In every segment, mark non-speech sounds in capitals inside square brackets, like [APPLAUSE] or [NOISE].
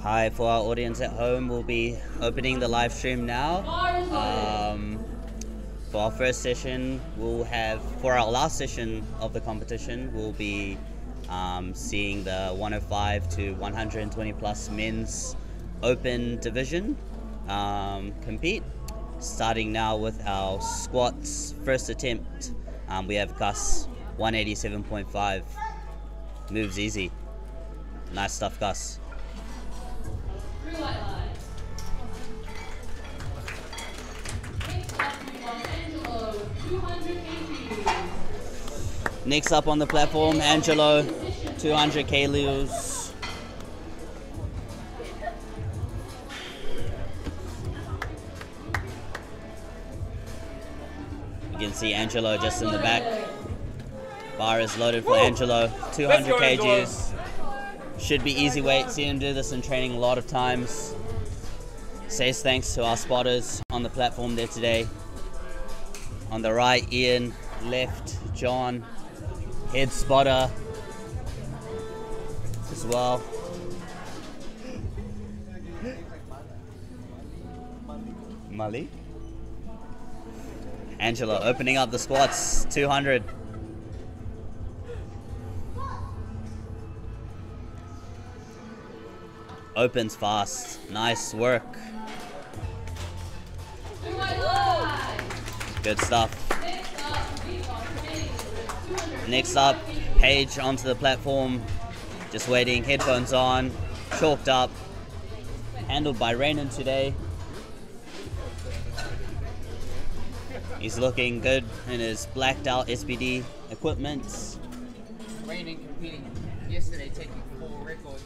Hi, for our audience at home, we'll be opening the live stream now. Um, for our first session, we'll have, for our last session of the competition, we'll be um, seeing the 105 to 120 plus men's open division um, compete. Starting now with our squats first attempt, um, we have Gus 187.5. Moves easy. Nice stuff, Gus. Three white lines. Next up, we have Angelo, 200 kgs. Next up on the platform, Angelo, 200 kilos. Can see Angelo just in the back. Bar is loaded for Angelo, 200 go, Angelo. kgs. Should be easy weight. See him do this in training a lot of times. Says thanks to our spotters on the platform there today. On the right, Ian. Left, John. Head spotter as well. Malik. Angelo opening up the squats, 200. Opens fast. Nice work. Good stuff. Next up, we Paige, 200 Next up, Paige onto the platform. Just waiting, headphones on, chalked up. Handled by Raynon today. He's looking good in his blacked out SBD equipment. Raynon competing yesterday, taking four records.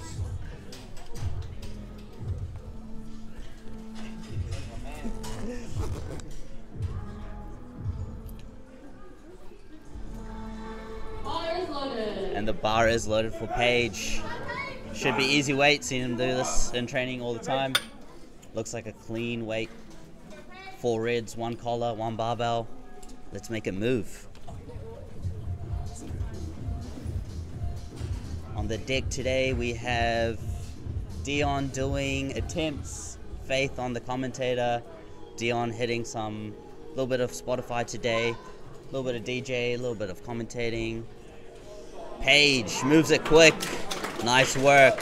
Bar is loaded. And the bar is loaded for Paige. Should be easy weight, seen him do this in training all the time. Looks like a clean weight. Four reds, one collar, one barbell. Let's make it move. On the deck today, we have Dion doing attempts, Faith on the commentator, Dion hitting some little bit of Spotify today, a little bit of DJ, a little bit of commentating. Paige moves it quick. Nice work.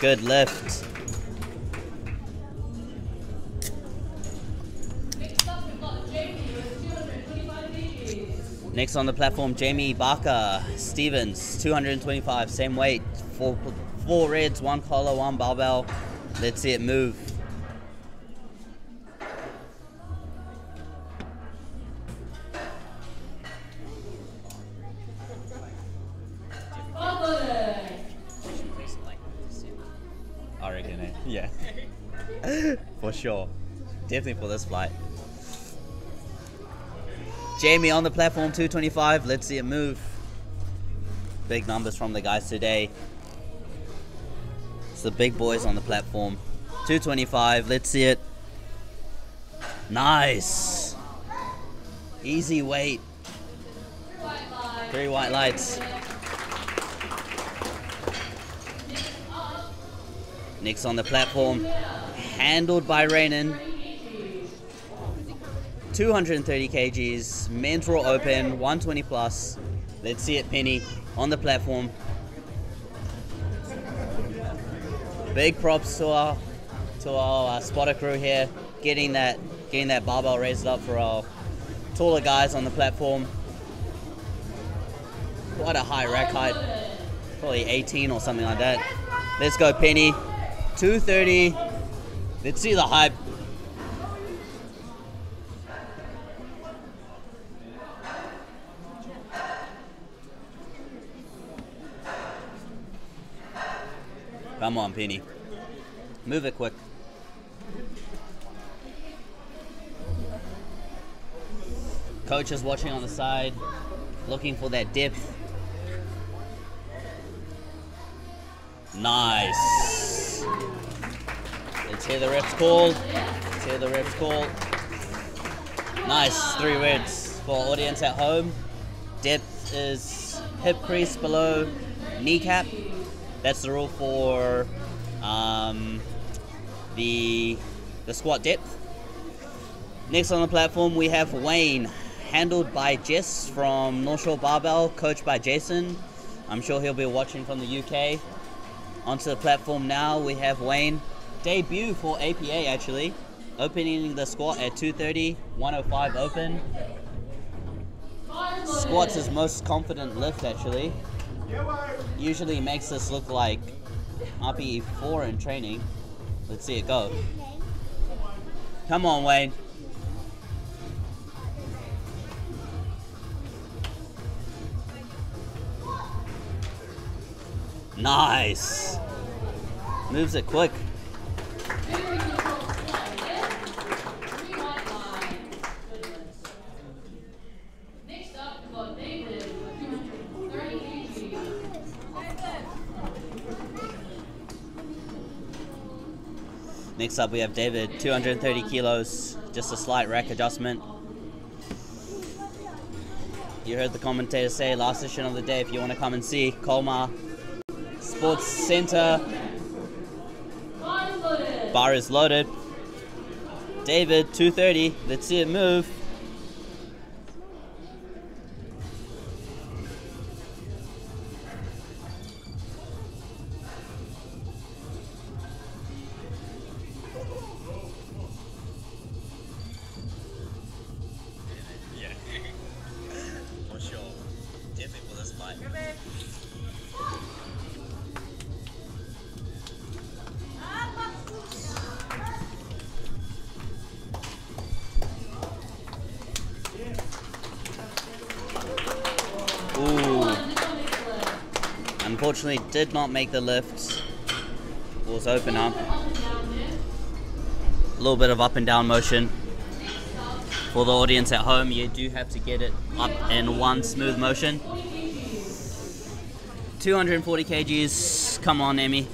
Good lift. Next on the platform, Jamie Barker Stevens, 225, same weight. Four, four reds, one collar, one barbell. Let's see it move. I reckon, eh? Yeah. [LAUGHS] for sure. Definitely for this flight. Jamie on the platform, 225. Let's see it move. Big numbers from the guys today. It's the big boys on the platform. 225. Let's see it. Nice. Easy weight. Three white lights. Next on the platform, handled by Raynon. 230 kgs, men's raw open, 120 plus. Let's see it, Penny, on the platform. Big props to our to our uh, spotter crew here, getting that getting that barbell raised up for our taller guys on the platform. Quite a high rack height, probably 18 or something like that. Let's go, Penny. 230. Let's see the hype. Come on, Penny. Move it quick. Coach is watching on the side, looking for that depth. Nice. Let's hear the reps call. Let's hear the reps call. Nice, three words for audience at home. Depth is hip crease below kneecap. That's the rule for um, the the squat depth. Next on the platform we have Wayne, handled by Jess from North Shore Barbell, coached by Jason. I'm sure he'll be watching from the UK. Onto the platform now we have Wayne, debut for APA actually, opening the squat at 230, 105 open. Squats his most confident lift actually. Usually makes us look like RPE 4 in training. Let's see it go. Come on, Wayne. Nice. Moves it quick. Next up, we've got David, 230 kg. Next up, we have David, 230 kilos, just a slight rack adjustment. You heard the commentator say last session of the day. If you want to come and see Kolmar Sports Center, Bar is loaded. David, 230. Let's see it move. Unfortunately, did not make the lift. Was open up. A little bit of up and down motion. For the audience at home, you do have to get it up in one smooth motion. 240 kgs. Come on, Emmy.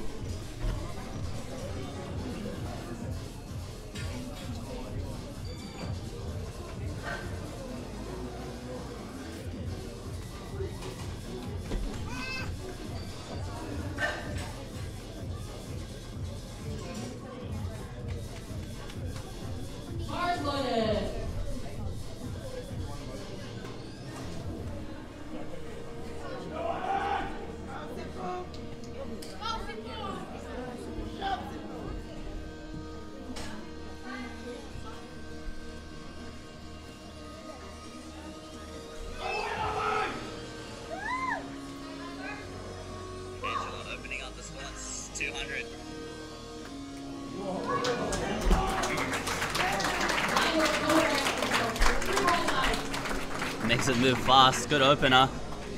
Good opener.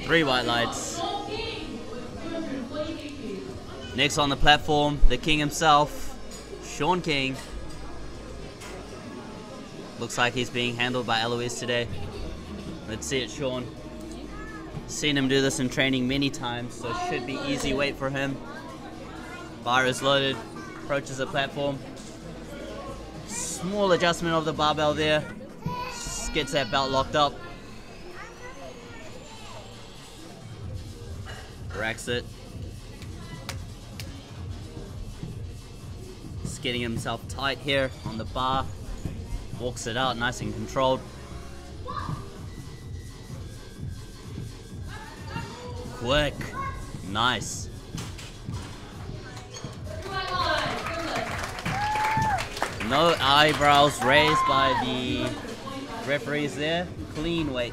Three white lights. Sean King with 220 kg. Next on the platform, the king himself, Sean King. Looks like he's being handled by Eloise today. Let's see it, Sean. Seen him do this in training many times, so it should be easy weight for him. Bar is loaded, approaches the platform. Small adjustment of the barbell there. Gets that belt locked up. Racks it. Just getting himself tight here on the bar. Walks it out nice and controlled. Quick. Nice. No eyebrows raised by the referees there. Clean weight.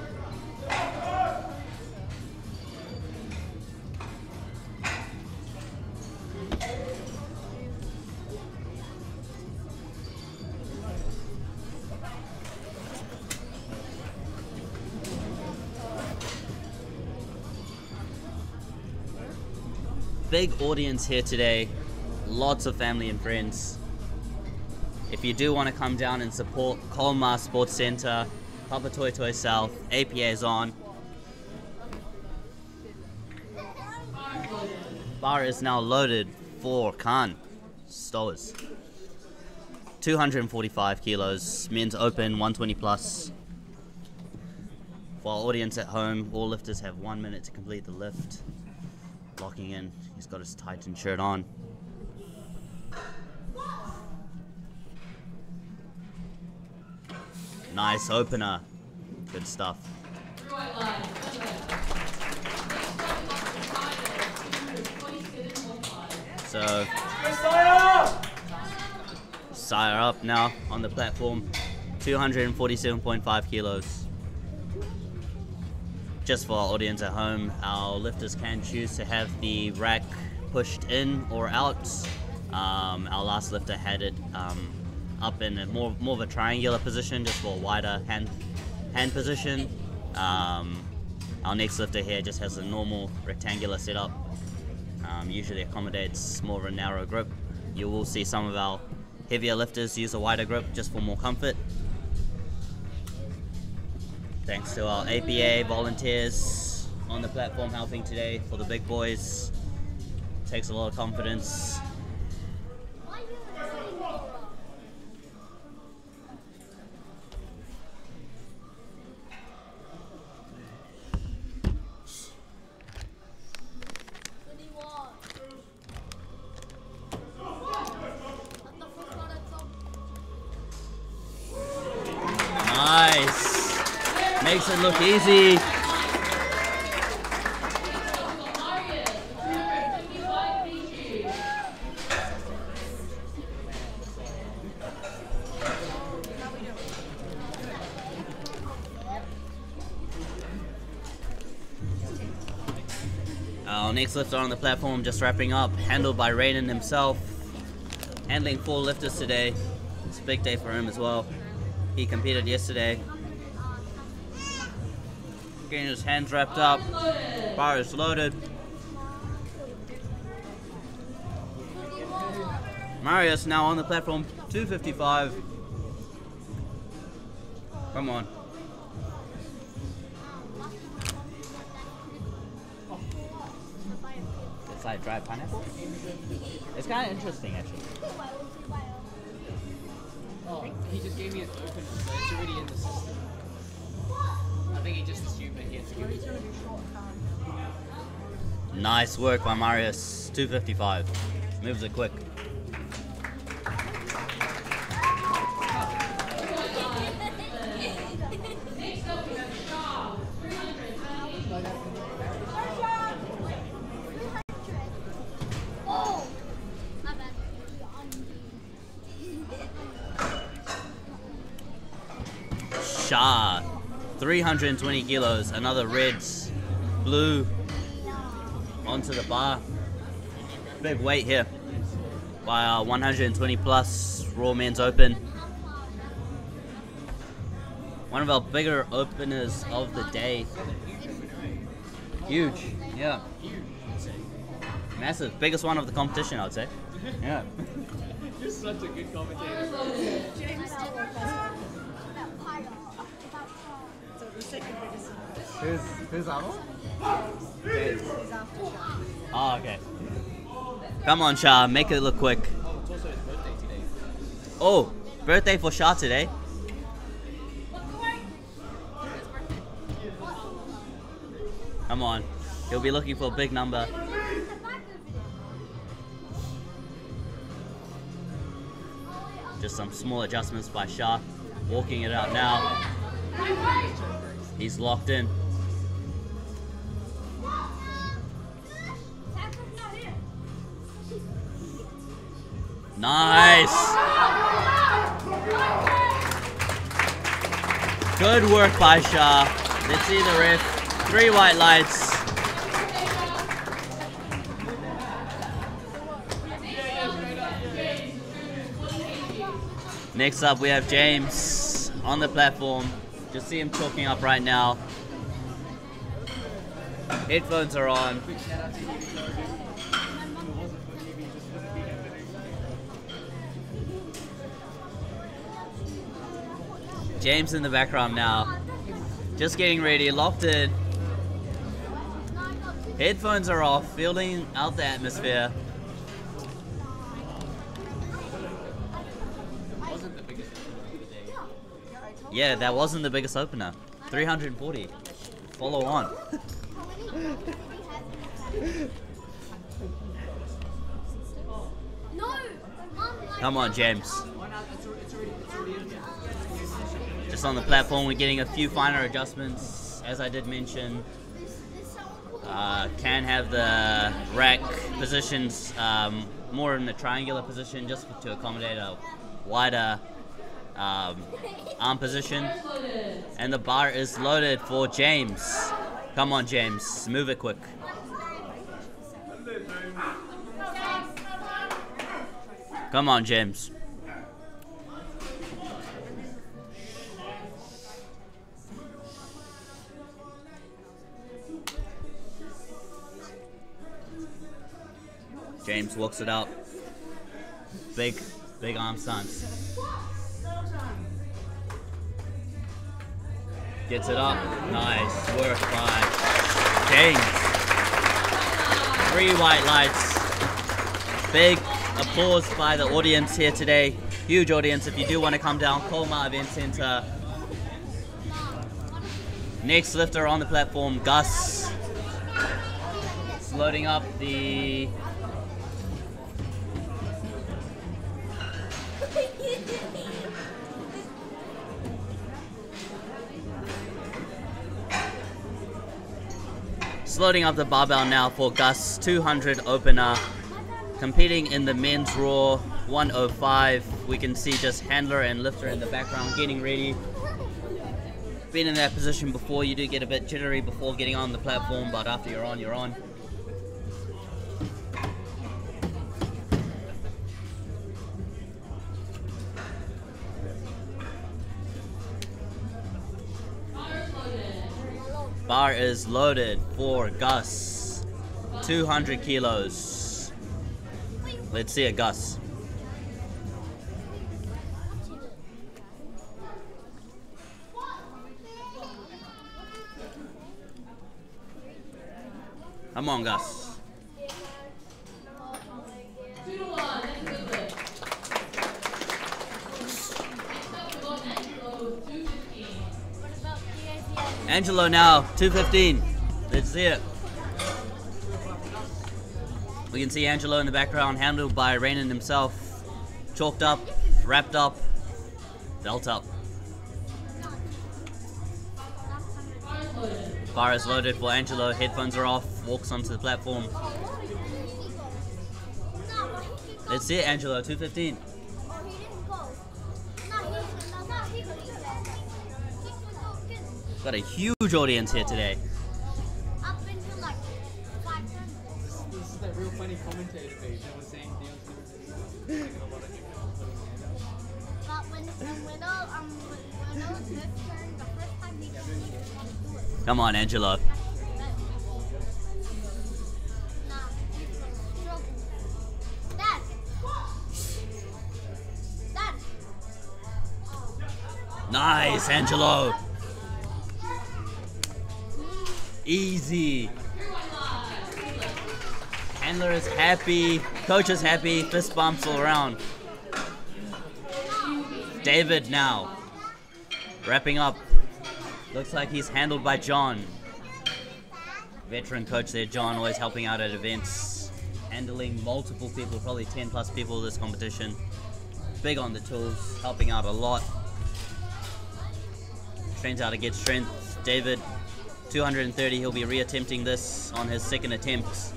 Big audience here today. Lots of family and friends. If you do want to come down and support Kolmar Sports Centre, Papatoetoe South, APA is on. Bar is now loaded for Khan. Stowers. 245 kilos, men's open 120 plus. For our audience at home, all lifters have one minute to complete the lift. Locking in, he's got his Titan shirt on. Nice opener. Good stuff. So, Sire up now on the platform. 247.5 kilos. Just for our audience at home, our lifters can choose to have the rack pushed in or out. Um, our last lifter had it um, up in a more more of a triangular position, just for a wider hand hand position. Um, our next lifter here just has a normal rectangular setup. Um, usually accommodates more of a narrow grip. You will see some of our heavier lifters use a wider grip just for more comfort. Thanks to our APA volunteers on the platform helping today for the big boys. Takes a lot of confidence. What do you want? What the fuck are that song? Nice. It look easy. Marius, 255 kg. Our next lifter on the platform just wrapping up, handled by Raiden himself. Handling four lifters today. It's a big day for him as well. He competed yesterday. Getting his hands wrapped up. Bar is loaded. Marius now on the platform, 255. Come on. It's like dried pineapple. It's kind of interesting actually. Oh, he just gave me an open, so it's already in the system. I think he just Nice work by Marius. 255. Moves it quick. Next 320 Oh! My bad. Shah. 320 kilos. Another red, blue onto the bar. Big weight here. By our 120 plus Raw Men's Open. One of our bigger openers of the day. Huge. Yeah. Massive. Biggest one of the competition, I would say. Yeah. [LAUGHS] You're such a good commentator. Who's, who's that one? Oh, okay. Come on, Shah. Make it look quick. Oh, it's also his birthday today. Oh, birthday for Shah today. Come on. He'll be looking for a big number. Just some small adjustments by Shah. Walking it out now. He's locked in. Nice. Good work by Shah. Let's see the ref. Three white lights. Next up, we have James on the platform. Just see him talking up right now. Headphones are on. James in the background now. Just getting ready, locked in. Headphones are off, feeling out the atmosphere. Yeah, that wasn't the biggest opener. 340. Follow on. No! Mom, like Come on, James. Just on the platform, we're getting a few finer adjustments. As I did mention, This, this sound cool. uh, can have the rack positions um, more in the triangular position just to accommodate a wider um, arm position. And the bar is loaded for James. Come on, James. Move it quick. Come on, James. James works it out. Big, big arm stance. Gets it up. Nice work by James. Three white lights. Big applause by the audience here today. Huge audience. If you do want to come down, Kolmar Event Center. Next lifter on the platform, Gus. It's loading up the [LAUGHS] Loading up the barbell now for Gus 200 opener. Competing in the men's raw 105. We can see just handler and lifter in the background getting ready. Been in that position before, you do get a bit jittery before getting on the platform, but after you're on, you're on. Bar is loaded for Gus. 200 kilos. Let's see it, Gus. Come on, Gus. Angelo now, 215. Let's see it. We can see Angelo in the background, handled by Raynon himself. Chalked up, wrapped up, belt up. Bar is loaded for Angelo, headphones are off, walks onto the platform. Let's see it, Angelo, 215. Got a huge audience here today. up into like five times. This is that real funny commentator page that was saying Dion's gonna be a lot of people putting their hand up. But when, when Widow, um, when Widow turn the first time, he didn't even want to do it. Come on, Angelo. Nah, he was struggling. Dad! Dad! Nice, Angelo. Easy. Handler is happy. Coach is happy. Fist bumps all around. David now. Wrapping up. Looks like he's handled by John. Veteran coach there, John, always helping out at events. Handling multiple people, probably 10 plus people this competition. Big on the tools, helping out a lot. Trains to get strength. David, 230. He'll be reattempting this on his second attempt.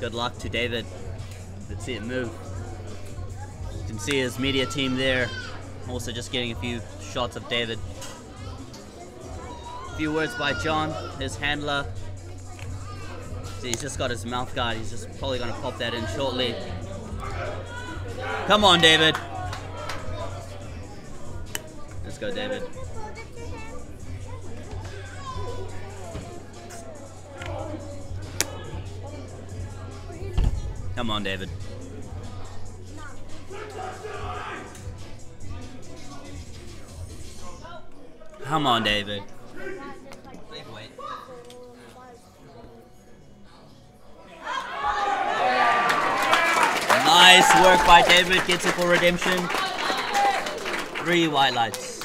Good luck to David. Let's see it move. You can see his media team there. Also just getting a few shots of David. A few words by John, his handler. See, he's just got his mouth guard. He's just probably going to pop that in shortly. Come on, David. Let's go, David. Come on, David. Come on, David. Nice work by David. Gets it for redemption. Three white lights.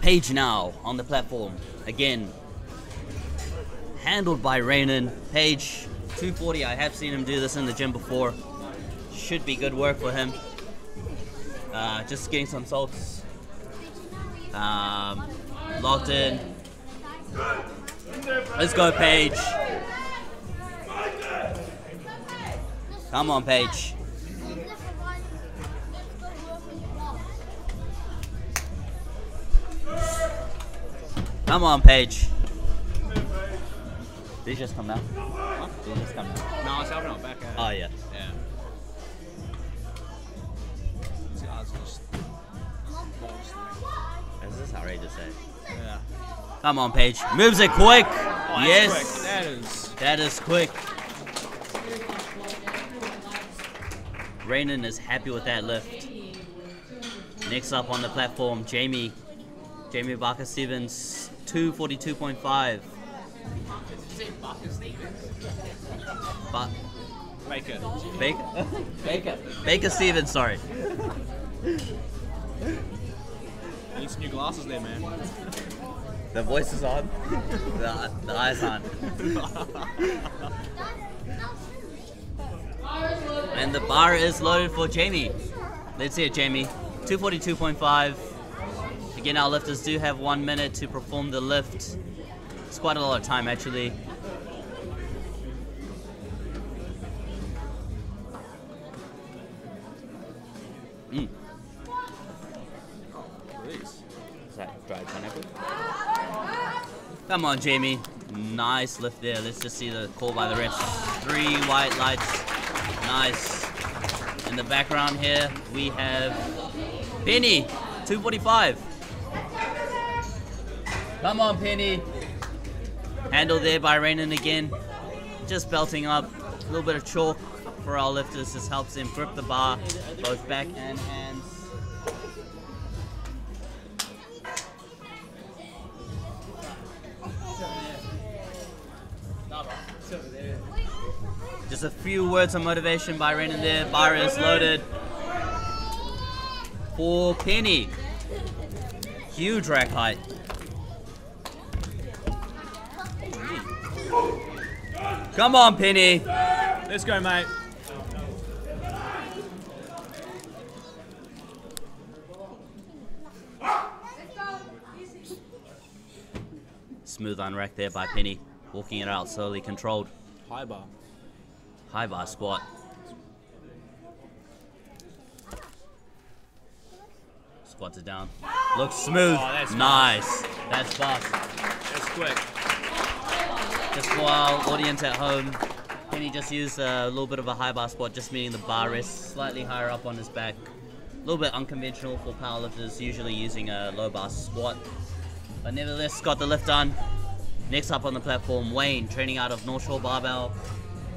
Paige now on the platform. Again. Handled by Raynon. Paige 240. I have seen him do this in the gym before. Should be good work for him. Uh, just getting some salts. Um, locked in. Let's go, Paige. Come on, Paige. Come on, Paige. Did you just come down? Did you just come down? No, I was helping out back at. Oh, yeah. Yeah. These just Is this outrageous? eh? Yeah. Come on, Paige. Moves it quick. Oh, yes. quick. That is. That is quick. Raynon is happy with that lift. Next up on the platform, Jamie. Jamie Barker Stevens, 242.5. But Baker. Baker, [LAUGHS] Baker, Baker Stevens, sorry. Need some new glasses there, man. [LAUGHS] The voice is on. the, the eyes on. [LAUGHS] And the bar is loaded for Jamie. Let's see it, Jamie. 242.5. Again, our lifters do have one minute to perform the lift. It's quite a lot of time, actually. Mm. Is that pineapple? Come on, Jamie. Nice lift there. Let's just see the call by the refs. Three white lights. Nice. In the background here, we have Penny, 245. Come on, Penny. Handle there by Raynon again. Just belting up. A little bit of chalk for our lifters. This helps them grip the bar, both back and hands. Just a few words of motivation by Raynon there. Bar is loaded. For Penny. Huge rack height. Come on, Penny. Let's go, mate. Smooth on rack there by Penny. Walking it out slowly, controlled. High bar. High bar squat. Squats it down. Looks smooth. Oh, that's nice. That's fast. That's quick. Just for our audience at home, Penny just used a little bit of a high bar squat, just meaning the bar is slightly higher up on his back. A little bit unconventional for powerlifters, usually using a low bar squat. But nevertheless, got the lift done. Next up on the platform, Wayne, training out of North Shore Barbell.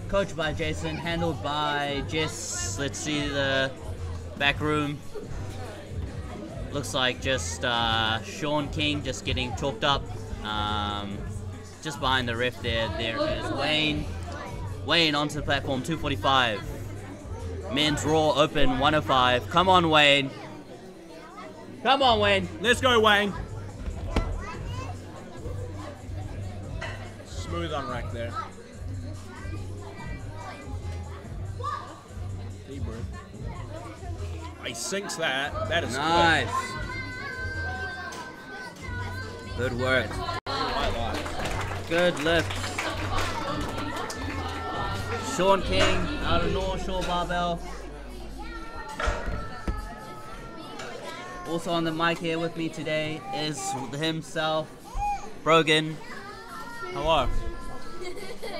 Coached by Jason, handled by Jess. Let's see the back room. Looks like just uh, Sean King just getting chalked up. Um, just behind the ref there, there is Wayne. Wayne onto the platform, 245. Men's Raw Open 105. Come on, Wayne. Come on, Wayne. Let's go, Wayne. Smooth on rack there. Deep breath. He sinks that. That is Nice. Good work. Good lift. Sean King out of North Shore Barbell. Also on the mic here with me today is himself, Brogan. Hello.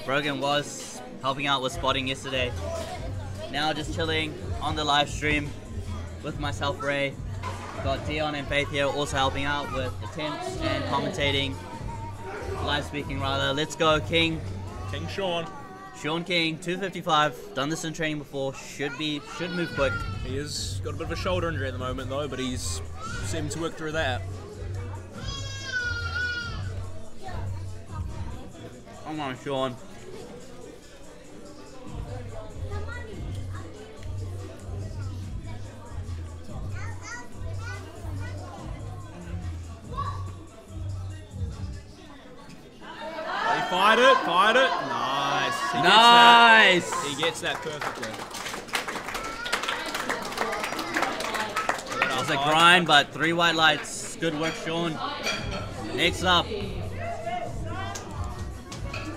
Brogan was helping out with spotting yesterday. Now just chilling on the live stream with myself, Ray. Got Dion and Faith here also helping out with the attempts and commentating. Live speaking rather. Let's go, King. King Sean. Sean King, 255. Done this in training before. Should be should move quick. He has got a bit of a shoulder injury at the moment though, but he's seemed to work through that. Come on, Sean. He fired it, fired it. Nice. He gets Nice. that. He gets that perfectly. It was a grind, but three white lights. Good work, Sean. Next up,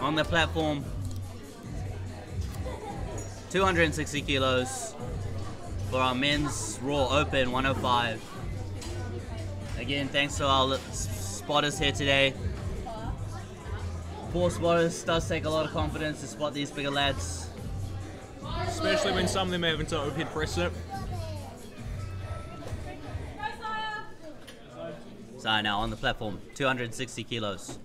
on the platform, 260 kilos for our men's Raw Open 105. Again, thanks to our spotters here today. Four spotters does take a lot of confidence to spot these bigger lads. Especially when some of them haven't to overhead press it. So now on the platform, 260 kilos.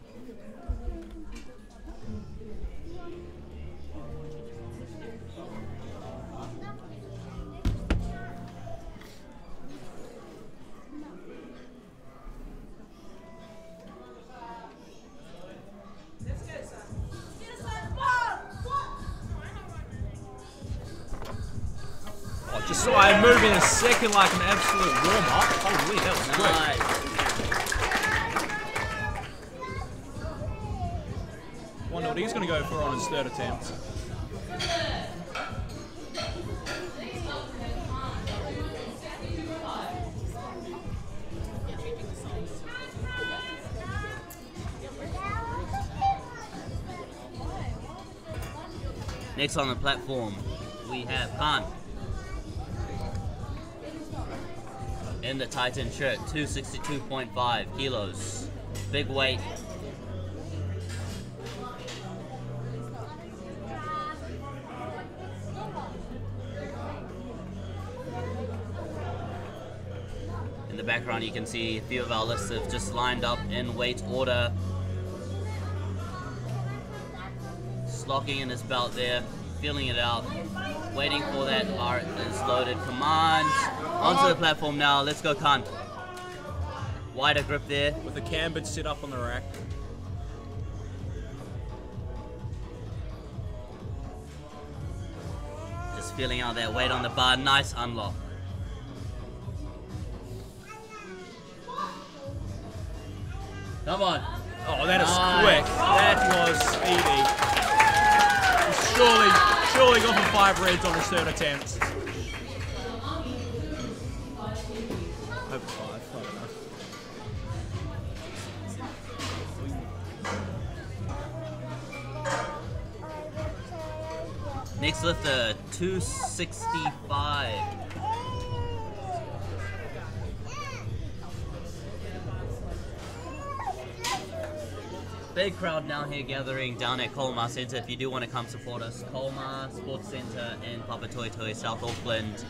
Just saw him move in a second like an absolute warm up. Holy, that was quick. Nice. Wonder what he's going to go for on his third attempt. Next on the platform, we have Khan. In the Titan shirt, 262.5 kilos. Big weight. In the background, you can see a few of our lists have just lined up in weight order. Slocking in his belt there, feeling it out, waiting for that heart is loaded command. Onto the platform now, let's go Khan. Wider grip there. With the cambered sit up on the rack. Just feeling out that weight on the bar, nice unlock. Come on. Oh, that is Nice. quick. That was speedy. Surely, surely got for five reds on his third attempt. Next lifter, 265. Big crowd now here gathering down at Kolmar Centre. If you do want to come support us, Kolmar Sports Centre in Papatoetoe, South Auckland.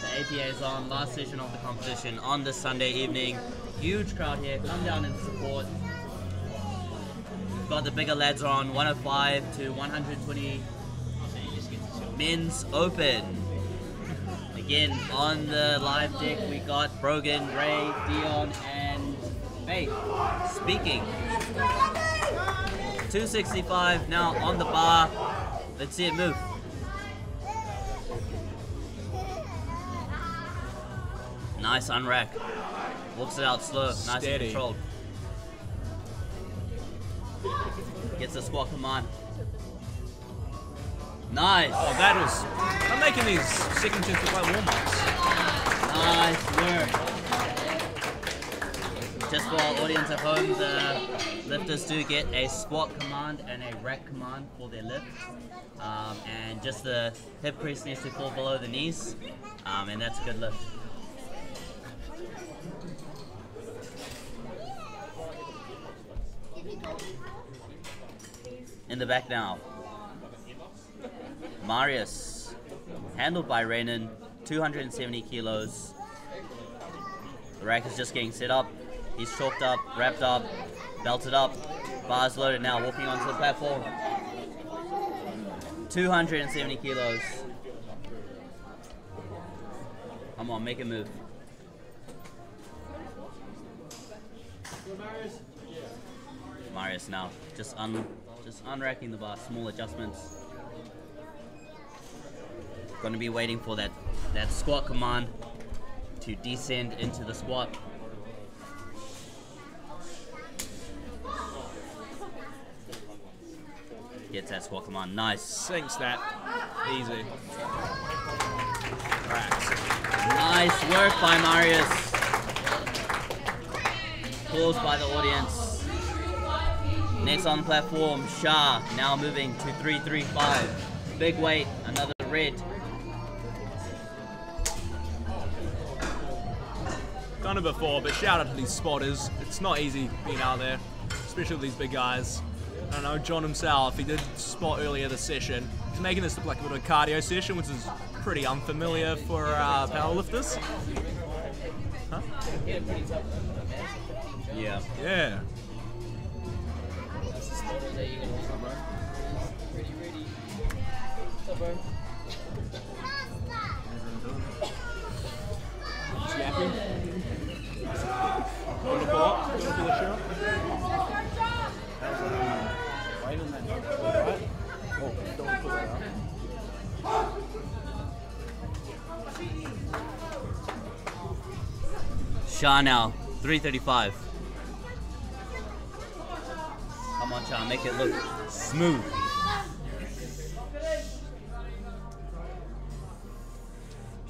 The APA is on, last session of the competition on this Sunday evening. Huge crowd here, come down and support. We've got the bigger lads on 105 to 120 men's open. Again, on the live deck, we got Brogan, Ray, Dion, Faith speaking. 265 now on the bar. Let's see it move. Nice unrack. Walks it out slow, nice and controlled. Gets the squat command. Nice. Oh, that was. I'm making these second attempts look like warm ups. Nice work. Just for our audience at home, the lifters do get a squat command and a rack command for their lift. Um, and just the hip crease needs to fall below the knees. Um, and that's a good lift. In the back now. Marius, handled by Raynon, 270 kilos. The rack is just getting set up. He's chalked up, wrapped up, belted up. Bars loaded now, walking onto the platform. 270 kilos. Come on, make a move. Marius now, just un, just unracking the bar, small adjustments. Going to be waiting for that that squat command to descend into the squat. Gets that squat command, nice. Sinks that. Easy. Nice work by Marius. Applause by the audience. Next on the platform, Shah now moving to 335. Big weight, another red. Done it before, but shout out to these spotters. It's not easy being out there, especially with these big guys. I don't know, John himself, he did spot earlier this session. He's making this look like a bit of a cardio session, which is pretty unfamiliar for uh, powerlifters. Yeah. Yeah. That's the spotter that you can also bro. Ready, ready. What's up, bro? Shah now, 335. Come on, Shah, make it look smooth.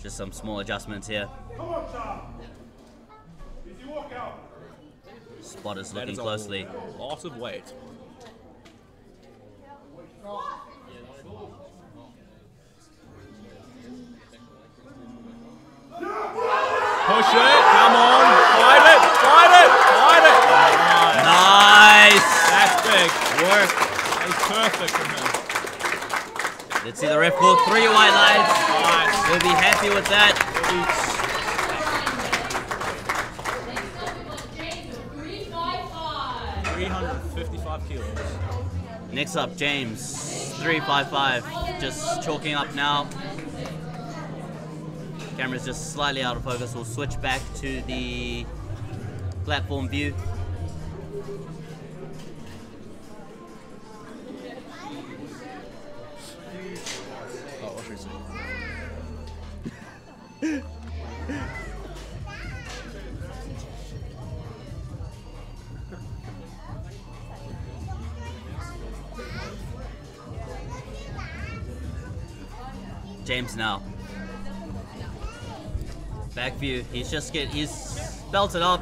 Just some small adjustments here. Spotters That looking is closely. lot of weight. Push it, come on, fight it, fight it, fight it. Nice That's work. That was perfect from him. Let's see the ref call three white lights. Nice. We'll be happy with that. 355. 355 kilos. Next up, James, 355. Just chalking up now. Camera's just slightly out of focus. We'll switch back to the platform view. James now. Back view. He's just get he's belted up,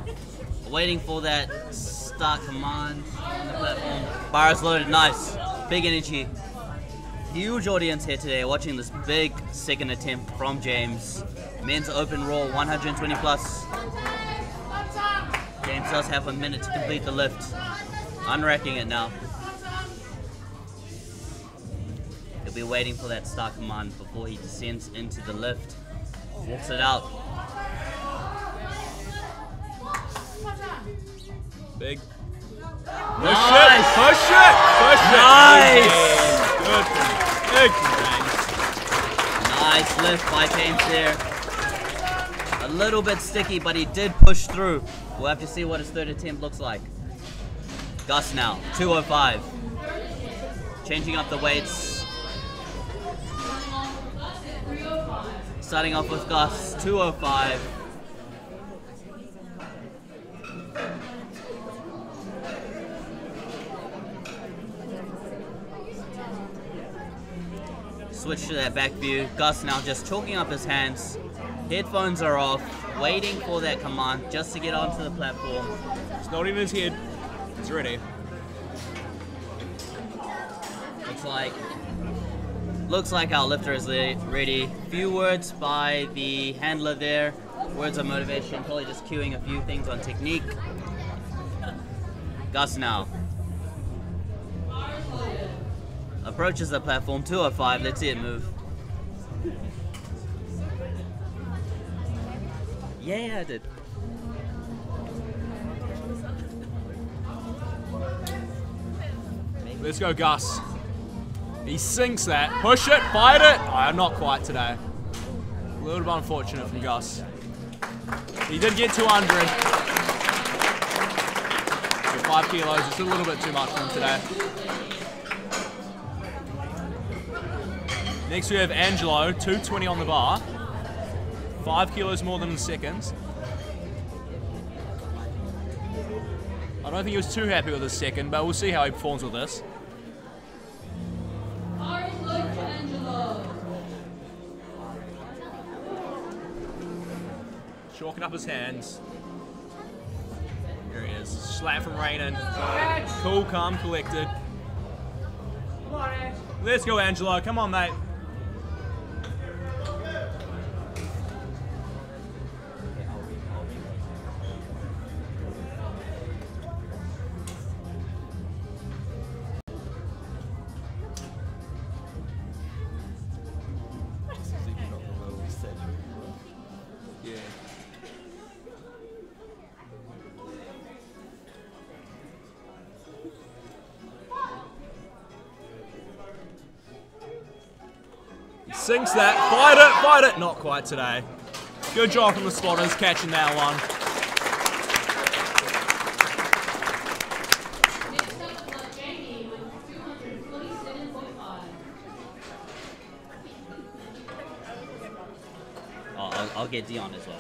waiting for that start command on the platform. Bar is loaded, nice. Big energy. Huge audience here today watching this big second attempt from James. Men's open roll 120 plus. James does have a minute to complete the lift. Unracking it now. He'll be waiting for that start command before he descends into the lift. Walks it out. Big. Nice! Push it! Push it! Nice! Good Big from James. Nice lift by James there. Little bit sticky, but he did push through. We'll have to see what his third attempt looks like. Gus now, 205. Changing up the weights. Starting off with Gus, 205. Switch to that back view. Gus now just chalking up his hands. Headphones are off, waiting for that command just to get onto the platform. It's not in his head. It's ready. Looks like looks like our lifter is ready. Few words by the handler there. Words of motivation, probably just cueing a few things on technique. Gus now. Approaches the platform 205. Let's see it move. Yeah, I did. Let's go, Gus. He sinks that. Push it, fight it. I'm oh, not quite today. A little bit unfortunate from Gus. He did get 200. So five kilos, just a little bit too much for him today. Next we have Angelo, 220 on the bar. Five kilos more than in seconds. I don't think he was too happy with his second, but we'll see how he performs with this. Chalking up his hands. Here he is. Slap from Raynon. Cool, calm, collected. Let's go, Angelo. Come on, mate. Sinks that. Fight it, fight it. Not quite today. Good job from the spotters catching that one. Next up, we got Jamie with 227.5. I'll, I'll, I'll get Dion as well.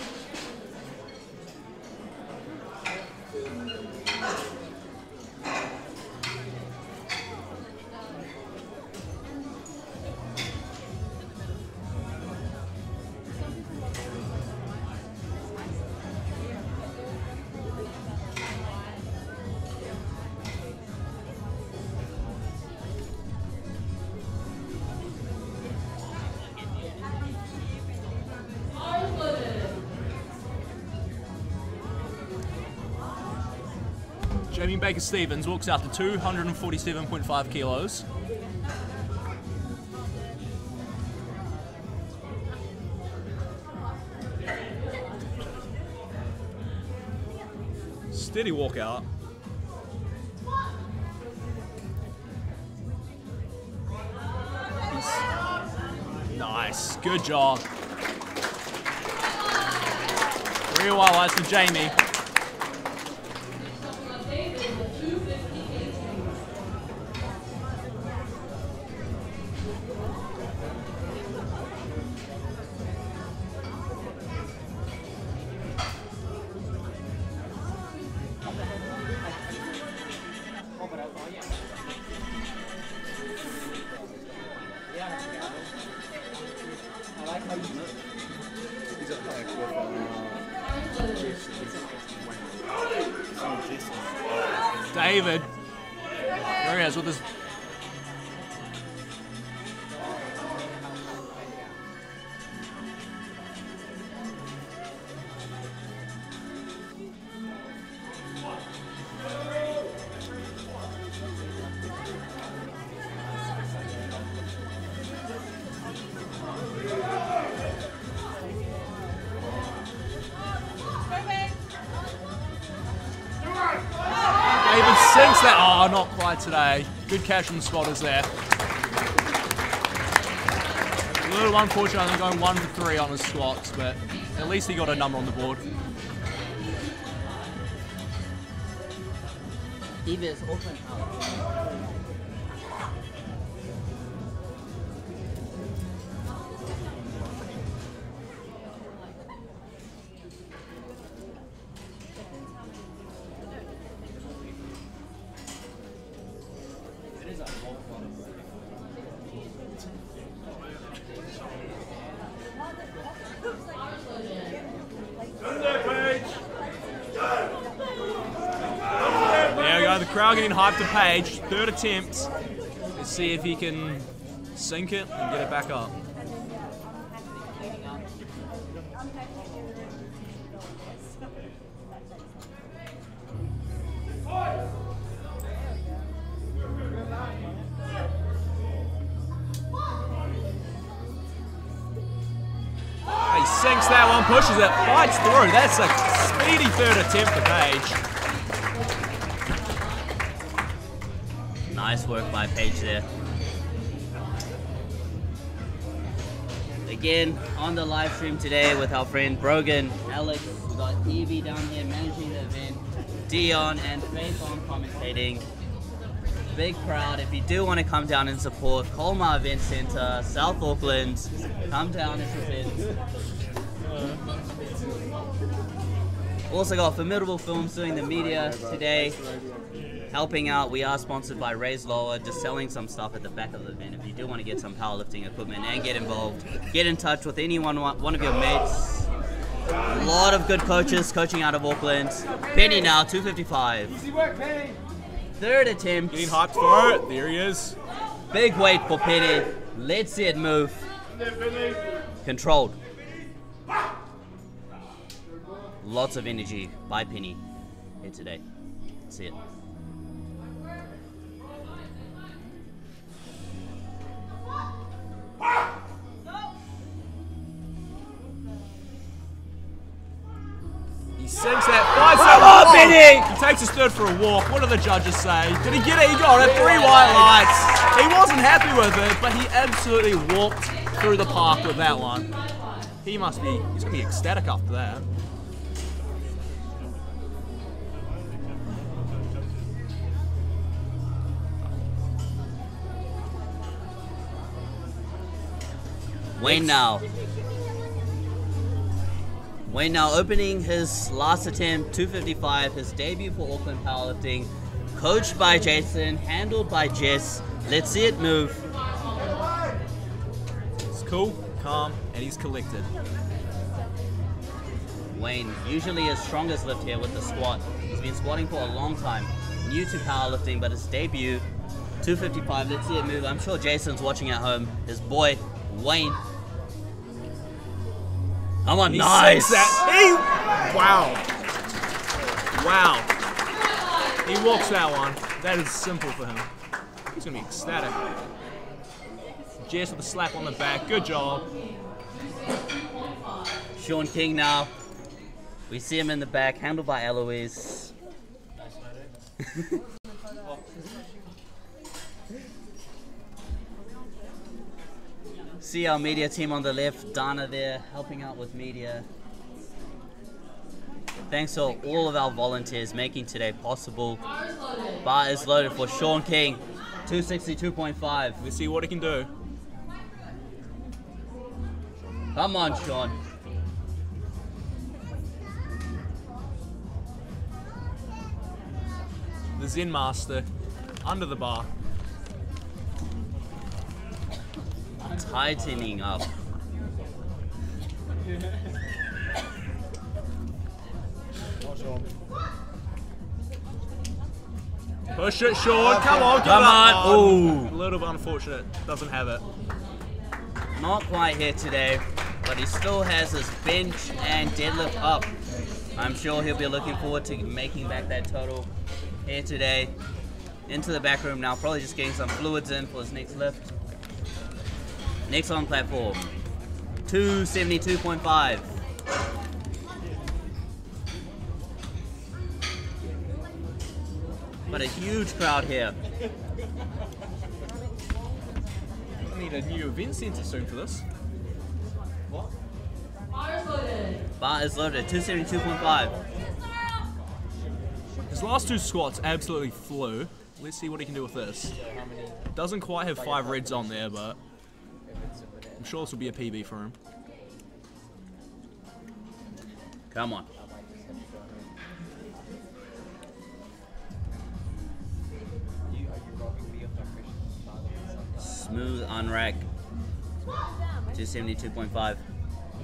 Baker Stevens walks out to 247.5 kilos. Steady walk out. Nice, good job. Real well eyes for Jamie. David. There he is with his. From the spotters there. A little unfortunate, only going one for three on his squats, but at least he got a number on the board. Eva's open getting hyped to Paige. Third attempt. Let's see if he can sink it and get it back up. He sinks that one, pushes it, fights through. That's a speedy third attempt for Paige. Nice work by Paige there. again on the live stream today with our friend Brogan, Alex. We got Evie down here managing the event, Dion and Faith on commentating. Big crowd. If you do want to come down and support Kolmar Event Center, South Auckland, come down and support. Also got Formidable Films doing the media today, helping out. We are sponsored by Raise Lower, just selling some stuff at the back of the event. If you do want to get some powerlifting equipment and get involved, get in touch with anyone, one of your mates. A lot of good coaches coaching out of Auckland. Penny now, 255. Easy work, Penny. Third attempt. Getting hyped for it. There he is. Big weight for Penny. Let's see it move. Controlled. Lots of energy by Penny here today. Let's see it. Sinks that. Finds Come on, one. Benny! He takes his third for a walk. What do the judges say? Did he get it? He got it. Three white lights. He wasn't happy with it, but he absolutely walked through the park with that one. He must be. He's gonna be ecstatic after that. Wayne now. Wayne now opening his last attempt, 255, his debut for Auckland Powerlifting. Coached by Jason, handled by Jess. Let's see it move. It's cool, calm, and he's collected. Wayne, usually his strongest lift here with the squat. He's been squatting for a long time. New to powerlifting, but his debut, 255. Let's see it move. I'm sure Jason's watching at home. His boy, Wayne. Come on, He nice. that. He. Wow. Wow. He walks that one. That is simple for him. He's gonna be ecstatic. Jess with a slap on the back. Good job. Sean King now. We see him in the back, handled by Eloise. [LAUGHS] see our media team on the left, Dana there, helping out with media. Thanks to all of our volunteers making today possible. Bar is loaded for Sean King, 262.5. Let's see what he can do. Come on, Sean. The Zen Master under the bar. Tightening up. Push it, Sean. Come on, give Come it on. Oh, Ooh. A little bit unfortunate. Doesn't have it. Not quite here today, but he still has his bench and deadlift up. I'm sure he'll be looking forward to making back that total here today. Into the back room now, probably just getting some fluids in for his next lift. Next on platform, 272.5. But a huge crowd here. I need a new event center soon for this. Fires loaded. Bar is loaded, 272.5. His last two squats absolutely flew. Let's see what he can do with this. Doesn't quite have five reds on there, but I'm sure this will be a PB for him. Come on. Smooth unrack. 272.5.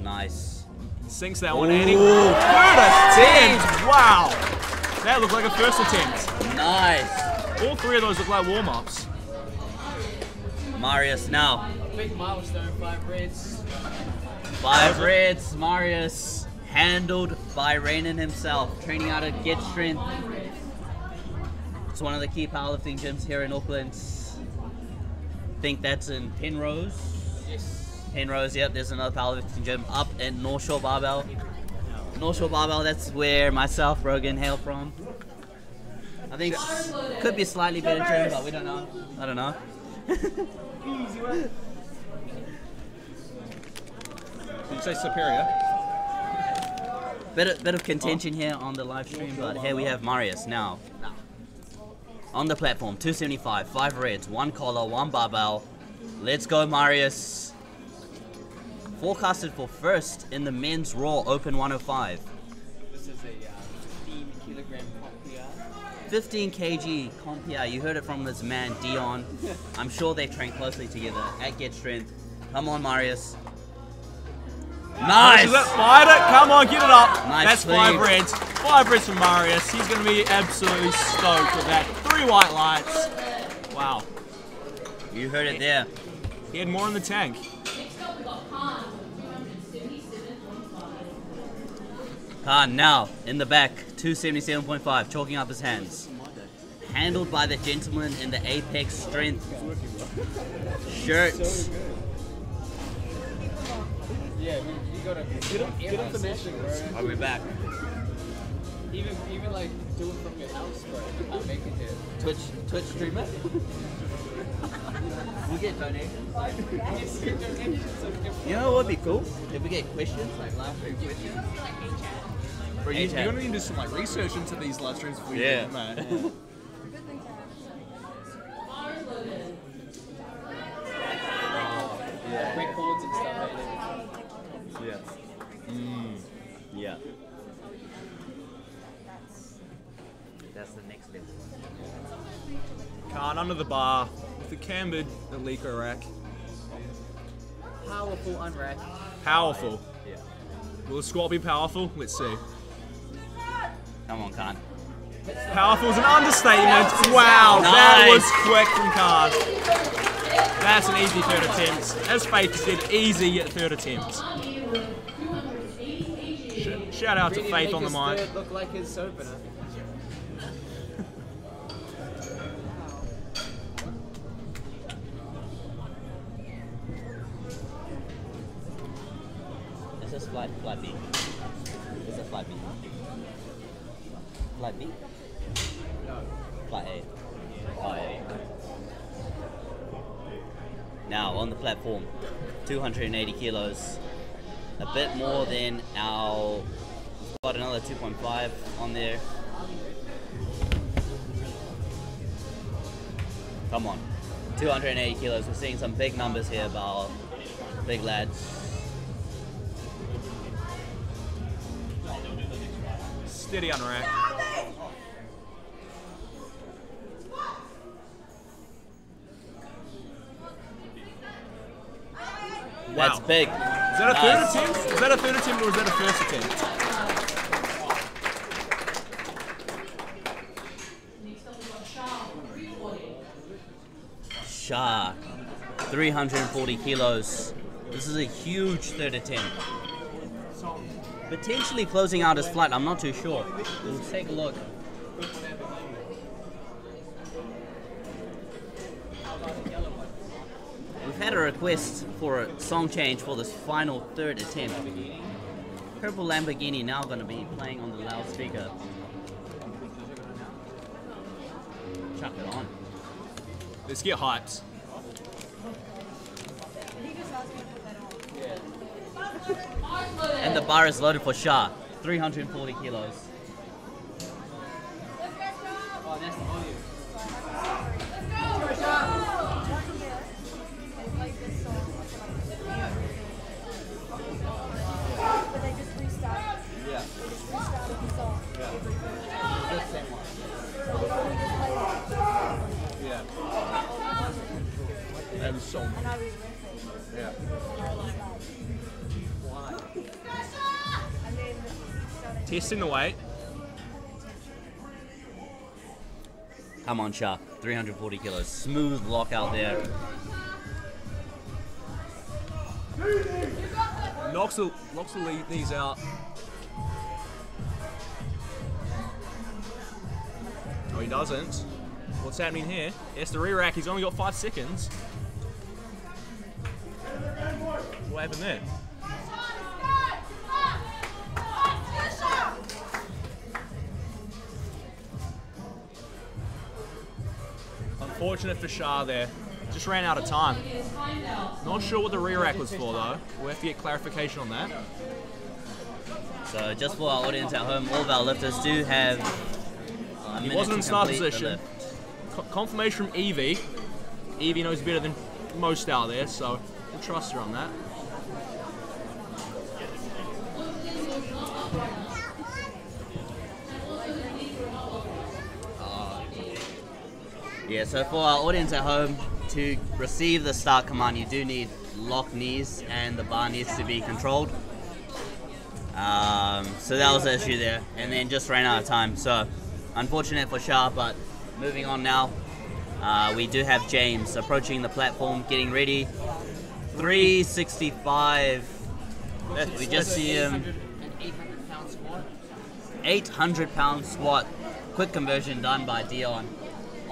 Nice. Sinks that one, Andy. Third attempt! Wow! That looked like a first attempt. Nice. All three of those look like warm-ups. Marius now. Big milestone, five reds. Five reds. Marius handled by Raynon himself. Training out at Get Strength. It's one of the key powerlifting gyms here in Auckland. think that's in Penrose. Yes. Penrose, yep, there's another powerlifting gym up in North Shore Barbell. North Shore Barbell, that's where myself, Brogan, hail from. I think s- could be a slightly better gym, but we don't know. I don't know. [LAUGHS] you say superior? Bit of, bit of contention here on the live stream, but here we have Marius now. On the platform, 275, 5 reds, 1 collar, 1 barbell. Let's go, Marius. Forecasted for first in the men's Raw Open 105. This is a uh, 15 kilogram pop 15 kg compia. You heard it from this man, Dion. [LAUGHS] I'm sure they train closely together at Get Strength. Come on, Marius. Nice! Pushes it, it. Come on, get it up. Nice That's five cleave. reds. Five reds from Marius. He's going to be absolutely stoked with that. Three white lights. Wow. You heard it there. He had more in the tank. Next up, we got Khan, 277.5. Khan now in the back, 277.5, chalking up his hands. Handled by the gentleman in the Apex Strength shirt. Yeah, we, you gotta get him, get him session, bro. Are we back? Even, even like do it from your house, bro. You can't make it. Twitch, Twitch streamer. [LAUGHS] we get donations. You know what would be cool? If we get questions, like live stream questions. Bro, you, Hey, you're going to need to do some like research into these live streams before you Yeah. do them, mate. [LAUGHS] Mars loaded. Records and stuff. Like Yes. Mm. Yeah. That's the next level. Khan under the bar with the cambered Eleiko rack. Powerful unrack. Powerful. Yeah. Will the squat be powerful? Let's see. Come on, Khan. Powerful is an understatement. Wow, that was quick from Khan. That's an easy third attempt. As Faith said, easy third attempt. Shout out to Faith on the his mic. Look like his opener. This flight, flight B? Is this flight B? Flat B? No. Flight A. Oh, A. Now, on the platform, 280 kilos. A bit more than our. Got another 2.5 on there. Come on. 280 kilos. We're seeing some big numbers here about big lads. Steady on rack. That's big. Is that a Nice. third attempt? Is that a third attempt or is that a first attempt? Next up, we got Shah, 340. Shah, 340 kilos. This is a huge third attempt. Potentially closing out his flight, I'm not too sure. We'll take a look. We've had a request for a song change for this final third attempt. Purple Lamborghini now going to be playing on the loudspeaker. Chuck it on. Let's get hyped. Mars loaded. And the bar is loaded for Shah, 340 kilos. Oh, that's the audio. But Testing the weight. Come on, Shah, 340 kilos. Smooth lock out there. Knocks the, knocks the lead, knees out. Oh, he doesn't. What's happening here? It's the rear rack. He's only got five seconds. What happened there? Unfortunate for Shah there. Just ran out of time. Not sure what the rear rack was for though. We'll have to get clarification on that. So just for our audience at home, all of our lifters do have. A He wasn't in start position. Co- confirmation from Evie. Evie knows better than most out there, so we'll trust her on that. Yeah, so for our audience at home, to receive the start command, you do need lock knees and the bar needs to be controlled. Um, so that was the issue there, and then just ran out of time. So unfortunate for Shah, but moving on now. Uh, we do have James approaching the platform, getting ready. 365. We just see him. An 800 pound squat. 800 pound squat. Quick conversion done by Dion.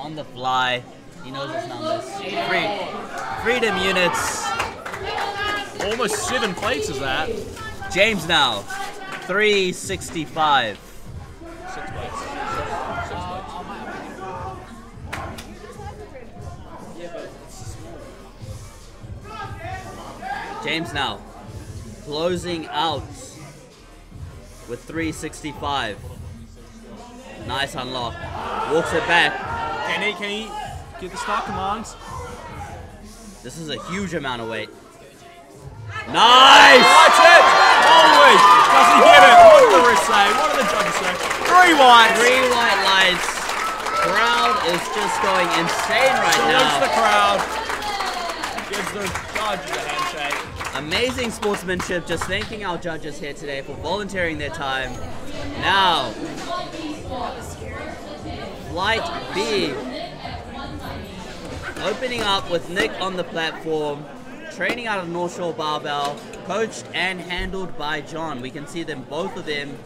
On the fly. He knows his numbers. Free, freedom units. Almost seven plates is that. James now. 365. Six plates. James now. Closing out with 365. Nice unlock. Walks it back. Can he, can he get the start commands? This is a huge amount of weight. Nice! That's it! Holy! Does he get it? What did the rest say? What did the judges say? Three whites! Three white lights. Crowd is just going insane right Salutes the crowd. Gives the judges a handshake. Amazing sportsmanship. Just thanking our judges here today for volunteering their time. Now, flight B. Opening up with Nick on the platform, training out of North Shore Barbell, coached and handled by John. We can see them, both of them,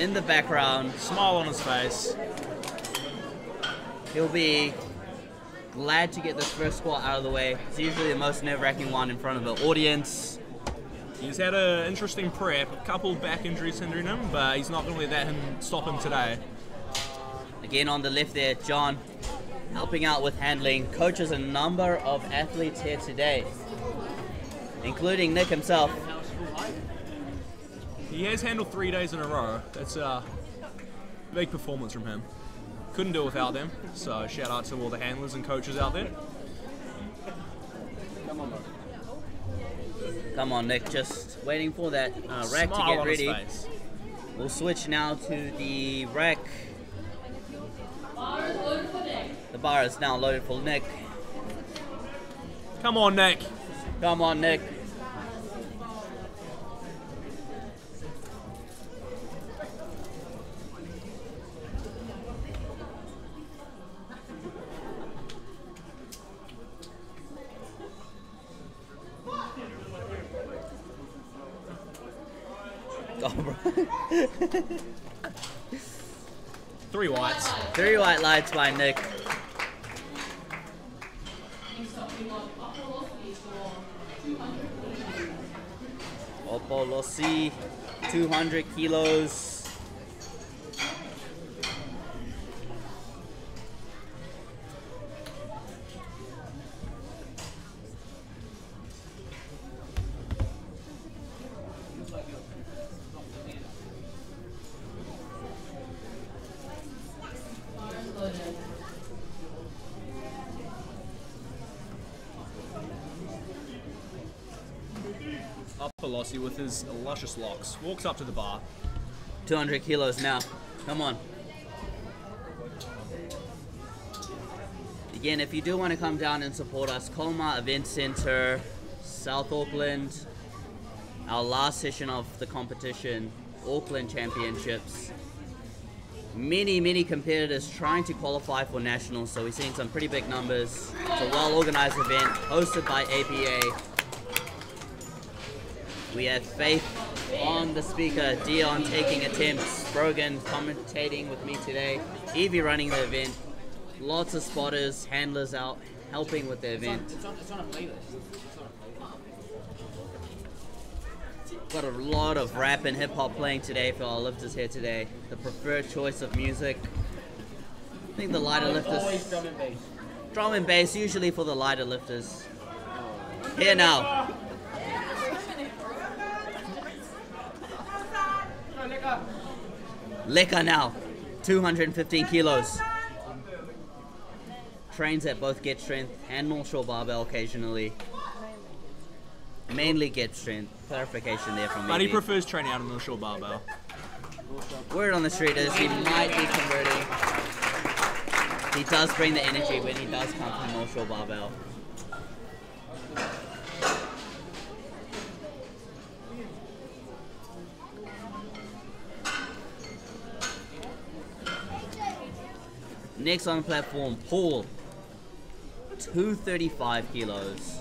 in the background. Smile on his face. He'll be glad to get this first squat out of the way. It's usually the most nerve-wracking one in front of an audience. He's had an interesting prep, a couple back injuries hindering him, but he's not going to let that him stop him today. Again on the left there, John helping out with handling, coaches a number of athletes here today, including Nick himself. He has handled three days in a row. That's a big performance from him. Couldn't do it without them. So shout out to all the handlers and coaches out there. Come on, Nick, just waiting for that uh, rack to get ready. We'll switch now to the rack. The bar is now loaded for Nick. Come on, Nick. Come on, Nick. Go, bro. [LAUGHS] Three whites. Three white lights by Nick. Opolosi, 200 kilos. Velocity with his luscious locks. Walks up to the bar. 200 kilos now. Come on. Again, if you do want to come down and support us, Kolmar Event Center, South Auckland, our last session of the competition, Auckland Championships. Many, many competitors trying to qualify for nationals, so we're seeing some pretty big numbers. It's a well organized event hosted by APA. We have Faith on the speaker, Dion taking attempts, Brogan commentating with me today, Evie running the event, lots of spotters, handlers out helping with the event. It's on, it's on a playlist. It's on a playlist. Got a lot of rap and hip hop playing today for our lifters here today. The preferred choice of music. I think the lighter Always lifters. drum and bass. Drum and bass usually for the lighter lifters. Here now. Leka now, 215 kilos. Trains at both Get Strength and North Shore Barbell occasionally. Mainly Get Strength. Clarification there from me. But he prefers training out on the short barbell. Word on the street is he might be converting. He does bring the energy when he does come from North Shore Barbell. Next on the platform, Paul. 235 kilos.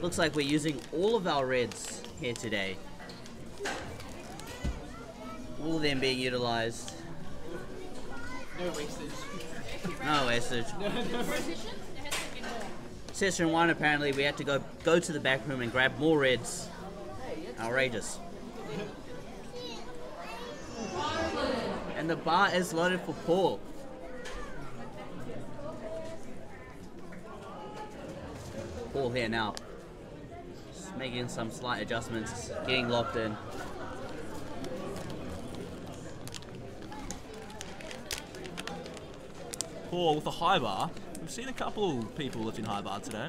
Looks like we're using all of our reds here today. All of them being utilized. No wastage. No wastage. [LAUGHS] Session one, apparently, we had to go go to the back room and grab more reds. Outrageous. And the bar is loaded for Paul. Paul here now. Just making some slight adjustments, getting locked in. Paul with a high bar. We've seen a couple of people lifting high bar today.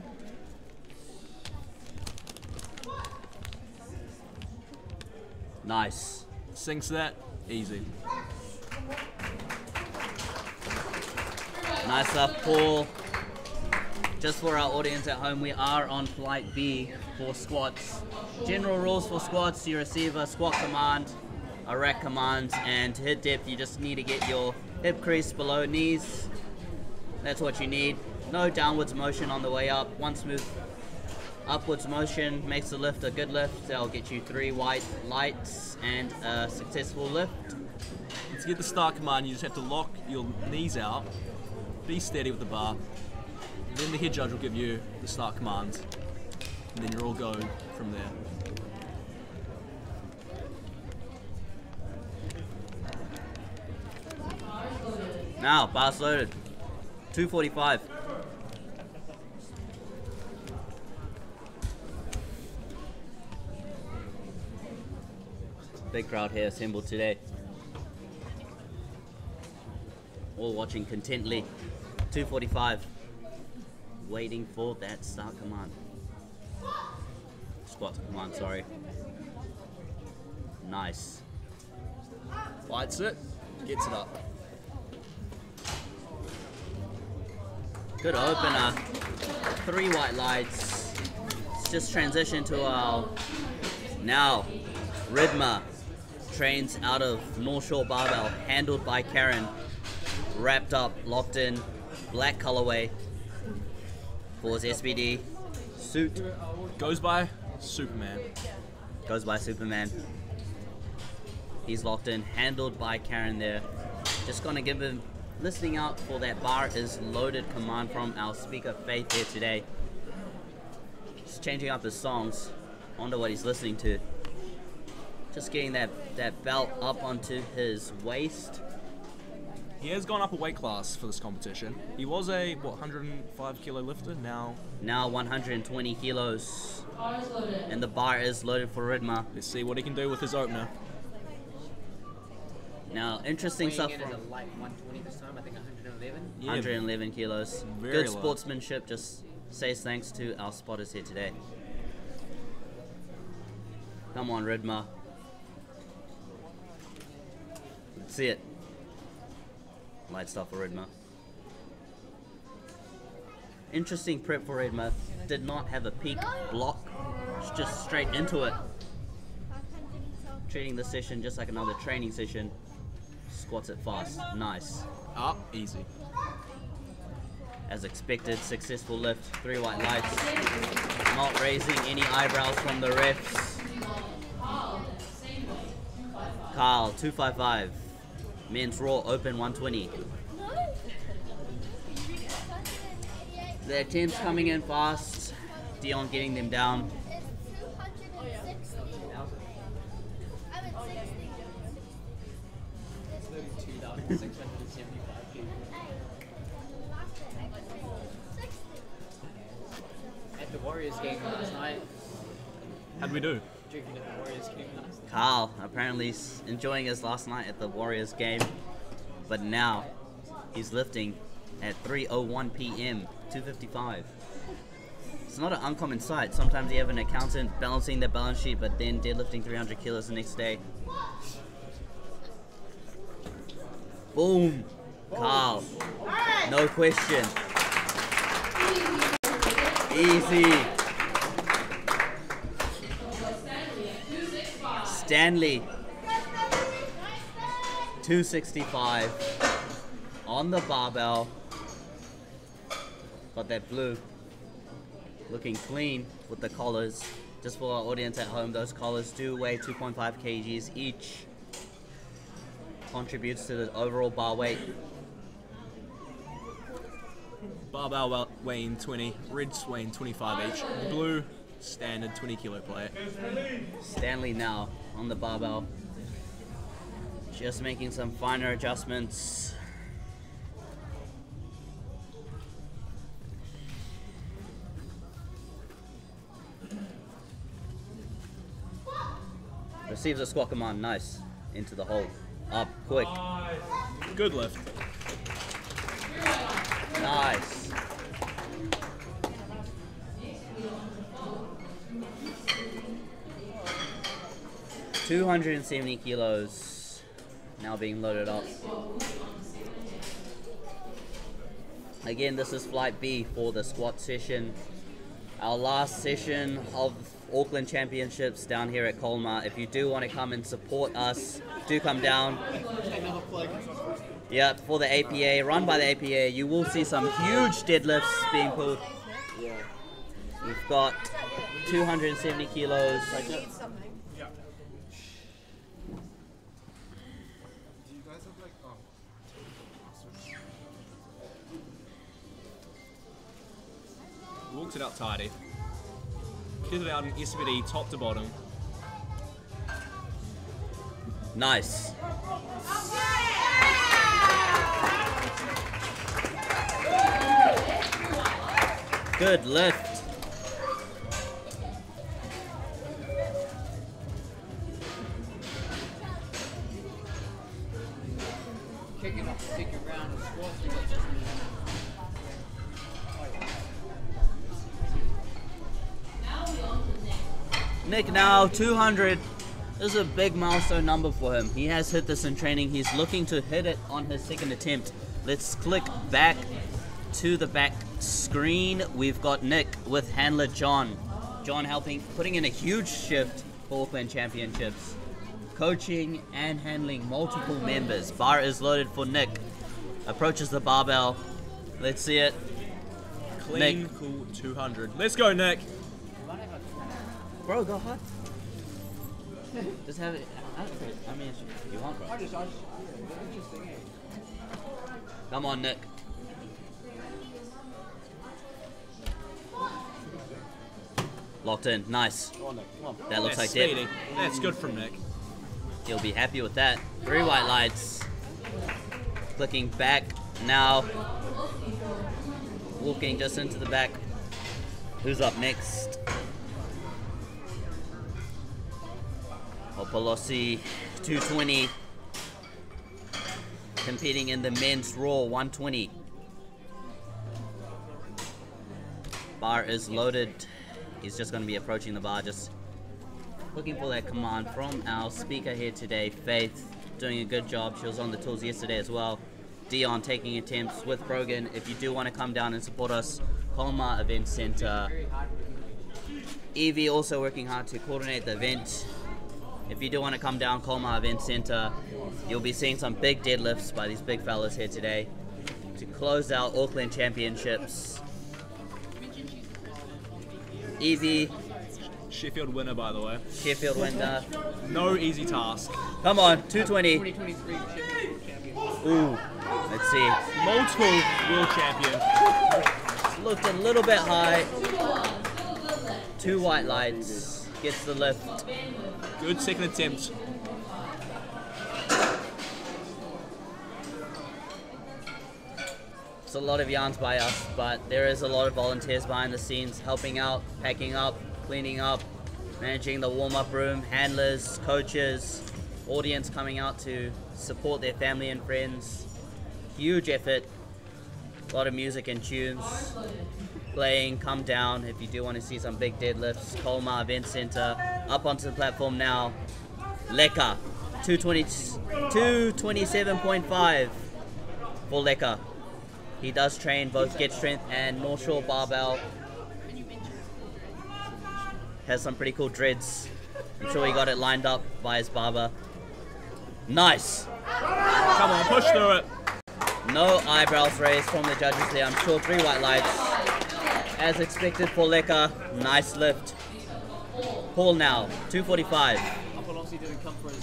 Nice. Sinks that, easy. Nice up, Paul. Just for our audience at home, we are on flight B for squats. General rules for squats, you receive a squat command, a rack command, and to hit depth, you just need to get your hip crease below knees. That's what you need. No downwards motion on the way up. One smooth upwards motion makes the lift a good lift. That'll get you three white lights and a successful lift. To get the start command, you just have to lock your knees out, be steady with the bar. Then the head judge will give you the start command, and then you're all go from there. Now, bars loaded. 245. Big crowd here assembled today. All watching contently. 245. Waiting for that start command. Squat command, sorry. Nice. Lights it, gets it up. Good opener. Three white lights. Let's just transition to our now Ridma trains out of North Shore Barbell, handled by Karen. Wrapped up, locked in, black colorway for his SBD suit. Goes by Superman. Goes by Superman. He's locked in, handled by Karen there. Just gonna give him listening out for that bar is loaded command from our speaker Faith here today. Just changing up his songs onto what he's listening to. Just getting that, that belt up onto his waist. He has gone up a weight class for this competition. He was a what 105 kilo lifter. Now Now 120 kilos. And the bar is loaded for Ridma. let's see what he can do with his opener. Now interesting Weighing stuff in from a light 120 this time, I think 111. Yeah, 111 kilos. Very Good low. sportsmanship. Just says thanks to our spotters here today. Come on, Ridma. Let's see it. Light stuff for Ridma. Interesting prep for Ridma. Did not have a peak block. Just straight into it. Treating the session just like another training session. Squats it fast. Nice. Up, easy. As expected, successful lift, three white lights. Not raising any eyebrows from the refs. Carl, 255. Men's Raw Open 120. The attempts coming in fast. Dion getting them down. It's 260. I'm at 60. out 675 kg. At the Warriors game last night, How'd we do? Drinking at the Warriors game last. Carl apparently s- enjoying his last night at the Warriors game, but now he's lifting at 3:01 p.m. 255. It's not an uncommon sight. Sometimes you have an accountant balancing their balance sheet, but then deadlifting 300 kilos the next day. Boom, Carl. No question. Easy. Stanley. 265 on the barbell. Got that blue. Looking clean with the collars. Just for our audience at home, those collars do weigh 2.5 kgs each. Contributes to the overall bar weight. Barbell weighing 20, reds weighing 25 each, blue standard 20 kilo plate. Stanley now on the barbell. Just making some finer adjustments. Receives a squat command, nice. Into the hole. Up, quick. Good lift. 270 kilos now being loaded up. Again, this is flight B for the squat session. Our last session of Auckland Championships down here at Kolmar. If you do want to come and support us, do come down. Yeah, for the APA, run by the APA, you will see some huge deadlifts being pulled. We've got 270 kilos. Uh, It out tidy. Did it out in SBD top to bottom. Nice. Good lift. Nick now 200. This is a big milestone number for him. He has hit this in training. He's looking to hit it on his second attempt. Let's click back to the back screen. We've got Nick with handler John. John helping, putting in a huge shift for Auckland Championships. Coaching and handling multiple members. Bar is loaded for Nick. Approaches the barbell. Let's see it. Clean, Nick. cool 200. Let's go, Nick. Bro, go hard. [LAUGHS] Just have it. I mean, if you want, bro. Come on, Nick. Locked in. Nice. That looks That's like speedy. depth. That's good from Nick. He'll be happy with that. Three white lights. Clicking back now. Walking just into the back. Who's up next? Opolosi 220. Competing in the men's Raw 120. Bar is loaded. He's just going to be approaching the bar, just looking for that command from our speaker here today, Faith. Doing a good job. She was on the tools yesterday as well. Dion taking attempts with Brogan. If you do want to come down and support us, Kolmar Event Center. Evie also working hard to coordinate the event. If you do want to come down Kolmar Event Center, you'll be seeing some big deadlifts by these big fellas here today to close out Auckland Championships. Easy. Sheffield winner, by the way. Sheffield winner. No easy task. Come on, 220. 2023 Sheffield World Champion. Ooh, let's see. Multiple world champion. Looked a little bit high. Two white lights. Gets the lift. Good second attempt. It's a lot of yarns by us, but there is a lot of volunteers behind the scenes helping out, packing up, cleaning up, managing the warm-up room, handlers, coaches, audience coming out to support their family and friends. Huge effort. A lot of music and tunes playing. Come down if you do want to see some big deadlifts. Kolmar Event Center. Uh, up onto the platform now. Leka. 220, 227.5 for Leka. He does train both Get Strength and North Shore Barbell. Has some pretty cool dreads. I'm sure he got it lined up by his barber. Nice. Come on, push through it. No eyebrows raised from the judges there. I'm sure three white lights. As expected for Leka. Nice lift. Paul now, 245. Upper didn't come for his.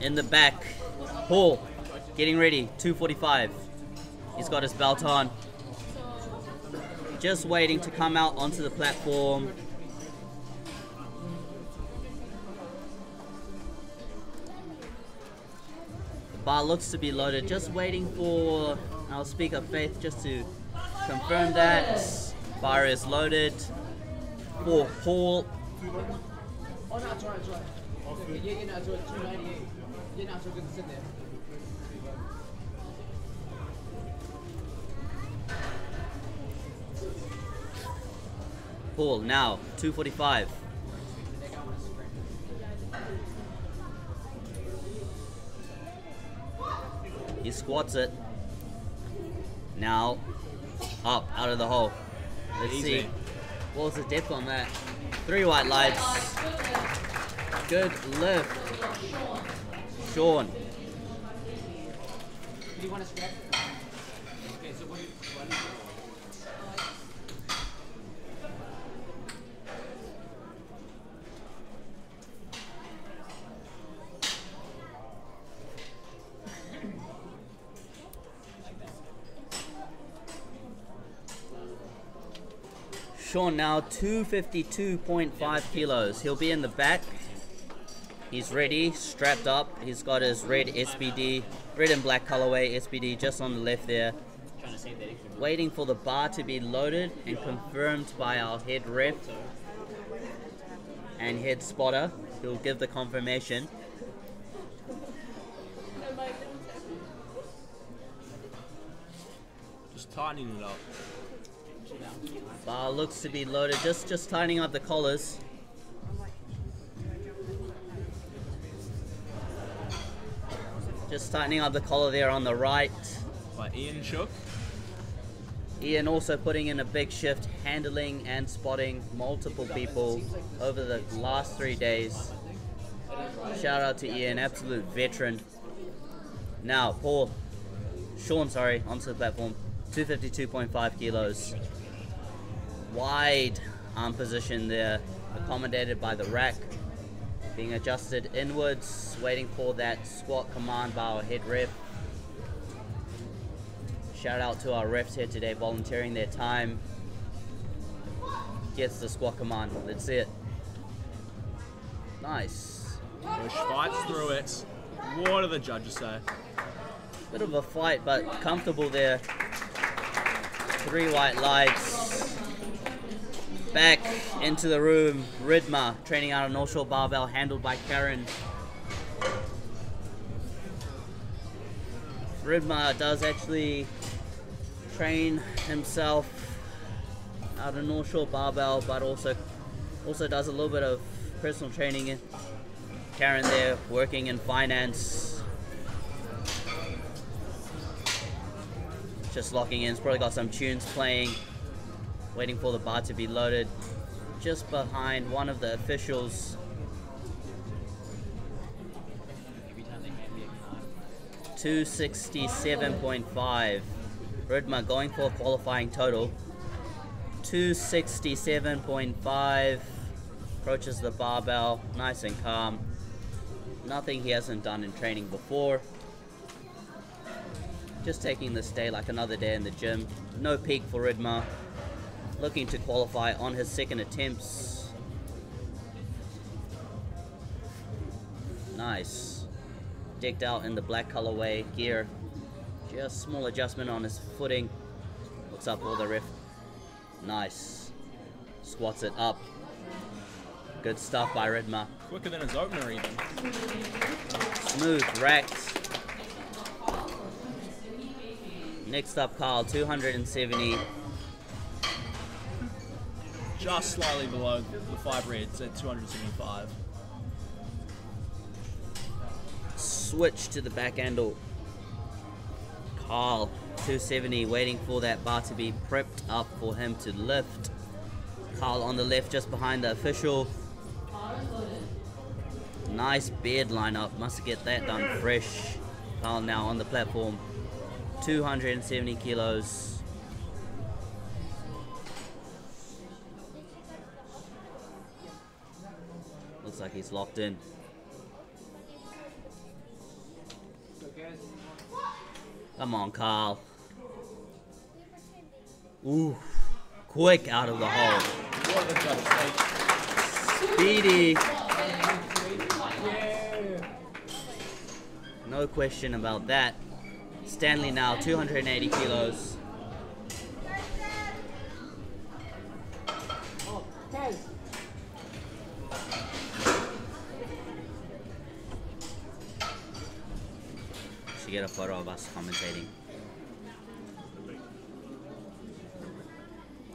[LAUGHS] In the back, Paul getting ready, 245. He's got his belt on. Just waiting to come out onto the platform. bar looks to be loaded. Just waiting for our speaker Faith just to confirm that. Bar is loaded for Paul. Paul now, 245. He squats it. Now, up out of the hole. Let's Easy. see. What was the depth on that? Three white lights. Good lift. Sean. Do you want to scratch? Sean now 252.5 kilos. He'll be in the back. He's ready, strapped up. He's got his red SBD, red and black colorway SBD just on the left there. Waiting for the bar to be loaded and confirmed by our head ref and head spotter. He'll give the confirmation. Just tightening it up. Bar looks to be loaded, just just tightening up the collars. Just tightening up the collar there on the right. By Ian Shook. Ian also putting in a big shift, handling and spotting multiple people over the last three days. Shout out to Ian, absolute veteran. Now, Paul, Sean, sorry, onto the platform, 252.5 kilos. Wide arm position there, accommodated by the rack, being adjusted inwards, waiting for that squat command by our head rep. Shout out to our refs here today, volunteering their time. Gets the squat command. Let's see it. Nice. Push fights through it. What do the judges say? Bit of a fight, but comfortable there. Three white lights. Back into the room. Ridma training out of North Shore Barbell, handled by Karen. Ridma does actually train himself out of North Shore Barbell, but also also does a little bit of personal training. Karen there working in finance, just locking in. He's probably got some tunes playing, waiting for the bar to be loaded. Just behind one of the officials, hand me a card. 267.5. Ridma going for a qualifying total. 267.5. Approaches the barbell, nice and calm. Nothing he hasn't done in training before. Just taking this day like another day in the gym. No peak for Ridma. Looking to qualify on his second attempts. Nice. decked out in the black colorway gear. Just small adjustment on his footing. Looks up all the ref. Nice. Squats it up. Good stuff by Ridma. Quicker than his opener even. Smooth, racked. Next up, Carl, 270. Just slightly below the five reds at 275. Switch to the back handle. Carl, 270, waiting for that bar to be prepped up for him to lift. Carl on the left, just behind the official. Nice beard lineup, must get that done fresh. Carl now on the platform, 270 kilos. Looks like he's locked in. Come on, Carl. Ooh, quick out of the hole. Speedy. No question about that. Stanley now 280 kilos. Oh, Get a photo of us commentating.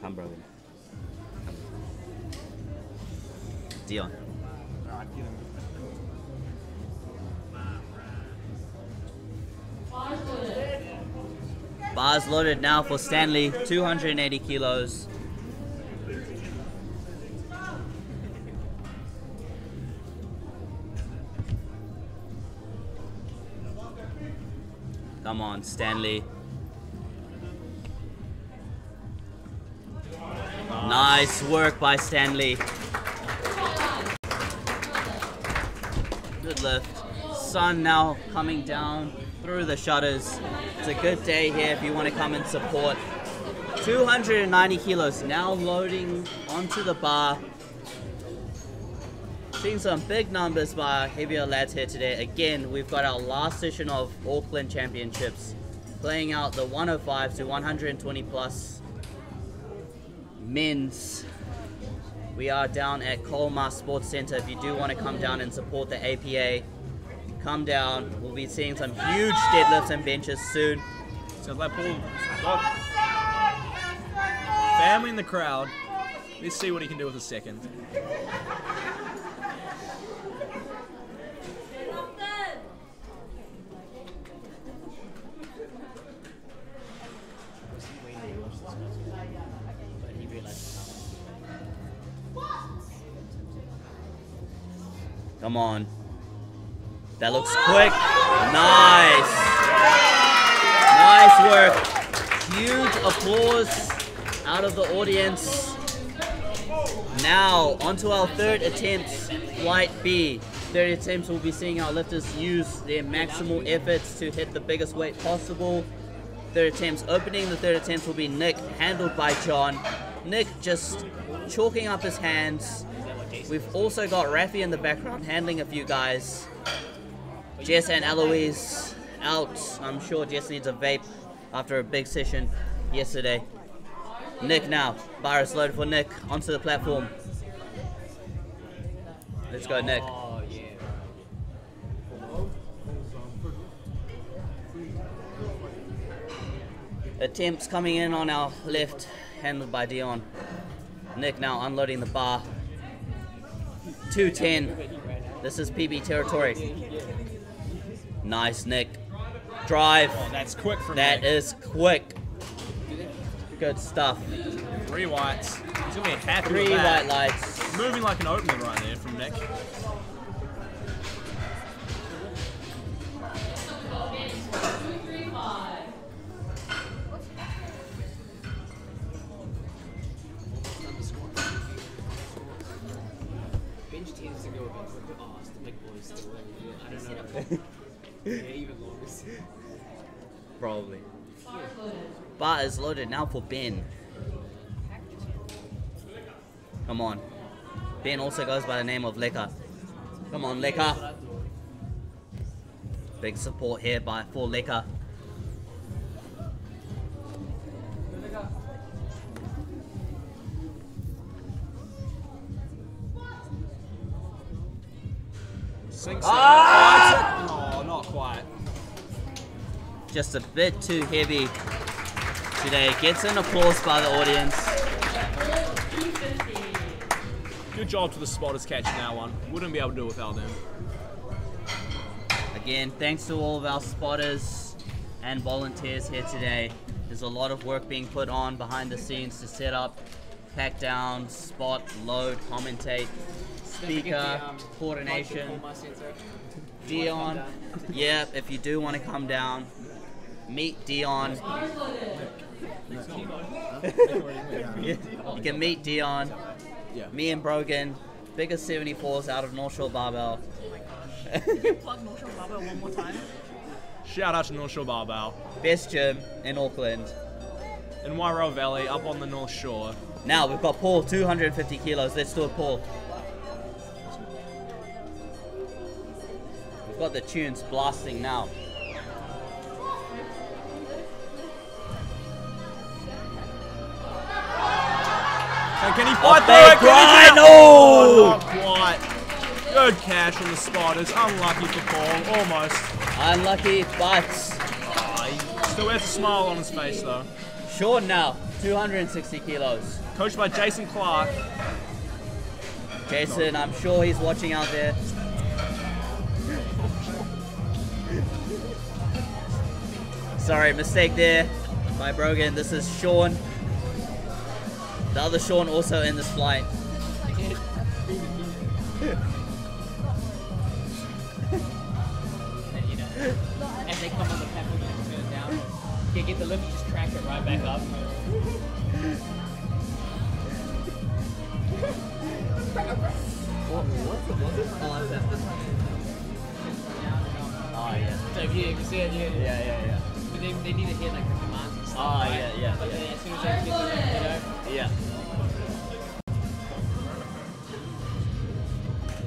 Come. Come. Dion. Bars loaded now for Stanley, 280 kilos. Come on, Stanley. Nice work by Stanley. Good lift. Sun now coming down through the shutters. It's a good day here if you want to come and support. 290 kilos now loading onto the bar. Seeing some big numbers by heavier lads here today. Again, we've got our last session of Auckland Championships playing out the 105 to 120 plus men's. We are down at Kolmar Sports Center. If you do want to come down and support the APA, come down. We'll be seeing some huge deadlifts and benches soon. So let Paul. Family in the crowd. Let's see what he can do with a second. Come on. That looks quick. Nice. Nice work. Huge applause out of the audience. Now, onto our third attempt, Flight B. Third attempts, we'll be seeing our lifters use their maximal efforts to hit the biggest weight possible. Third attempts, opening the third attempts will be Nick, handled by John. Nick just chalking up his hands. We've also got Rafi in the background handling a few guys. Jess and Eloise out. I'm sure Jess needs a vape after a big session yesterday. Nick now. Bar is loaded for Nick. Onto the platform. Let's go, Nick. Attempts coming in on our left, handled by Dion. Nick now unloading the bar. 210. This is PB territory. Nice, Nick. Drive. Oh, that's quick from That Nick. is quick. Good stuff. Three whites. He's gonna be happy Three white lights. Moving like an opener right there from Nick. Probably. Bar is loaded now for Ben. Come on. Ben also goes by the name of Leka. Come on, Leka. Big support here by for Leka. Sinks Ah! it. Oh, not quite. Just a bit too heavy today. Gets an applause by the audience. Good job to the spotters catching that one. Wouldn't be able to do it without them. Again, thanks to all of our spotters and volunteers here today. There's a lot of work being put on behind the scenes to set up, pack down, spot, load, commentate, speaker, um, coordination. Dion, [LAUGHS] yeah, if you do want to come down, meet Dion. [LAUGHS] [LAUGHS] You can meet Dion. Yeah. Me and Brogan, biggest 74s out of North Shore Barbell. Oh Can you Plug North Shore Barbell one more time. Shout out to North Shore Barbell. Best gym in Auckland. In Wairau Valley, up on the North Shore. Now we've got Paul, 250 kilos. Let's do it, Paul. We've got the tunes blasting now. Can he fight A through it? Can he Oh! not quite. Good cash on the spotters. Unlucky for Paul. Almost. Unlucky, but Ah, he still has a smile on his face though. Sean now, 260 kilos. Coached by Jason Clark. Jason, I'm sure he's watching out there. Sorry, mistake there by Brogan. This is Sean. The other Sean also in this flight. you know, as they come on the platform you get the lift, you just crank it right back up. What the what? Oh yeah. So if you, if you see it, yeah, Yeah, yeah, yeah. But they, they need to hear like the commands and stuff. Oh, right? yeah, yeah, But yeah. as soon as they get the you know, Yeah.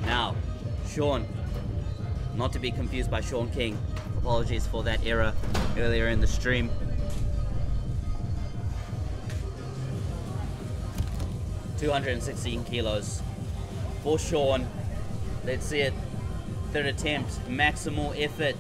Now, Sean. Not to be confused by Sean King. Apologies for that error earlier in the stream. Two hundred and sixteen kilos for Sean. Let's see it. Third attempt, maximal effort.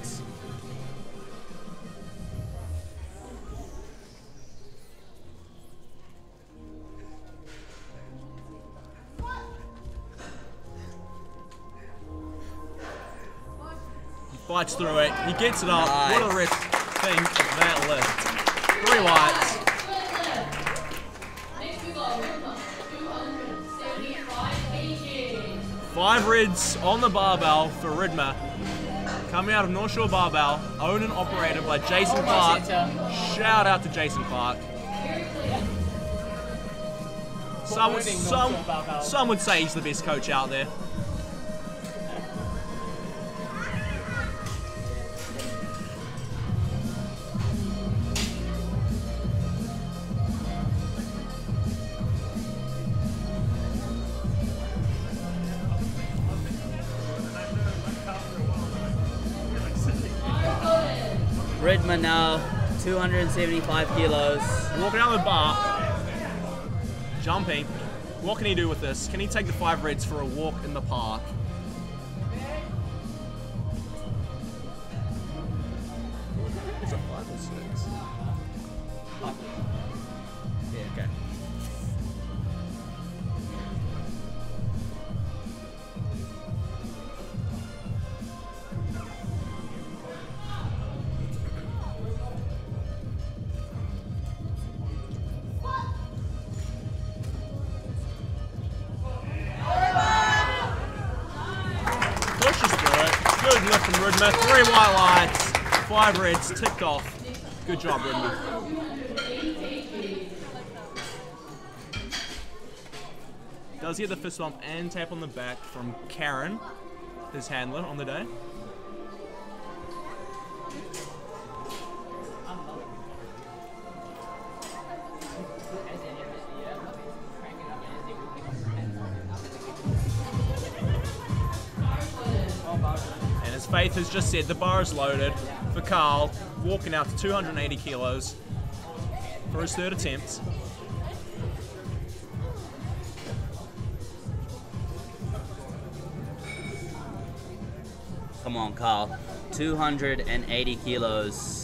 Fights through it. He gets it up. What a ref think of that lift. Three whites. Next we got Ripper, 275 kg. Five rids on the barbell for Ridma. Coming out of North Shore Barbell, owned and operated by Jason Clark. Shout out to Jason Clark. Some, some, some would say he's the best coach out there. 275 kilos. Walking out the bar, jumping. What can he do with this? Can he take the five reds for a walk in the park? Five reds, ticked off. Good job, Ridma. Does he get the fist bump and tap on the back from Karen, his handler on the day. Just said, the bar is loaded for Carl, walking out to 280 kilos for his third attempt. Come on, Carl. 280 kilos.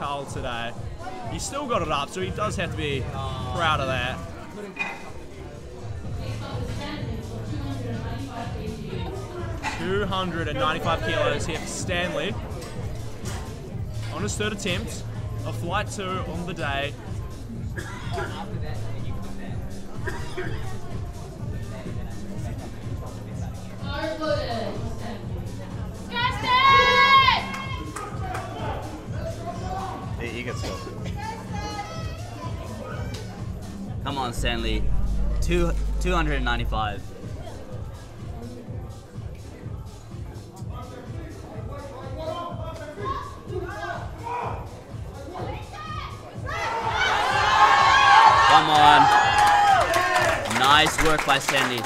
Carl today. He still got it up, so he does have to be proud of that. Two hundred and ninety-five kilos here for Stanley on his third attempt a flight two on the day. Stanley. Two, 295. Come on. Nice work by Stanley.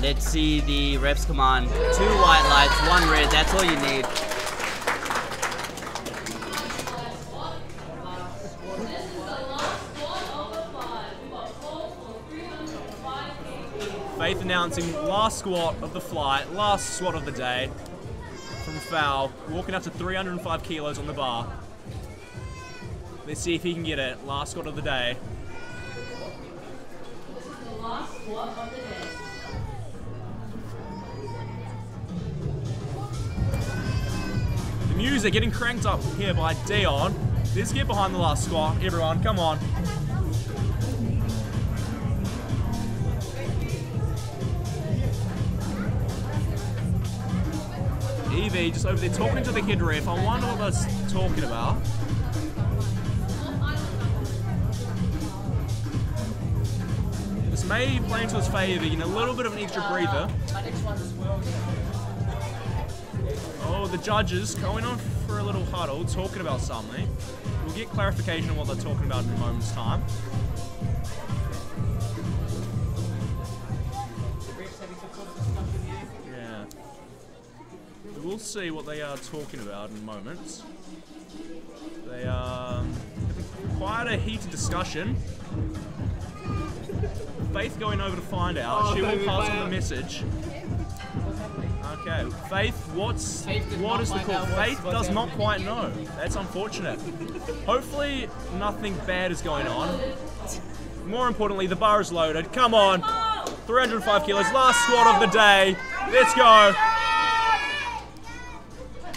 Let's see the reps come on. Two white lights, one red. That's all you need. Announcing last squat of the flight, last squat of the day from foul, walking up to 305 kilos on the bar. Let's see if he can get it. Last squat of the day. The last squat of the day. The music getting cranked up here by Dion. Let's get behind the last squat. Everyone, come on. Evie just over there talking to the head ref. I wonder what that's talking about. This may play into his favour, getting a little bit of an extra breather. Oh, the judges going on for a little huddle, talking about something. We'll get clarification on what they're talking about in a moment's time. We'll see what they are talking about in a moment. They are having quite a heated discussion. Faith going over to find out. she will pass on the message. Okay, Faith, what's Faith does what not is the call? Faith what's does not quite know. That's unfortunate. Hopefully, nothing bad is going on. More importantly, the bar is loaded. Come on, 305 kilos, last squat of the day. Let's go.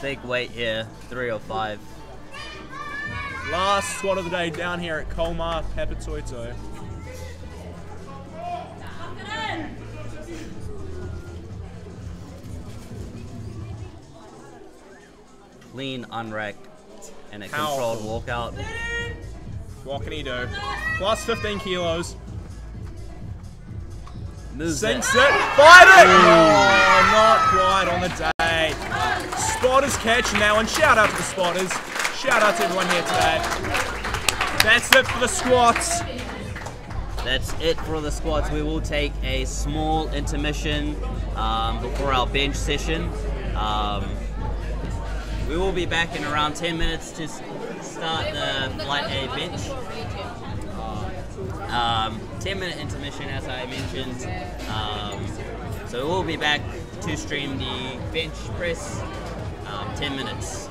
Big weight here, 305. Last squat of the day down here at Kolmar Papatoetoe. Clean, unracked, and a Powerful. controlled walkout. What can he do? Plus 15 kilos. Moves Sinks it. it. Fight it! Oh, not quite on the day. Spotters catch now, and shout out to the spotters. Shout out to everyone here today. That's it for the squats. That's it for the squats. We will take a small intermission um, before our bench session. Um, we will be back in around 10 minutes to start the Flight A bench. Um, 10 minute intermission, as I mentioned. Um, so we'll be back to stream the bench press. Um, 10 minutes.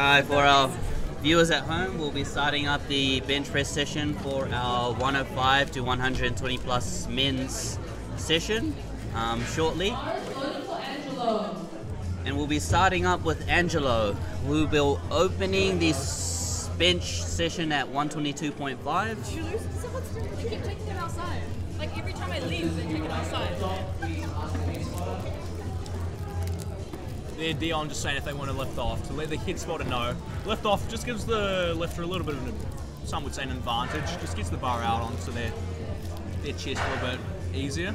Alright, for our viewers at home, we'll be starting up the bench press session for our 105 to 120 plus men's session um, shortly. And we'll be starting up with Angelo, who will be opening this bench session at 122.5. You lose keep taking outside. Like every time I leave, they take it outside. There, Dion just saying if they want to lift off, to let the hit spotter know. Lift off just gives the lifter a little bit of an, some would say an advantage. Just gets the bar out onto their, their chest a little bit easier.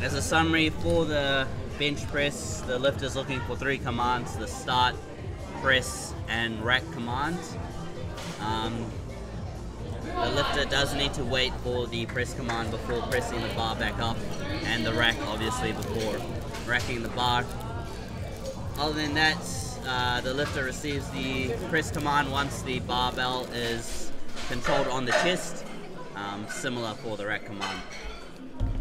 As a summary for the bench press, the lift is looking for three commands the start, press, and rack command. Um, the lifter does need to wait for the press command before pressing the bar back up, and the rack obviously before racking the bar. Other than that, uh, the lifter receives the press command once the barbell is controlled on the chest, um, similar for the rack command.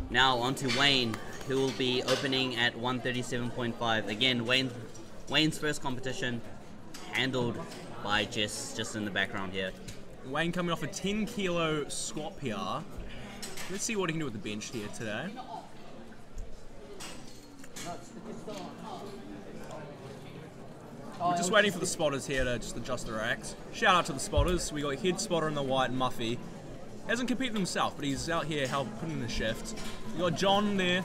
Now on to Wayne, who will be opening at 137.5. Again, Wayne, Wayne's first competition, handled by Jess, just in the background here. Wayne coming off a 10 kilo squat PR. Let's see what he can do with the bench here today. We're just waiting for the spotters here to just adjust their racks. Shout out to the spotters. We got head spotter in the white, Muffy. Hasn't competed himself, but he's out here helping putting in the shift. We got John there,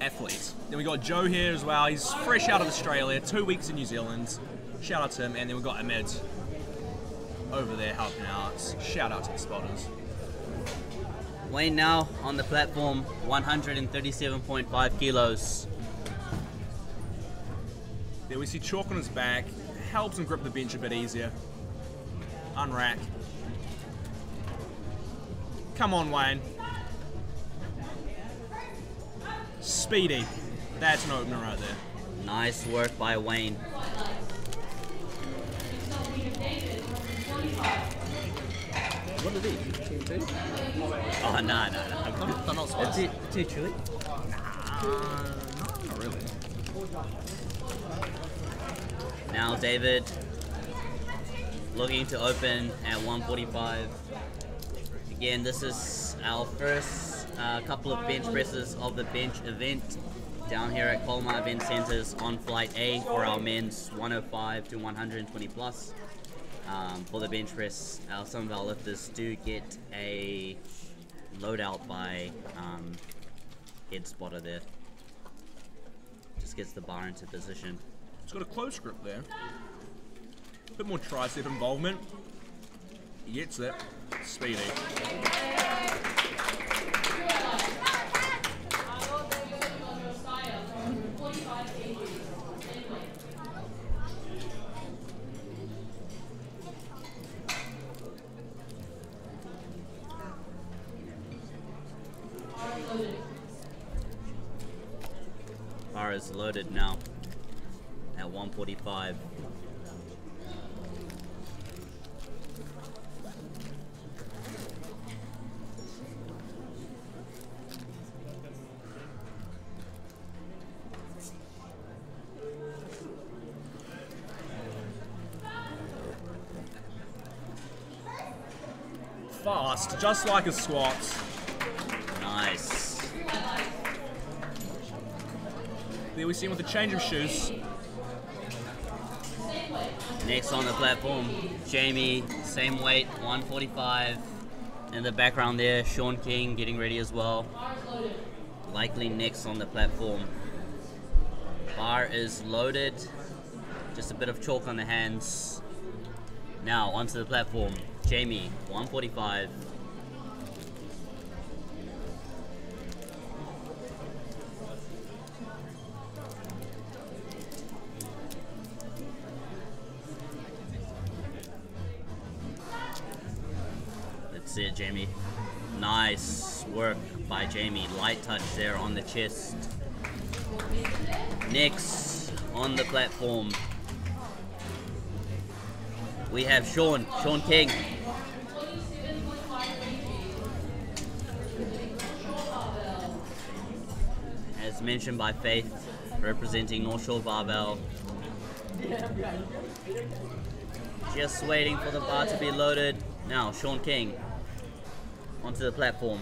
athlete. Then we got Joe here as well. He's fresh out of Australia, two weeks in New Zealand. Shout out to him. And then we got Ahmed over there helping out. Shout out to the spotters. Wayne now on the platform, 137.5 kilos. There we see chalk on his back. Helps him grip the bench a bit easier. Unrack. Come on, Wayne. Speedy. That's an opener right there. Nice work by Wayne. What are these? Team two? Oh, no, no, no. They're not spicy. it, too. Uh, no, not really. Now David looking to open at 145. Again, this is our first uh, couple of bench presses of the bench event down here at Kolmar Event Centers on Flight A for our men's 105 to 120 plus. Um, for the bench press, uh, some of our lifters do get a loadout by um, head spotter there. Just gets the bar into position. It's got a close grip there. A Bit more tricep involvement. He gets it. Speedy. Bar is loaded now at 145. Fast, just like a squats. Nice. There we see him with a change of shoes. Next on the platform, Jamie, same weight, 145. In the background there, Sean King getting ready as well. Likely next on the platform. Bar is loaded. Just a bit of chalk on the hands. Now onto the platform. Jamie, 145. It, Jamie. Nice work by Jamie. Light touch there on the chest. Next on the platform, we have Sean, Sean King. As mentioned by Faith representing North Shore Barbell. Just waiting for the bar to be loaded. Now, Sean King onto the platform.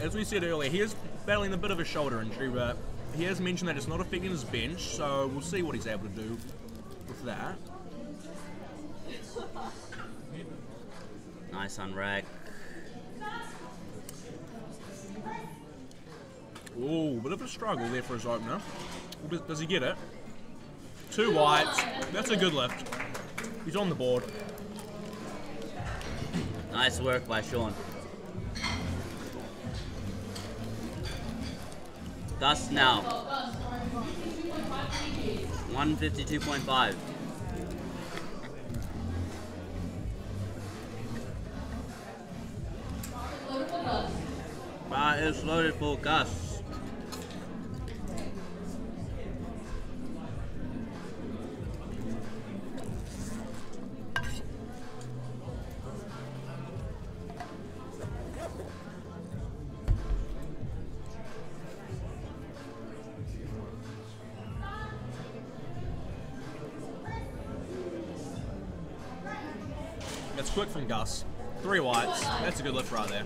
As we said earlier, he is battling a bit of a shoulder injury, but he has mentioned that it's not affecting his bench, so we'll see what he's able to do with that. Nice on rack. Ooh, bit of a struggle there for his opener. Does, does he get it? Two whites. That's a good lift. He's on the board. Nice work by Sean. Gus now. 152.5. Bar loaded for Gus. Quick from Gus. Three whites. That's a good lift right there.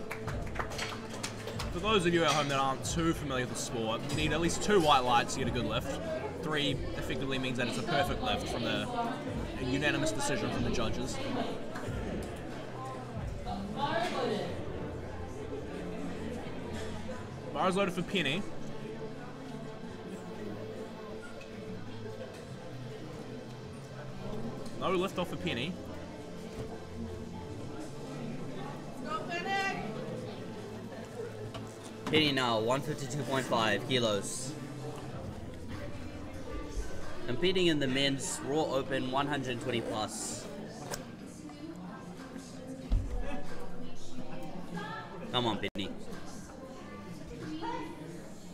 For those of you at home that aren't too familiar with the sport, you need at least two white lights to get a good lift. Three effectively means that it's a perfect lift from the a unanimous decision from the judges. Bar is loaded for Penny. No lift off for Penny. Penny now, 152.5 kilos. Competing in the men's Raw Open 120 plus. Come on, Penny.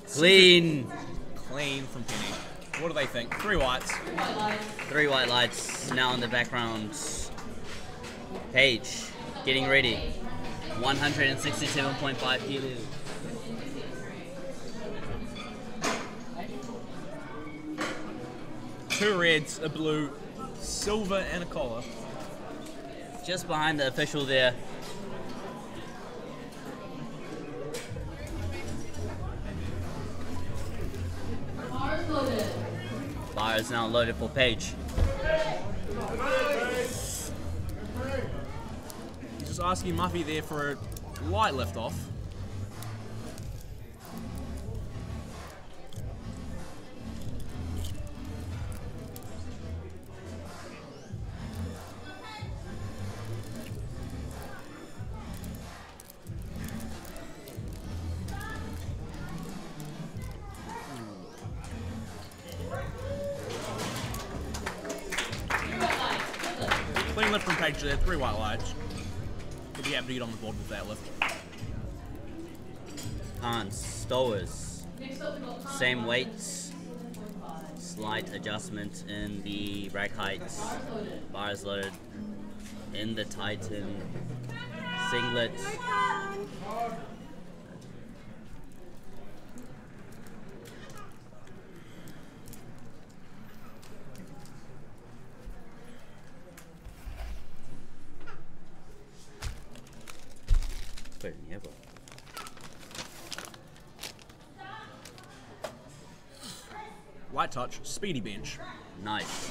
Clean. Clean from Penny. What do they think? Three whites. Three white lights now in the background. Paige, getting ready. 167.5 kilos. Two reds, a blue, silver, and a collar. Just behind the official there. Bar is now loaded for Paige. He's just asking Muffy there for a light lift off. Slight adjustment in the rack heights. bars loaded in the Titan singlet. Put it in here, but- Light touch, speedy bench. Nice.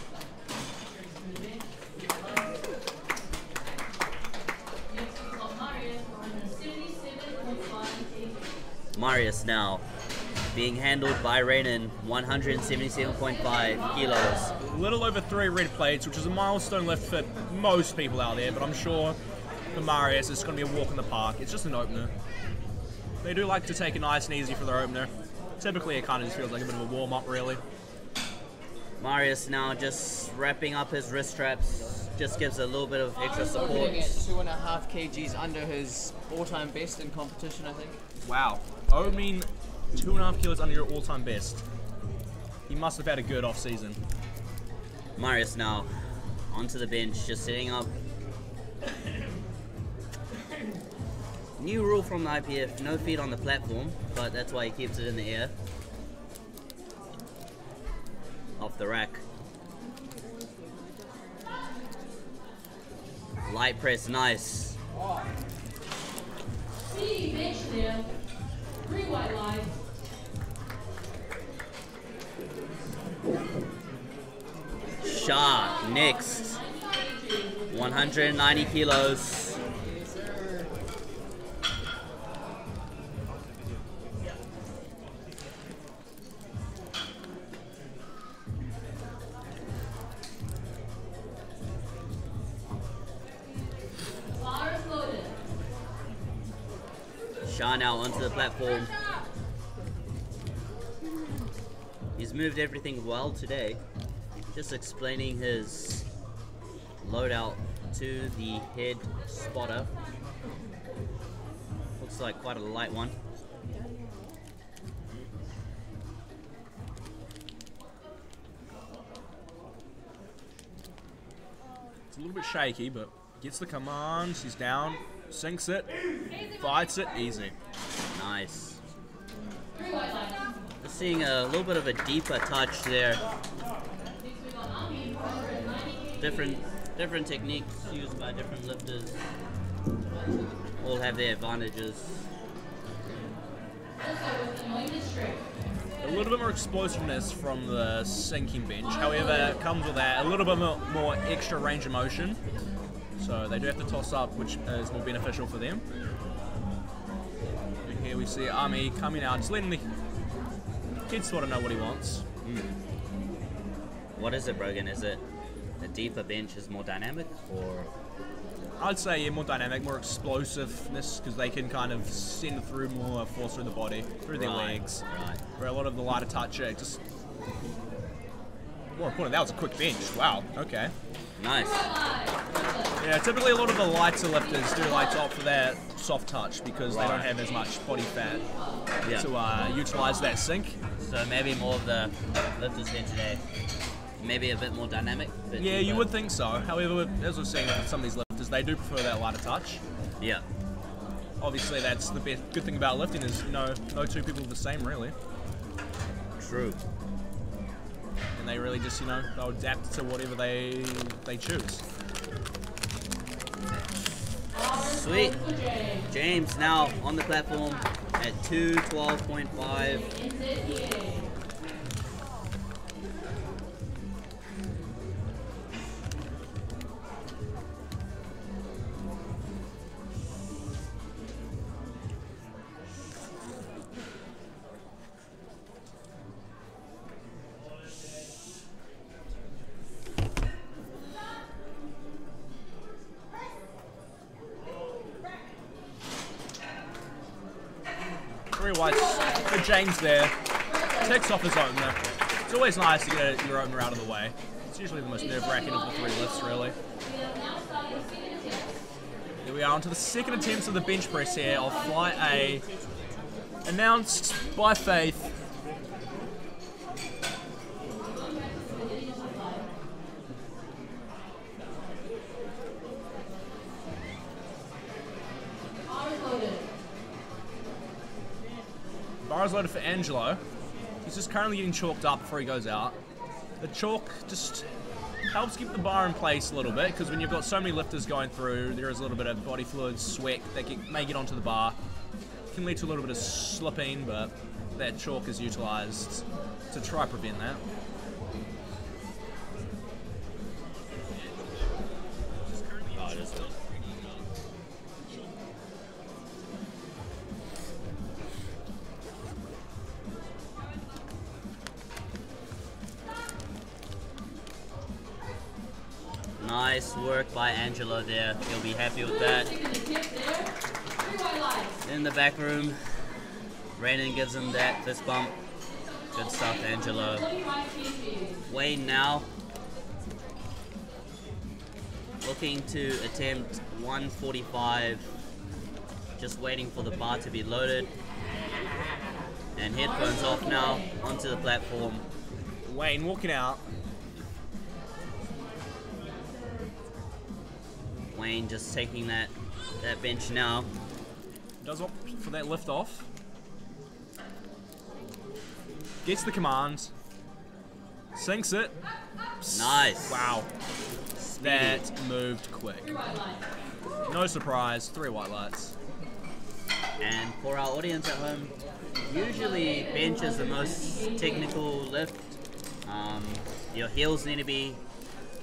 Marius now being handled by Raynon, 177.5 kilos. A little over three red plates, which is a milestone lift for most people out there, but I'm sure for Marius it's going to be a walk in the park. It's just an opener. They do like to take it nice and easy for their opener. Typically, it kind of just feels like a bit of a warm up, really. Marius now just wrapping up his wrist straps, just gives a little bit of extra support. Opening at two and a half kgs under his all-time best in competition, I think. Wow. I mean, two and a half kilos under your all time best. He must have had a good off season. Marius now onto the bench, just sitting up. New rule from the IPF, no feet on the platform, but that's why he keeps it in the air. Off the rack. Light press, nice. C bench. Three white lines. Shark next. 190 kilos. Shah now onto the platform. He's moved everything well today. Just explaining his loadout to the head spotter. Looks like quite a light one. It's a little bit shaky, but gets the commands. He's down, sinks it, fights it, easy. Nice. Just seeing a little bit of a deeper touch there. Different different techniques used by different lifters. All have their advantages. A little bit more explosiveness from the sinking bench. However, comes with that a little bit more, more extra range of motion. So they do have to toss up, which is more beneficial for them. And here we see Army coming out, just letting the kid sort of know what he wants. Hmm. What is it, Brogan? Is it a deeper bench is more dynamic or I'd say yeah, more dynamic, more explosiveness, because they can kind of send through more force through the body, through their Right, legs. right. Where a lot of the lighter touch, it just more important. That was a quick bench. Wow. Okay. Nice? Yeah, typically a lot of the lighter lifters do like to opt for that soft touch because they don't have as much body fat Yeah. to uh, utilize that sink. So maybe more of the lifters here today. Maybe a bit more dynamic. bit Yeah, you would think so. However, as we're seeing with some of these lifters, they do prefer that lighter touch. Yeah. Obviously, that's the best, good thing about lifting is no no two people are the same really, True. And they really just you know they'll adapt to whatever they they choose. Sweet. James now on the platform at 212.5. James there. Takes off his opener. It's always nice to get your opener out of the way. It's usually the most nerve-wracking of the three lifts, really. Here we are onto the second attempt of the bench press here of Flight A. Announced by Faith. Bars loaded for Angelo. He's just currently getting chalked up before he goes out. The chalk just helps keep the bar in place a little bit because when you've got so many lifters going through, there is a little bit of body fluid, sweat that get, may get onto the bar. Can lead to a little bit of slipping, but that chalk is utilized to try prevent that. Nice work by Angelo there. He'll be happy with that. In the back room, Raiden gives him that fist bump. Good stuff, Angelo. Wayne now looking to attempt 145. Just waiting for the bar to be loaded. And headphones off now onto the platform. Wayne walking out. Just taking that that bench now. Does opt for that lift off. Gets the command. Sinks it. Nice. Wow. That moved quick. No surprise, three white lights. And for our audience at home, usually bench is the most technical lift. Um, your heels need to be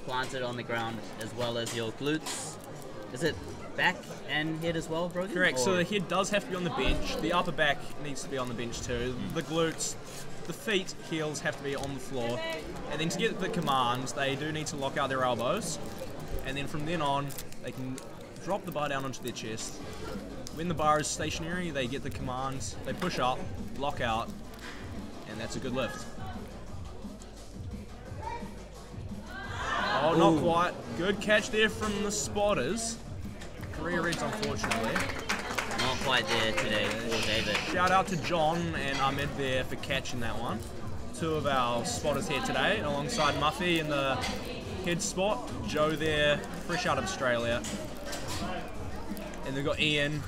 planted on the ground as well as your glutes. Is it back and head as well, Brogan? Correct, so the head does have to be on the bench. The upper back needs to be on the bench too. The glutes, the feet, heels have to be on the floor. And then to get the commands, they do need to lock out their elbows. And then from then on, they can drop the bar down onto their chest. When the bar is stationary, they get the commands, they push up, lock out, and that's a good lift. Oh, not Ooh. quite. Good catch there from the spotters. Career reds, unfortunately. Not quite there today for David. Shout out to John and Ahmed there for catching that one. Two of our spotters here today, alongside Muffy in the head spot. Joe there, fresh out of Australia. And they've got Ian,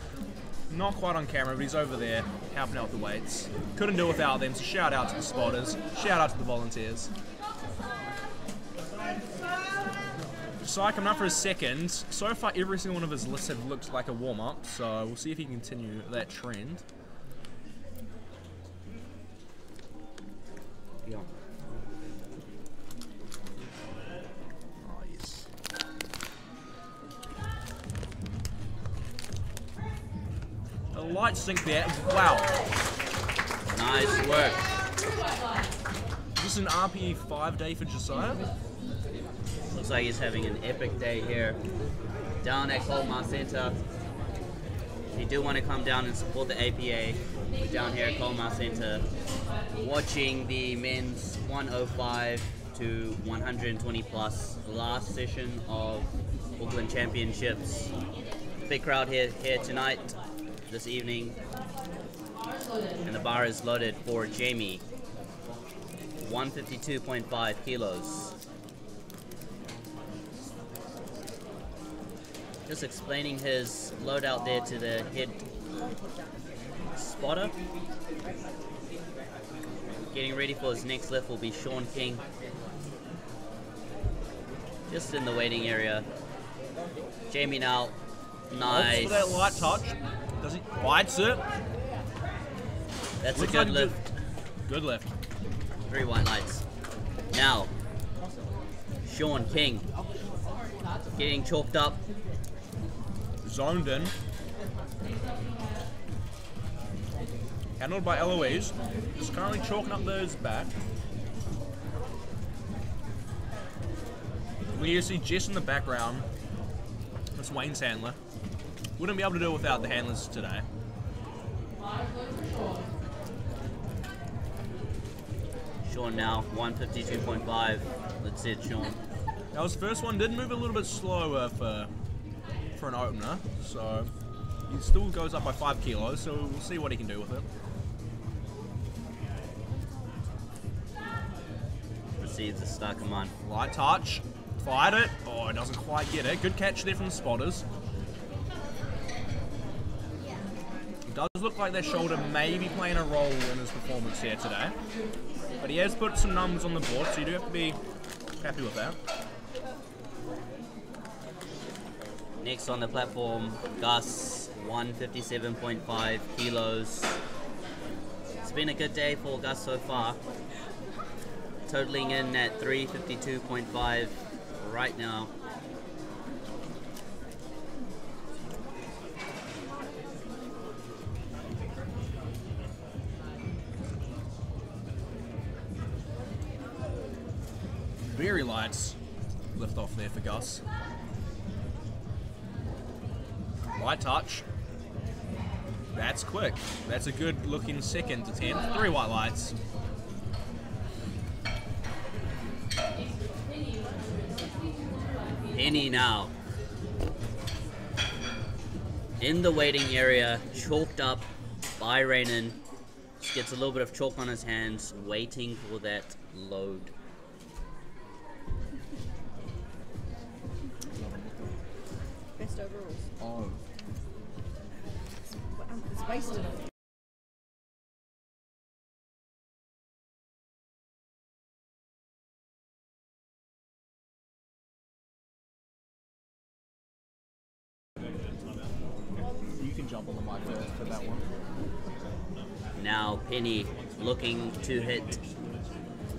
not quite on camera, but he's over there helping out with the weights. Couldn't do without them, so shout out to the spotters. Shout out to the volunteers. Psych, I'm up for a second. So far, every single one of his lists have looked like a warm up, so we'll see if he can continue that trend. Yeah. Oh, yes. A light sync there. Wow. Nice work. Is this an RPE 5 day for Josiah? Looks like he's having an epic day here down at Kolmar Center. If you do want to come down and support the APA, we're down here at Kolmar Center watching the men's 105 to 120 plus last session of Auckland Championships. Big crowd here here tonight, this evening, and the bar is loaded for Jamie. 152.5 kilos. Just explaining his loadout there to the head spotter. Getting ready for his next lift will be Sean King. Just in the waiting area. Jamie now. Nice. For that light touch. Does he bites it? That's a good like a good- lift. Good lift. Three white lights. Now, Sean King. Getting chalked up. Zoned in. Handled by Eloise. Just currently chalking up those back. We see Jess in the background. That's Wayne's handler. Wouldn't be able to do it without the handlers today. Sean now, 152.5. Let's see it, Sean. Now his first one did move a little bit slower for for an opener, so he still goes up by five kilos. So we'll see what he can do with it. Receives the star command. Light touch, fired it. Oh, it doesn't quite get it. Good catch there from the spotters. It does look like their shoulder may be playing a role in his performance here today, but he has put some numbers on the board, so you do have to be happy with that. Next on the platform, Gus, 157.5 kilos. It's been a good day for Gus so far. Totaling in at 352.5 right now. Very light lift off there for Gus. Light touch. That's quick. That's a good looking second attempt. Three white lights. Penny now. In the waiting area, chalked up by Raynon. Just gets a little bit of chalk on his hands, waiting for that load. Best overalls. Oh wasted. You can jump on the mic for that one. Now, Penny looking to hit.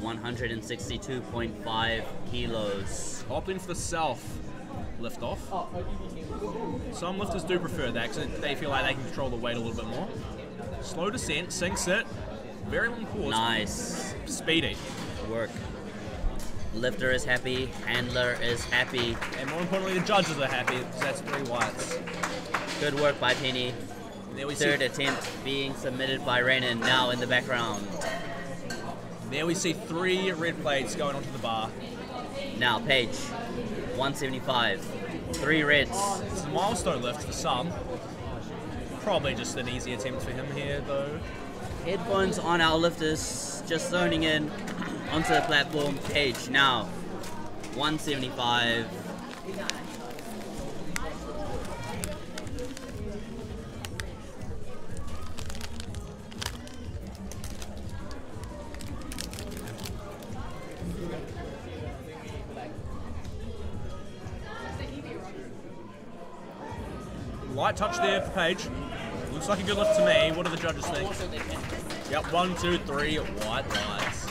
162.5 kilos. Hoping for self lift off. Oh, Some lifters do prefer that because they feel like they can control the weight a little bit more. Slow descent, sinks it. Very long pause. Nice Speedy. work. Lifter is happy, handler is happy. And more importantly, the judges are happy because that's three whites. Good work by Penny. And there we Third see, attempt being submitted by Raynon now in the background. there we see three red plates going onto the bar. Now Paige, 175. Three reds. It's a milestone left for some. Probably just an easy attempt for him here, though. Headphones on our lifters, just zoning in onto the platform. Paige now, 175. Light touch there for Paige. Looks like a good lift to me. What do the judges think? Yep, one, two, three, white lights.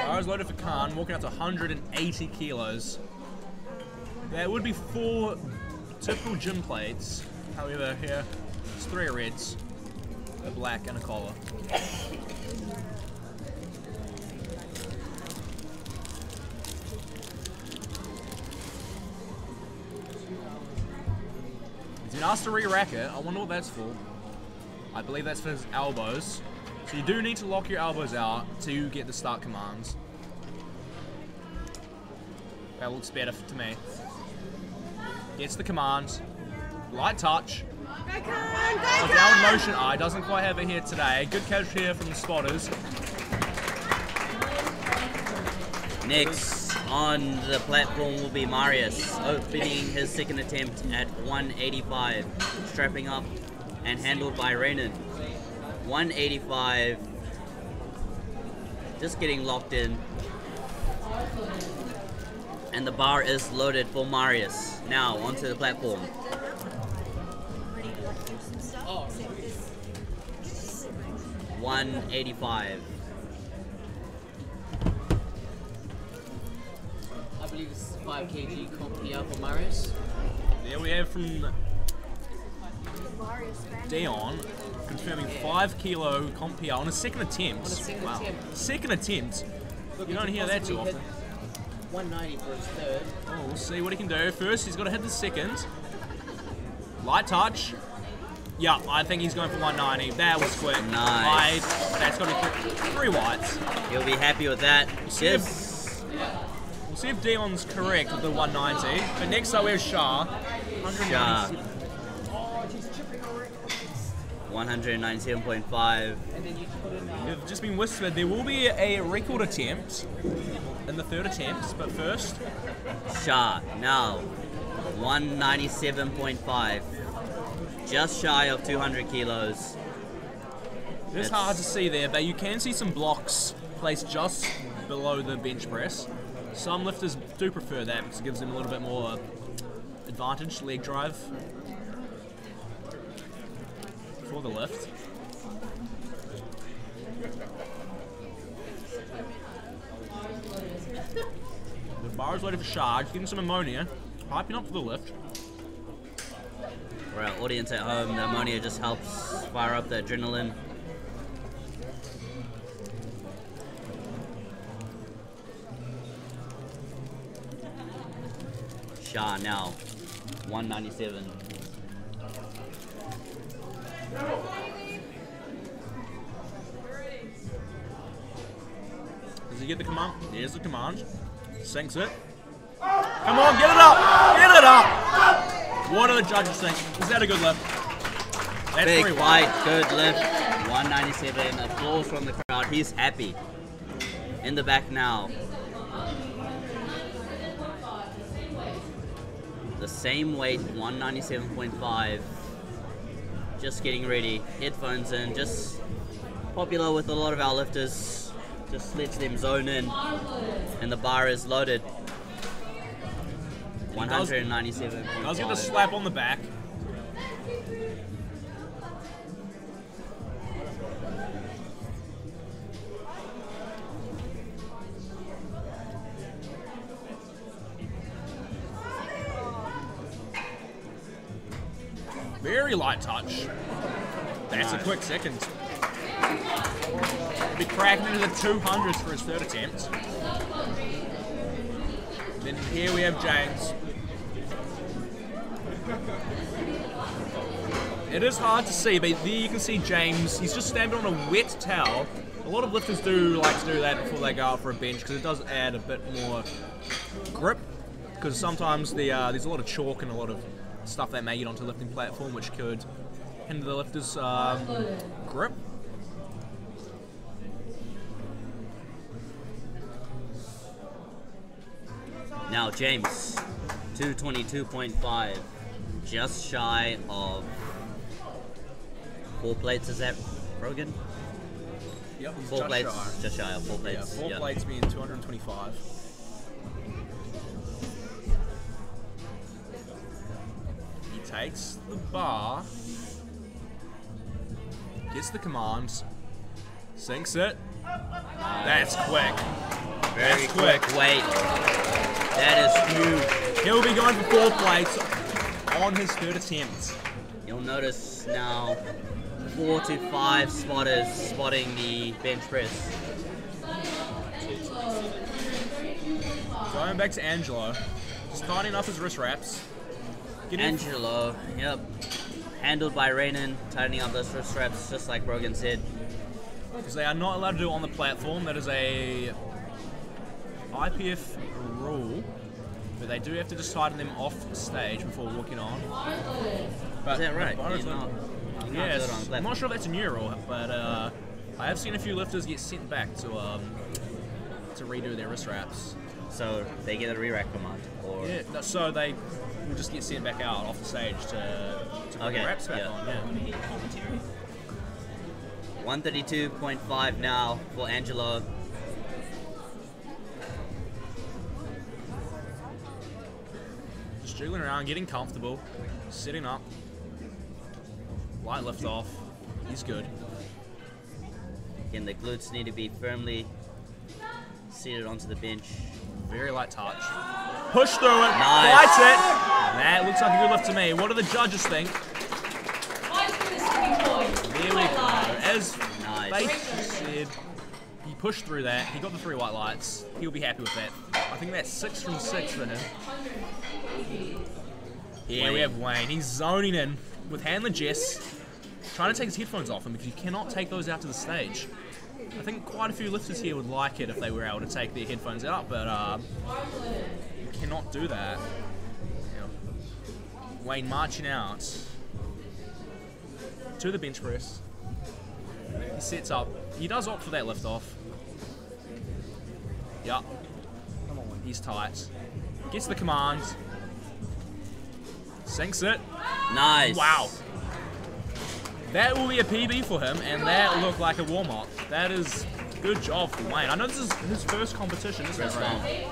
Bar is loaded for Khan, walking up to 180 kilos. There would be four typical gym plates. However, here it's three reds, a black, and a collar. He's been asked to re-rack it. I wonder what that's for. I believe that's for his elbows. So you do need to lock your elbows out to get the start commands. That looks better to me. Gets the command. Light touch. A down motion eye. Doesn't quite have it here today. Good catch here from the spotters. Next on the platform will be Marius, opening his second attempt at 185, strapping up and handled by Raynon. 185, just getting locked in. And the bar is loaded for Marius. Now onto the platform. Oh, 185. I believe it's 5 kg comp for Marius. There we have from Dion confirming 5 kilo comp PR on a second attempt. On a second wow. attempt. Second attempt. Look, You don't hear that too possibly often. Hit 190 for his third. Oh, we'll see what he can do. First, he's got to hit the second. Light touch. Yeah, I think he's going for 190. That was quick. Nice. I- that's got to be quick. Three whites. He'll be happy with that. See if- Yes. We'll see if Dion's correct with the 190. But next up we have Shah. Shah. 190. 197.5. And then you put in. We've just been whispered there will be a record attempt in the third attempt, but first, Shah now 197.5, just shy of 200 kilos. it's It's- hard to see there, but you can see some blocks placed just below the bench press. Some lifters do prefer that because it gives them a little bit more advantage, leg drive for the lift. The bar is ready for charge, getting some ammonia, hyping up for the lift. For our audience at home, the ammonia just helps fire up the adrenaline. Shah now 197. Does he get the command? There's the command. Sinks it. Come on, get it up! Get it up! What do the judges think? Is that a good lift? That's Big fight, good lift. 197. Applause from the crowd. He's happy. In the back now. the same weight, 197.5. Just getting ready, headphones in, just popular with a lot of our lifters. Just lets them zone in, and the bar is loaded. does- 197.5. Does get the slap on the back. Very light touch. That's a quick second. He'll be cracking into the 200s for his third attempt. Then here we have James. It is hard to see, but there you can see James. He's just standing on a wet towel. A lot of lifters do like to do that before they go out for a bench because it does add a bit more grip. Because sometimes the, uh, there's a lot of chalk and a lot of stuff they may get onto the lifting platform, which could hinder the lifter's um, grip. Now, James, 222.5, just shy of four plates. Is that Brogan? Yep, Four just plates, shy. just shy of four plates. Yeah, plates. four yeah. plates being 225. Takes the bar, gets the command, sinks it. That's quick. Very That's quick quick. weight. That is huge. He'll be going for four plates on his third attempt. You'll notice now four to five spotters spotting the bench press. Going back to Angelo, starting off his wrist wraps. Angelo, yep. Handled by Raynon, tightening up those wrist straps, just like Brogan said. because they are not allowed to do it on the platform. That is a IPF rule, but they do have to just tighten them off stage before walking on. But Is that right? Not, you can't do Yes, I'm not sure if that's a new rule, but uh, I have seen a few lifters get sent back to um, to redo their wrist wraps. So they get a re-rack command. Or Yeah, no, so they will just get sent back out off the stage to, to put Okay, their wraps back yeah. on. Yeah. 132.5 now for Angelo. Just jiggling around, getting comfortable, sitting up. Light lift off. He's good. Again, the glutes need to be firmly seated onto the bench. Very light touch. Push through it. Nice. Bites it. That looks like a good lift to me. What do the judges think? Five for the sticking point. There we go. As Nice. Faith said, he pushed through that. He got the three white lights. He'll be happy with that. I think that's six from six for him. Yeah, we have Wayne. He's zoning in with Handler Jess, trying to take his headphones off him because you cannot take those out to the stage. I think quite a few lifters here would like it if they were able to take their headphones out, but uh, you cannot do that. Yeah. Wayne marching out to the bench press. He sets up. He does opt for that lift off. Yup. He's tight. Gets the command. Sinks it. Nice. Wow. That will be a PB for him, and that looked like a warm up. That is good job for Wayne. I know this is his first competition, isn't it, First Ray?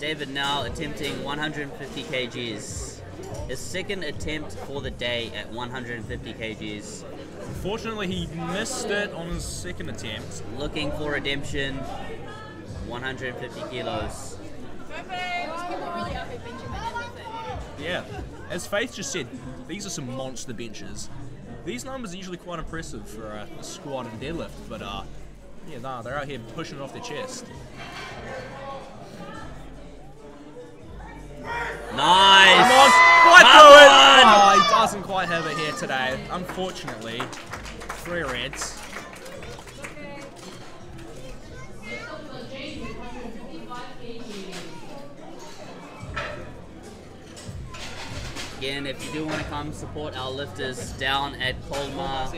David now attempting 150 kgs. His second attempt for the day at 150 kgs. Unfortunately, he missed it on his second attempt. Looking for redemption. 150 kilos. People really up at Benjamin and with it. Yeah. As Faith just said, these are some monster benches. These numbers are usually quite impressive for a squat and deadlift, but uh, yeah, nah, they're out here pushing it off their chest. Nice. Come on, quite Come it. on. Oh, he doesn't quite have it here today, unfortunately. Three reds. Again, if you do want to come support our lifters down at Kolmar,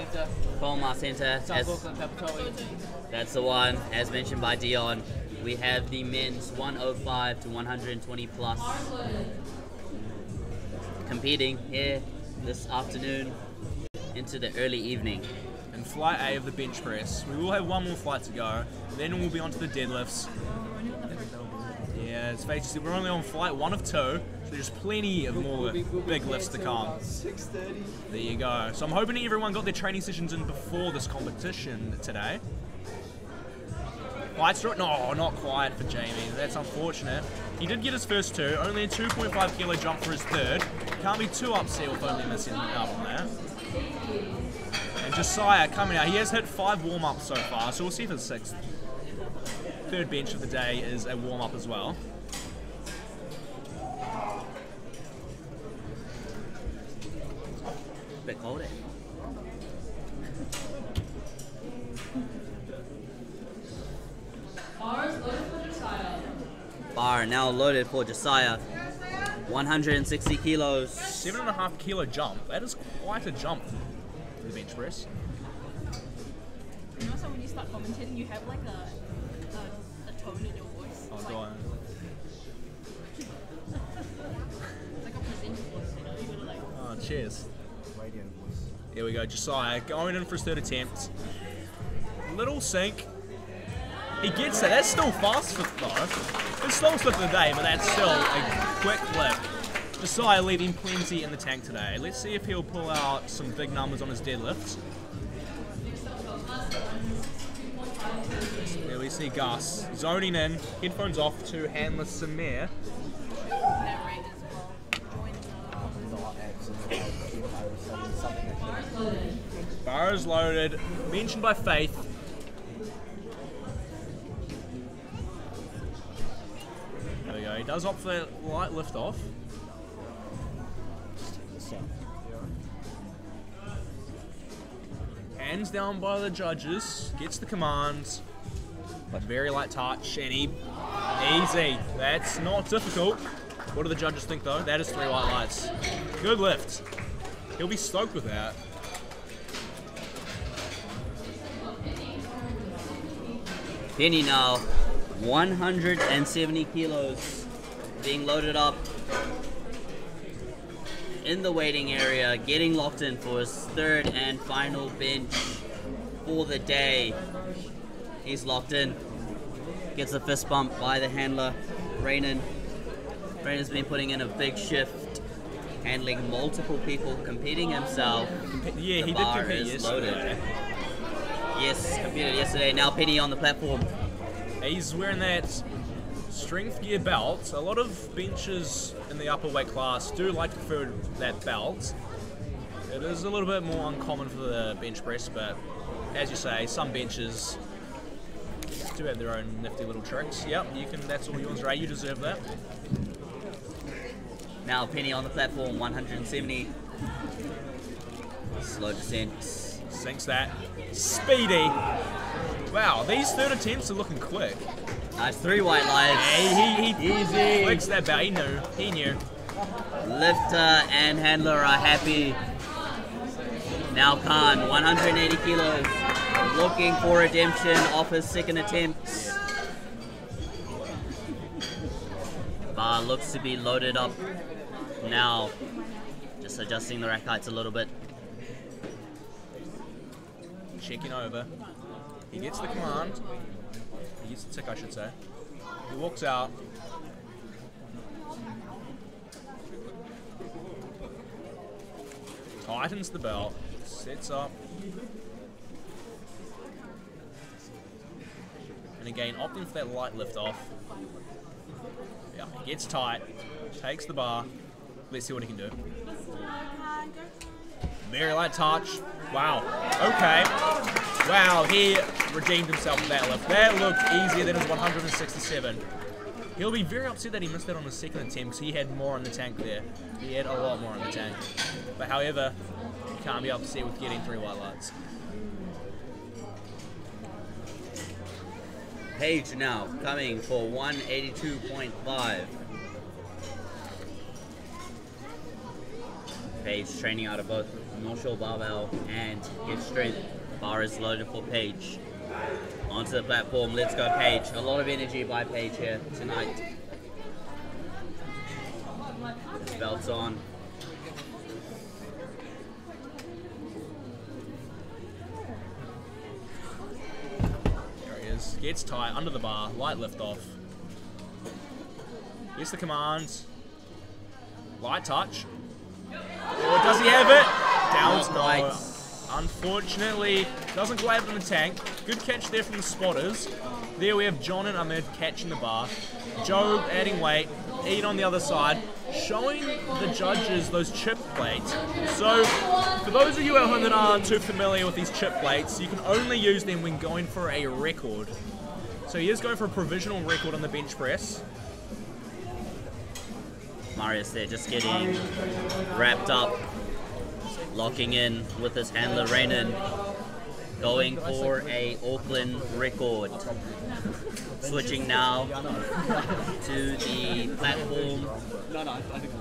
Kolmar Centre, as, that's the one, as mentioned by Dion. we have the men's 105 to 120 plus competing here this afternoon into the early evening. And flight A of the bench press. We will have one more flight to go. Then we'll be on to the deadlifts. Yeah, it's basically we're only on flight one of two, so there's plenty of more big lifts to come. There you go. So I'm hoping everyone got their training sessions in before this competition today. Straight? No, not quite for Jamie. That's unfortunate. He did get his first two, only a 2.5 kilo jump for his third. Can't be too upset with only missing out on that. And Josiah coming out. He has hit five warm ups so far, so we'll see if his sixth. Third bench of the day is a warm up as well. Bit cold. eh? Loaded for Josiah. Bar now loaded for Josiah. 160 kilos. Seven and a half kilo jump. That is quite a jump for the bench press. You know, so when you start commentating, you have like a, a, a tone in your voice. Oh, It's go like, on. [LAUGHS] it's like a presenter voice, you know? You gotta like. Oh, cheers. Here we go, Josiah going in for his third attempt. Little sink. He gets it. That's still fast for though. It's slowest lift of the day, but that's still a quick flip. Josiah leaving plenty in the tank today. Let's see if he'll pull out some big numbers on his deadlift. There we see Gus zoning in, headphones off to handler Samir. The. Barrows loaded, mentioned by Faith. There we go. He does opt for that light lift off. Hands down by the judges, gets the command, but very light touch, and he easy. That's not difficult. What do the judges think though? That is three white lights. Good lift. He'll be stoked with that. Penny now, 170 kilos being loaded up in the waiting area, getting locked in for his third and final bench for the day. He's locked in. Gets a fist bump by the handler, Raynon. Raynon's been putting in a big shift, handling multiple people, competing himself. Yeah, The he did compete yesterday. loaded. Yes, competed yesterday. Now Penny on the platform. He's wearing that strength gear belt. A lot of benches in the upper weight class do like to prefer that belt. It is a little bit more uncommon for the bench press, but as you say, some benches do have their own nifty little tricks. Yep, you can. That's all yours, Ray. You deserve that. Now Penny on the platform, 170. Slow descent. Sinks that. Speedy. Wow, these third attempts are looking quick. Nice three white lights. Hey, he, he Easy. flicks that belt. He knew. He knew. Lifter and handler are happy. Now Khan, 180 kilos, looking for redemption off his second attempt. Bar looks to be loaded up now. Just adjusting the rack heights a little bit. Checking over. He gets the command. He gets the tick, I should say. He walks out. Tightens the belt. Sets up. And again, opting for that light lift off. Yeah, he gets tight. Takes the bar. Let's see what he can do. Very light touch. Wow. Okay. Wow, he redeemed himself with that lift. That looked easier than his 167. He'll be very upset that he missed that on his second attempt because he had more in the tank there. He had a lot more in the tank. But however, you can't be upset with getting three white lights. Paige now coming for 182.5. Paige training out of both Shore Barbell and Hip Strength. Bar is loaded for Paige. Onto the platform. Let's go, Paige. A lot of energy by Paige here tonight. Belts on. There he is. Gets tight, under the bar, light lift off. Here's the command. Light touch. Or does he have it? Downs no. Unfortunately, doesn't quite have it in the tank. Good catch there from the spotters. There we have John and Ahmed catching the bar. Joe adding weight. Ian on the other side, showing the judges those chip plates. So, for those of you at home that aren't too familiar with these chip plates, you can only use them when going for a record. So he is going for a provisional record on the bench press. Marius there just getting wrapped up, locking in with his handler Raynon, going for a Auckland record. Switching now to the platform. No, no, I think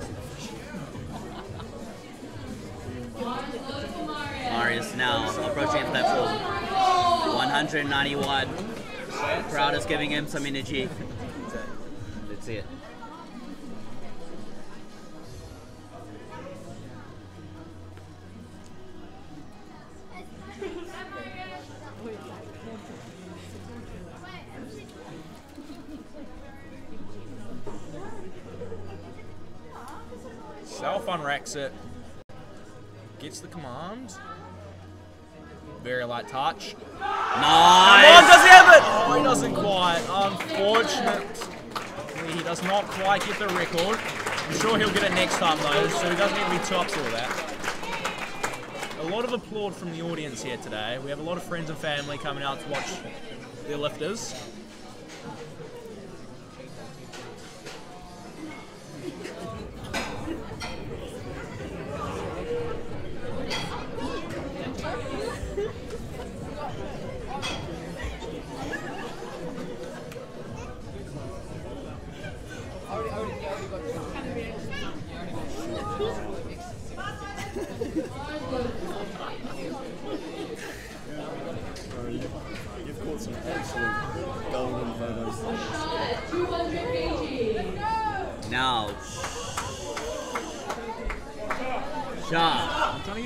Marius now approaching the platform. 191. Crowd is giving him some energy. Let's see it. Self unracks it. Gets the command. Very light touch. Nice! does he have it? Oh, he doesn't quite. Unfortunately, he does not quite get the record. I'm sure he'll get it next time though, so he doesn't need to be too upset with that. A lot of applaud from the audience here today. We have a lot of friends and family coming out to watch the lifters.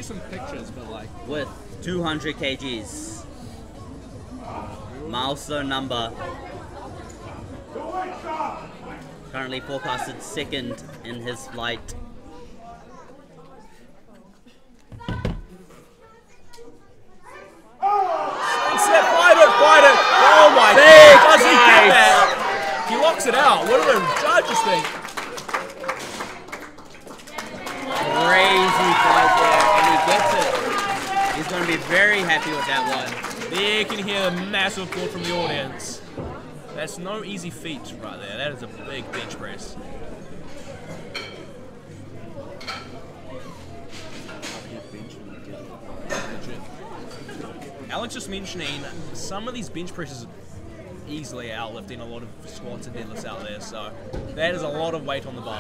Some pictures, but like, with 200 kgs. Milestone number. Currently forecasted second in his flight. Sunset, fight it, fight it! Oh my Big god, does he get fight. that? He locks it out. What do the judges think? Crazy fight there, and he gets it. He's going to be very happy with that one. There you can hear a massive applaud from the audience. That's no easy feat right there. That is a big bench press. Alex just mentioning some of these bench presses easily outlifting a lot of squats and deadlifts out there, so that is a lot of weight on the bar.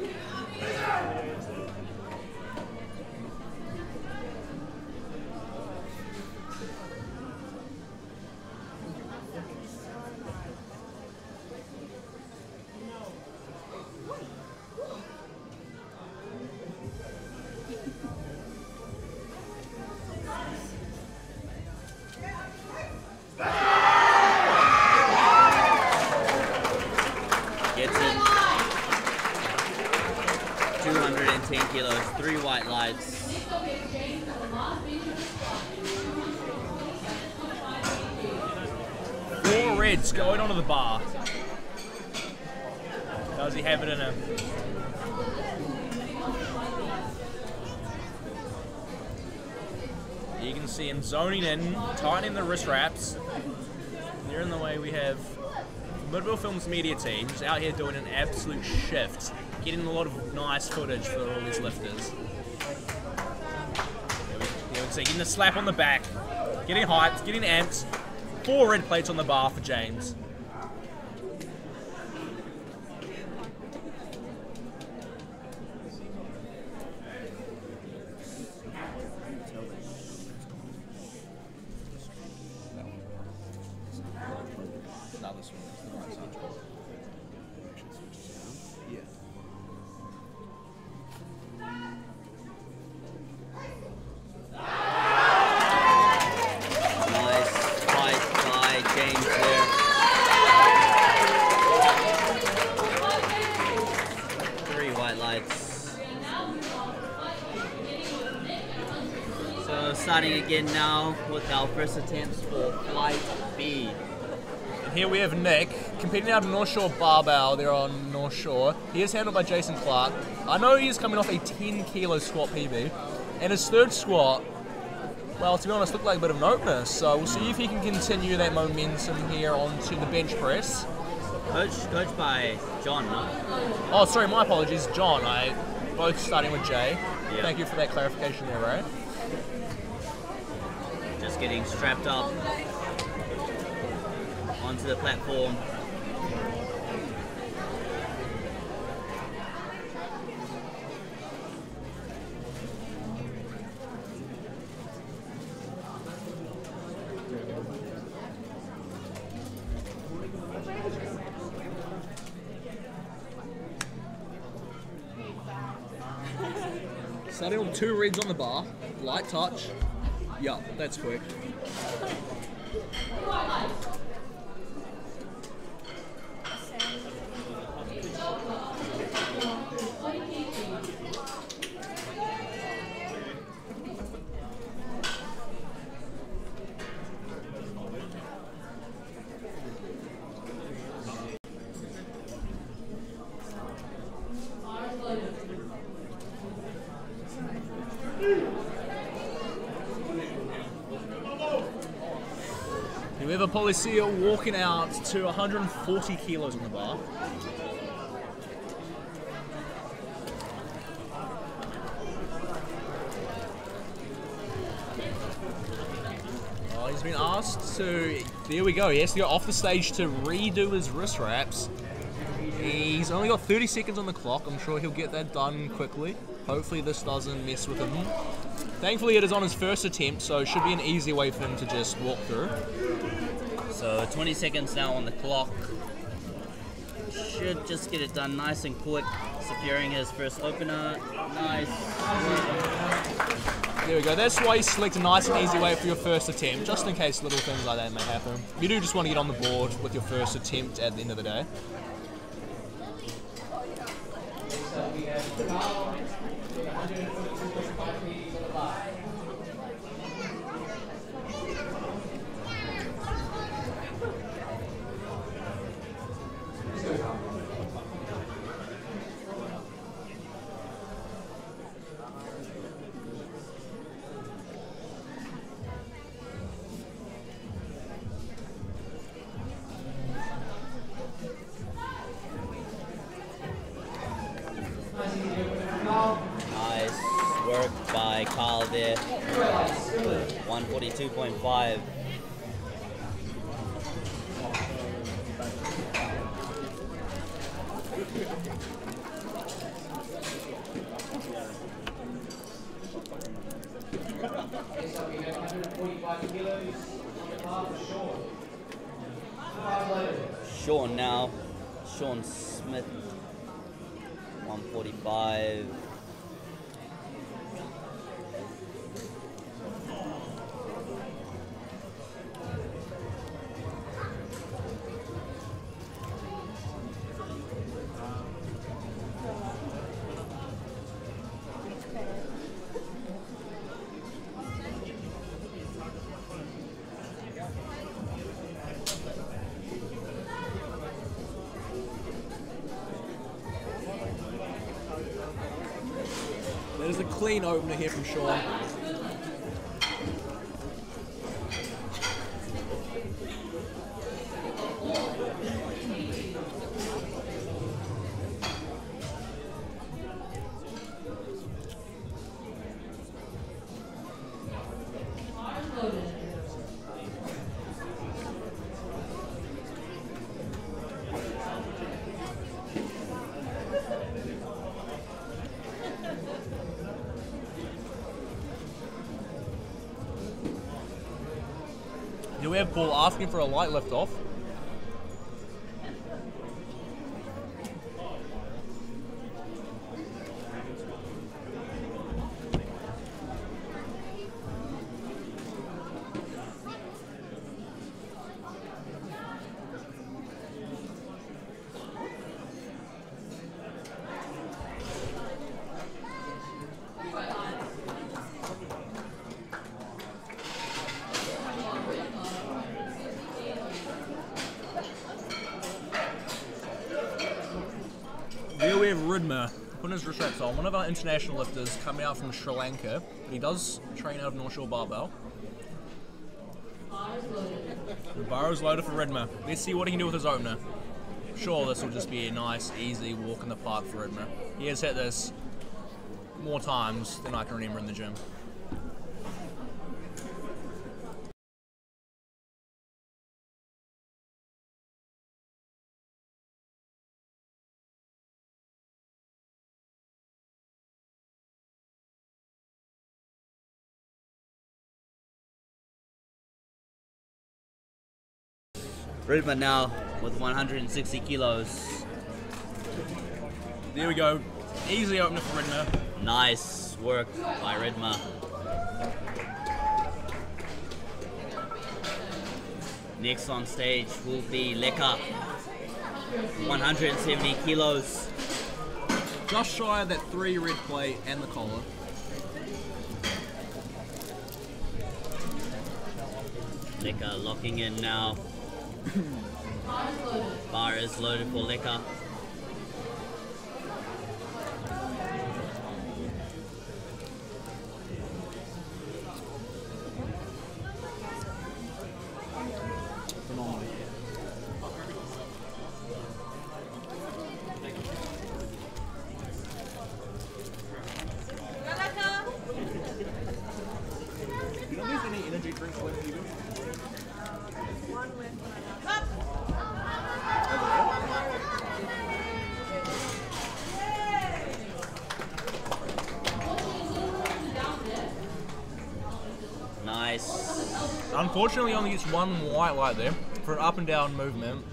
Gets wrist wraps. There in the way we have Midville Films media team just out here doing an absolute shift, getting a lot of nice footage for all these lifters. There we, we see getting the slap on the back, getting hyped, getting amped. Four red plates on the bar for James. Out of North Shore Barbell. They're on North Shore. He is handled by Jason Clark. I know he's coming off a 10 kilo squat PB, and his third squat. Well, to be honest, looked like a bit of an opener. So we'll see if he can continue that momentum here onto the bench press. Coach, coached by John, no? Oh, sorry, my apologies, John. I both starting with Jay. Yeah. Thank you for that clarification there, right? Just getting strapped up onto the platform. Starting on two reads on the bar, light touch. Yup, that's quick. We see Policia walking out to 140 kilos on the bar. Oh, he's been asked to. There we go. He has to go off the stage to redo his wrist wraps. He's only got 30 seconds on the clock. I'm sure he'll get that done quickly. Hopefully, this doesn't mess with him. Thankfully, it is on his first attempt, so it should be an easy way for him to just walk through. So 20 seconds now on the clock. Should just get it done nice and quick. Securing his first opener. Nice. There we go. That's why you select a nice and easy way for your first attempt, just in case little things like that may happen. You do just want to get on the board with your first attempt at the end of the day. 142.5. clean opener here from Sean. Asking for a light lift off? His wrist on. One of our international lifters coming out from Sri Lanka. He does train out of North Shore Barbell. The barrow's loaded for Ridmer. Let's see what he can do with his opener. Sure, this will just be a nice, easy walk in the park for Ridmer. He has hit this more times than I can remember in the gym. Ridman now with 160 kilos. There we go. Easy opener for Ridmer. Nice work by Ridma. Next on stage will be Leka. 170 kilos. Just shy of that three red plate and the collar. Leka locking in now. Bar is loaded for Leka. Only gets one white light there for an up and down movement.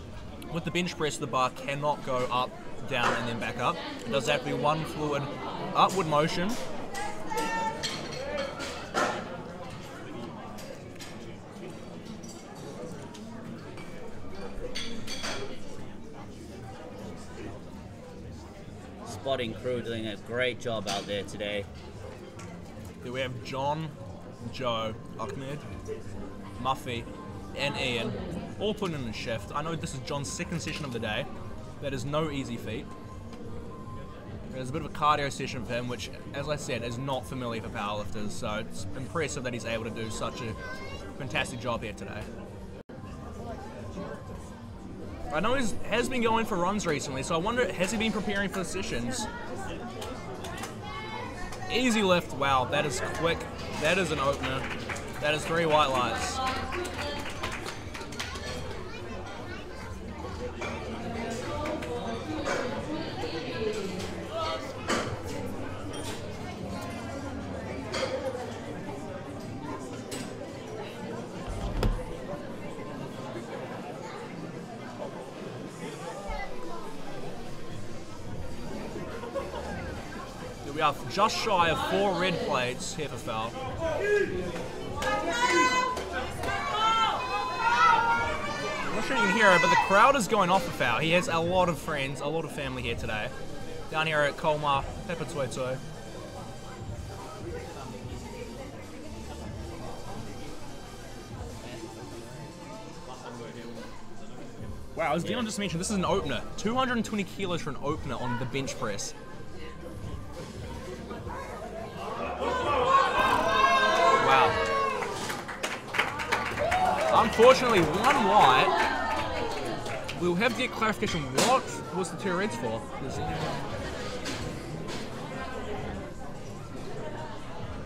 With the bench press, the bar cannot go up, down, and then back up. It does have to be one fluid upward motion. Spotting crew doing a great job out there today. Here we have John, Joe, Ahmed, Muffy, and Ian all putting in a shift. I know this is John's second session of the day. That is no easy feat. There's a bit of a cardio session for him, which, as I said, is not familiar for powerlifters. So it's impressive that he's able to do such a fantastic job here today. I know he has been going for runs recently, so I wonder has he been preparing for sessions? Easy lift. Wow, that is quick. That is an opener. That is three white lights. We are just shy of four red plates here for foul. I'm not sure you can hear but the crowd is going off for foul. He has a lot of friends, a lot of family here today. Down here at Kolmar, Papatoetoe. Wow, as Dion just mentioned, this is an opener. 220 kilos for an opener on the bench press. Wow. Unfortunately, one white. We'll have to get clarification. What was the two reds for? This-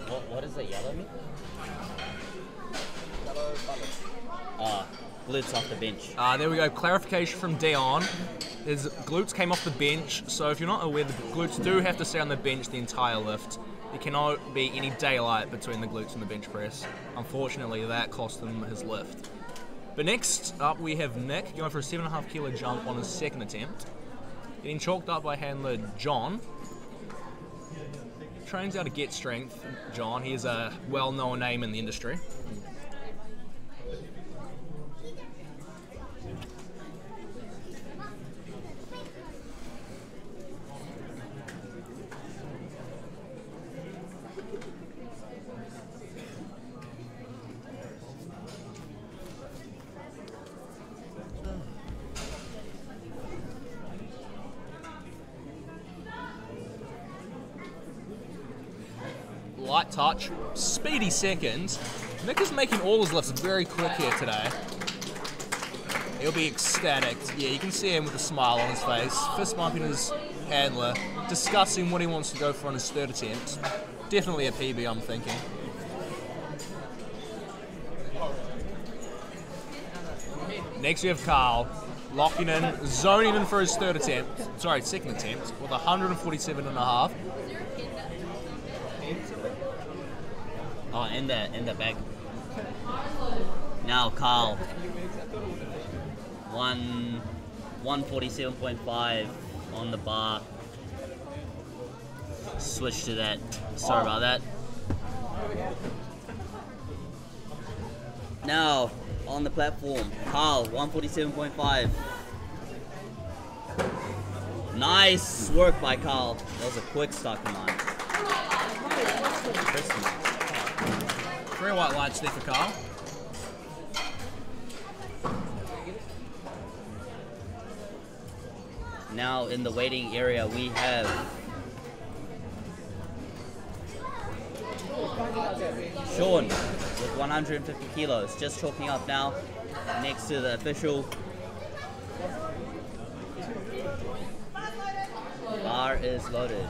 What, what does the yellow mean? Ah, glutes off the bench. Uh, there we go. Clarification from Dion. His glutes came off the bench, so if you're not aware, the glutes do have to stay on the bench the entire lift. There cannot be any daylight between the glutes and the bench press. Unfortunately, that cost him his lift. But next up, we have Nick going for a 7.5 kilo jump on his second attempt. Getting chalked up by handler John. Trains out to get strength, John. He is a well known name in the industry. Touch, speedy second. Nick is making all his lifts very quick here today. He'll be ecstatic. Yeah, you can see him with a smile on his face, fist bumping his handler, discussing what he wants to go for on his third attempt. Definitely a PB, I'm thinking. Next we have Carl, locking in, zoning in for his third attempt, sorry, second attempt, with 147 and a half. Oh, in the in the back. Now Carl. One one forty seven point five on the bar. Switch to that. Sorry about that. Now on the platform, Carl one forty seven point five. Nice work by Carl. That was a quick stock command. Three white lights there for Carl. Now in the waiting area we have Sean with 150 kilos, just chalking up now next to the official. Bar is loaded.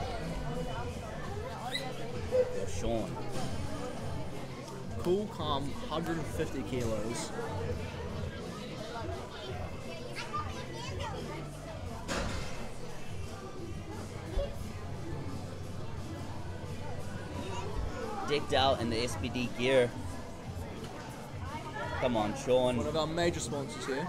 Sean. Cool, calm, 150 kilos. Dicked out in the SBD gear. Come on, Sean. One of our major sponsors here.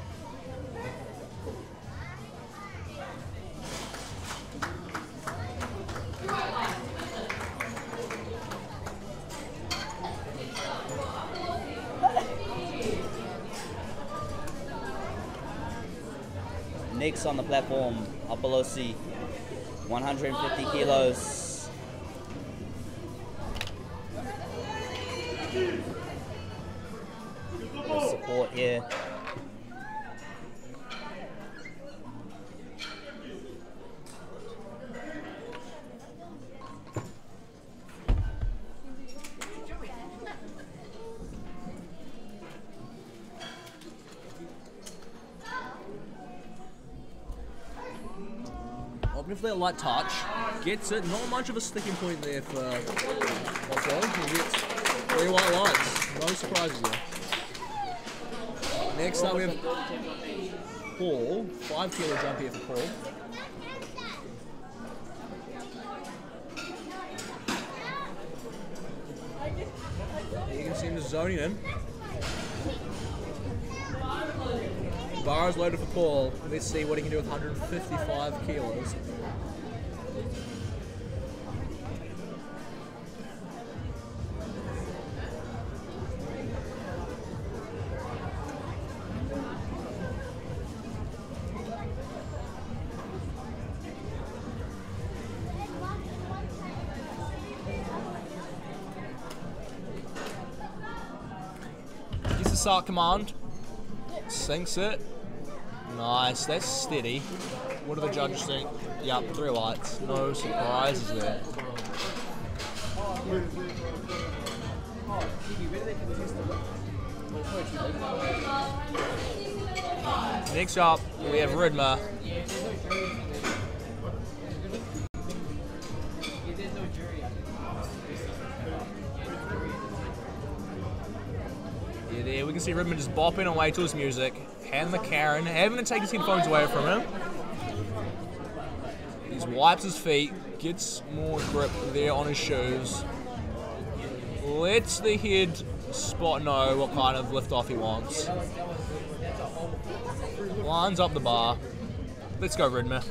Nick's on the platform, Apollosi, 150 kilos. Support here. That light touch. Gets it. Not much of a sticking point there for Otto. He gets three white lights. No surprises there. Next up we have Paul. Five kilo jump here for Paul. You can see him just zoning in. Bar loaded for Paul. Let's see what he can do with 155 kilos. The start command. Sinks it. Nice, that's steady. What do the judges think? Yup, three lights. No surprises there. Next up, we have Ridma. See Ridma just bopping away to his music. Hand the Karen, having to take his headphones away from him. He wipes his feet, gets more grip there on his shoes. Lets the head spot know what kind of lift off he wants. Lines up the bar. Let's go, Ridma.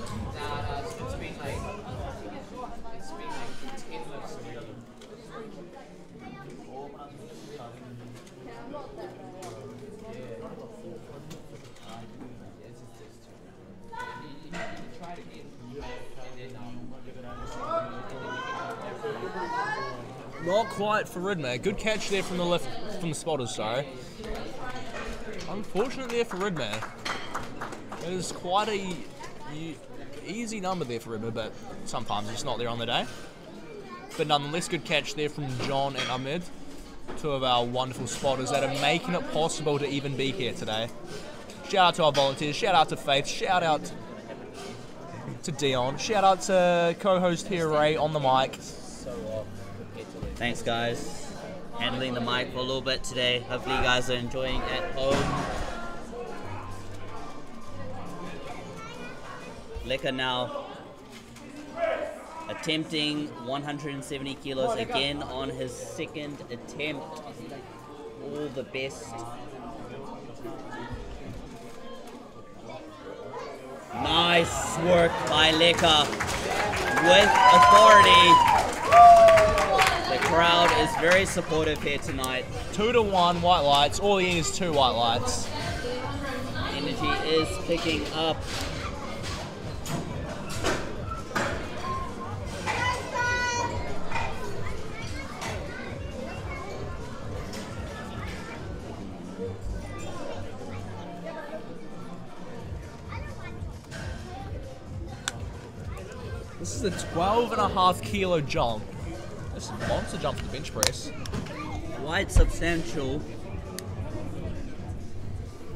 Quite for Ridma. Good catch there from the left, from the spotters, sorry. Unfortunate there for Ridma. It is quite a easy number there for Ridma, but sometimes it's not there on the day. But nonetheless, good catch there from John and Ahmed, two of our wonderful spotters that are making it possible to even be here today. Shout out to our volunteers, shout out to Faith, shout out to Dion, shout out to co-host here Ray on the mic. Thanks, guys. Handling the mic for a little bit today. Hopefully, you guys are enjoying at home. Leka now attempting 170 kilos again on his second attempt. All the best. Nice work by Leka with authority. The crowd is very supportive here tonight. Two to one white lights, all needs is two white lights. Energy is picking up. This is a 12 and a half kilo jump. This is a monster jump for the bench press. Quite substantial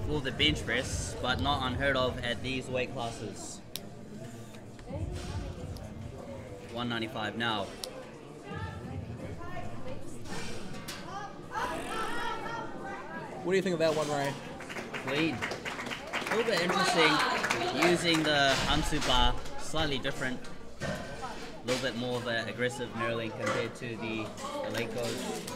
for the bench press, but not unheard of at these weight classes. 195 now. What do you think of that one, Ray? Clean. A little bit interesting using the Hansu bar, slightly different. A little bit more of an aggressive knurling compared to the Eleikos.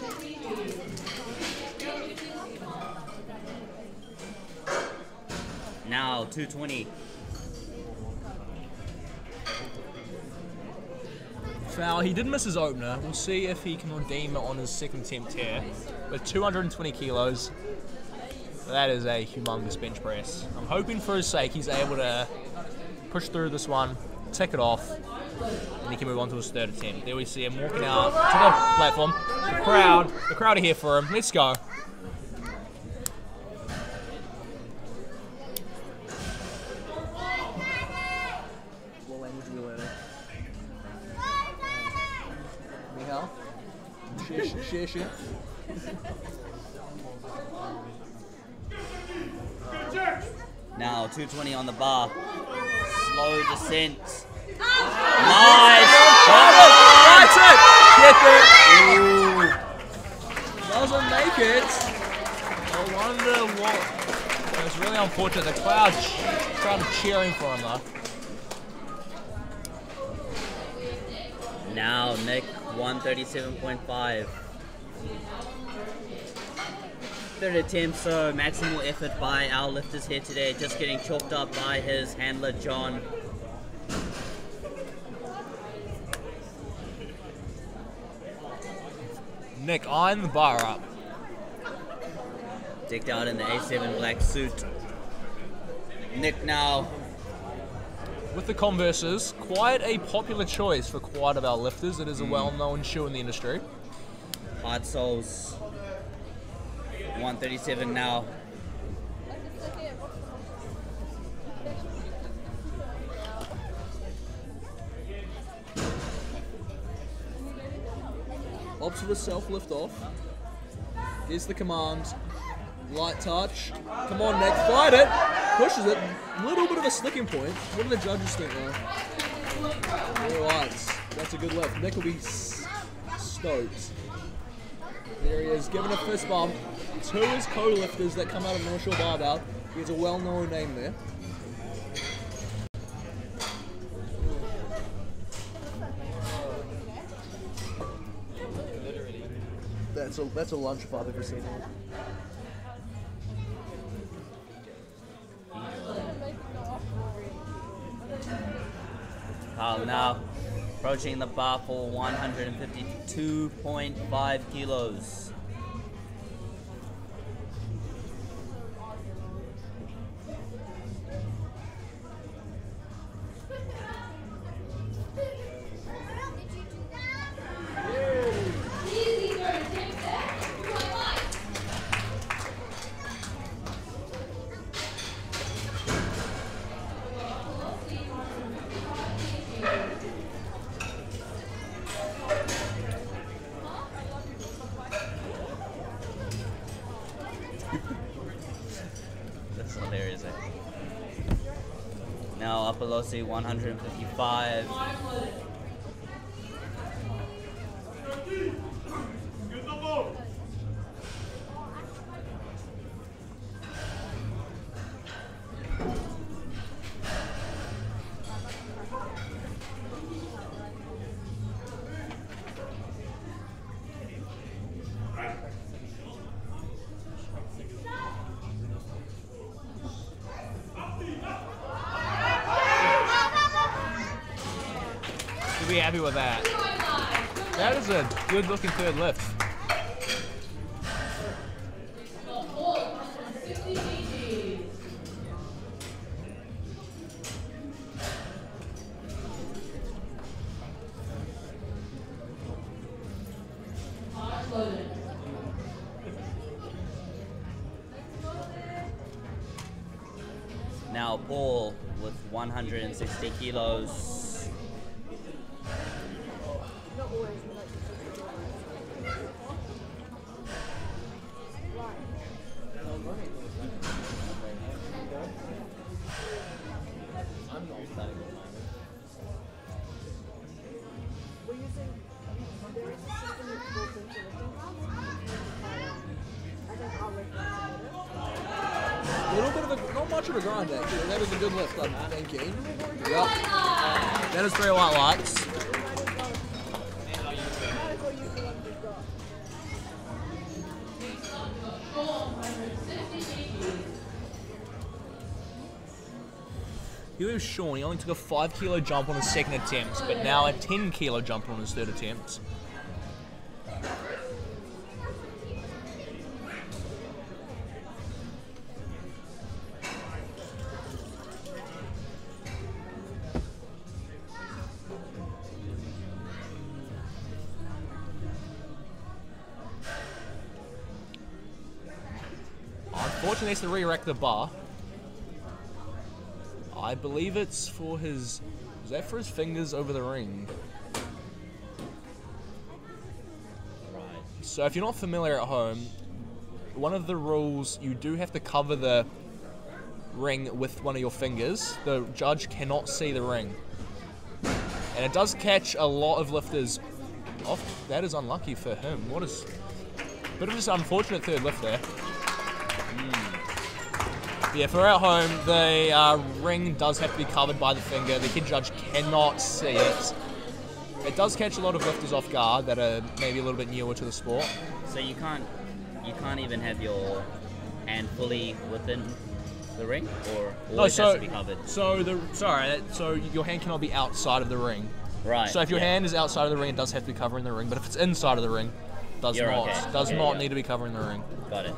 Now 220. Foul. He did miss his opener. We'll see if he can redeem it on his second attempt here. With 220 kilos, that is a humongous bench press. I'm hoping for his sake he's able to push through this one, tick it off, and he can move on to his third attempt. There we see him walking out to the platform. The crowd, the crowd are here for him. Let's go. What language are we learning? Share, share, share. Now 220 on the bar. Slow descent. Nice! That's it! Get there! Doesn't make it. I wonder what. It's really unfortunate. The crowd, crowd cheering for him though. Now Nick 137.5. Third attempt, so maximal effort by our lifters here today, just getting chalked up by his handler John. Nick eyeing the bar up. Decked out in the A7 black suit. Nick now With the Converses, quite a popular choice for quite of our lifters. It is a hmm. well-known shoe in the industry. hard soles. 137 now. Opts with a self lift off. Here's the command. Light touch. Come on, Nick. Fight it. Pushes it. Little bit of a slicking point. What do the judges think though? Alright. That's a good lift. Nick will be stoked. There he is, giving a fist bump to his co-lifters that come out of North Shore Barbell. He has a well-known name there. That's a that's a lunch if I've ever. Kyle now approaching the bar for 152.5 kilos. Now Apollosi 155. You'll be happy with that. That is looking third lift. Took a 5 kilo jump on his second attempt, but now a 10 kilo jump on his third attempt. Unfortunately, he has to re-erect the bar. I believe it's for his. Is that for his fingers over the ring? So, if you're not familiar at home, one of the rules you do have to cover the ring with one of your fingers. The judge cannot see the ring, and it does catch a lot of lifters off. That is unlucky for him. What is? Bit of just unfortunate third lift there. Yeah, for at home, the uh, ring does have to be covered by the finger. The kid judge cannot see it. It does catch a lot of lifters off guard that are maybe a little bit newer to the sport. So you can't you can't even have your hand fully within the ring, or always has to be covered. so the sorry, so your hand cannot be outside of the ring. Right. So if your yeah. hand is outside of the ring, it does have to be covering the ring. But if it's inside of the ring, does You're not okay. does Okay, not yeah. need to be covering the ring. got it.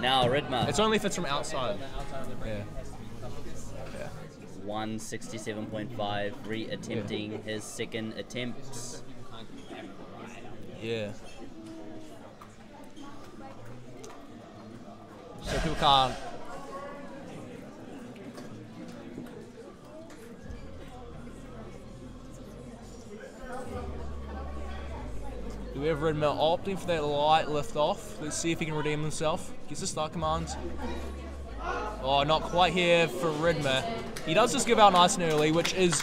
Now Ridma It's only if it's from outside. Yeah. 167.5, re-attempting his second attempt. Yeah. So people can't. Do we have Ridma opting for that light lift off? Let's see if he can redeem himself. Gets the start command. Oh, not quite here for Ridma. He does just give out nice and early, which is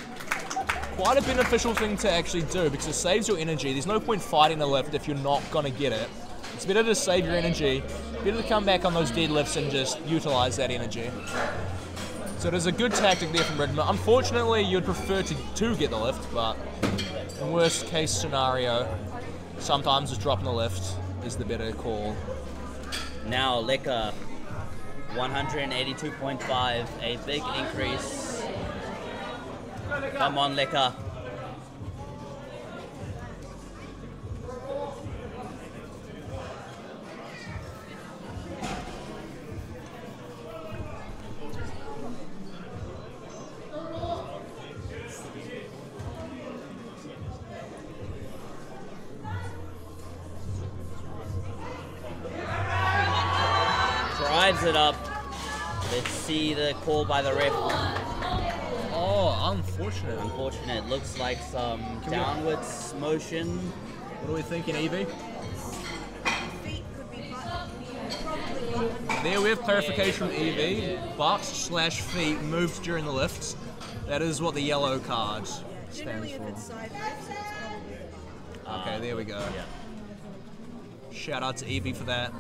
quite a beneficial thing to actually do because it saves your energy. There's no point fighting a lift if you're not gonna get it. It's better to save your energy, better to come back on those deadlifts and just utilize that energy. So it is a good tactic there from Ridma. Unfortunately, you'd prefer to, to get the lift, but worst case scenario, sometimes just dropping the lift is the better call. Now Leka, 182.5, a big increase. Come on, Leka. The call by the ref. Oh, unfortunate. Unfortunate. Looks like some we- downwards motion. What are we thinking, Evie? Feet could be probably There we have clarification from Evie. Butt slash feet moved during the lift. That is what the yellow card stands for. it's side lifts, it's probably. Okay, there we go. Shout out to Evie for that.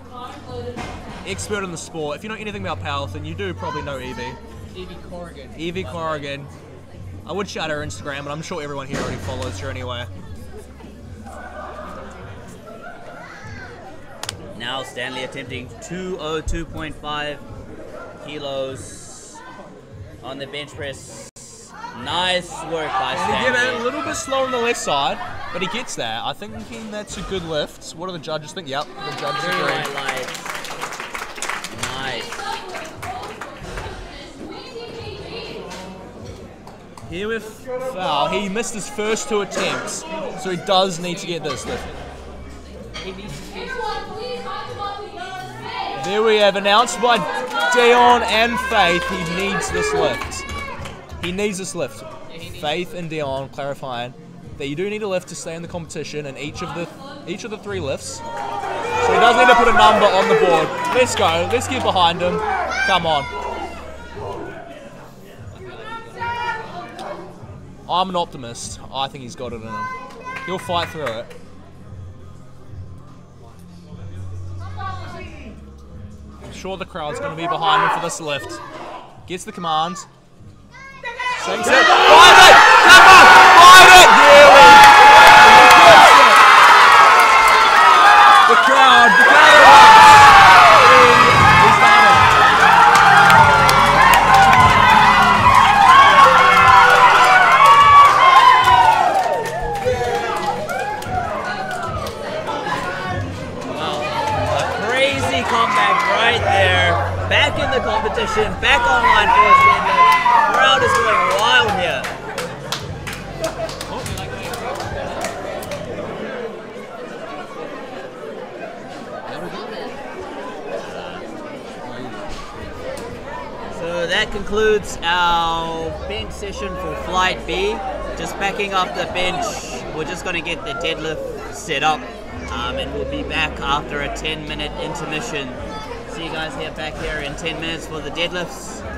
Expert in the sport. If you know anything about powerlifting, you do probably know Evie. Evie Corrigan. Evie Corrigan. I would shout her Instagram, but I'm sure everyone here already follows her anyway. Now Stanley attempting 202.5 kilos on the bench press. Nice work by And again, a little bit slow on the left side, but he gets there. I think that's a good lift. What do the judges think? Yep, the judges Very agree. Nice. Here with foul, he missed his first two attempts, so he does need to get this lifted. He needs to be There we have announced by Dion and Faith. He needs this lift. He needs this lift. Faith and Dion clarifying that you do need a lift to stay in the competition, and each of the each of the three lifts. So he does need to put a number on the board. Let's go. Let's get behind him. Come on. I'm an optimist. I think he's got it in him. He'll fight through it. I'm sure the crowd's going to be behind him for this lift. Gets the commands. Sinks it. Find it! Come! Find it! Really? The crowd, the crowd it. A crazy comeback right there. Back in the competition, back online for Stanley. Crowd is going wild here. So that concludes our bench session for flight B. Just packing up the bench. We're just going to get the deadlift set up um, and we'll be back after a 10 minute intermission. See you guys here back here in 10 minutes for the deadlifts.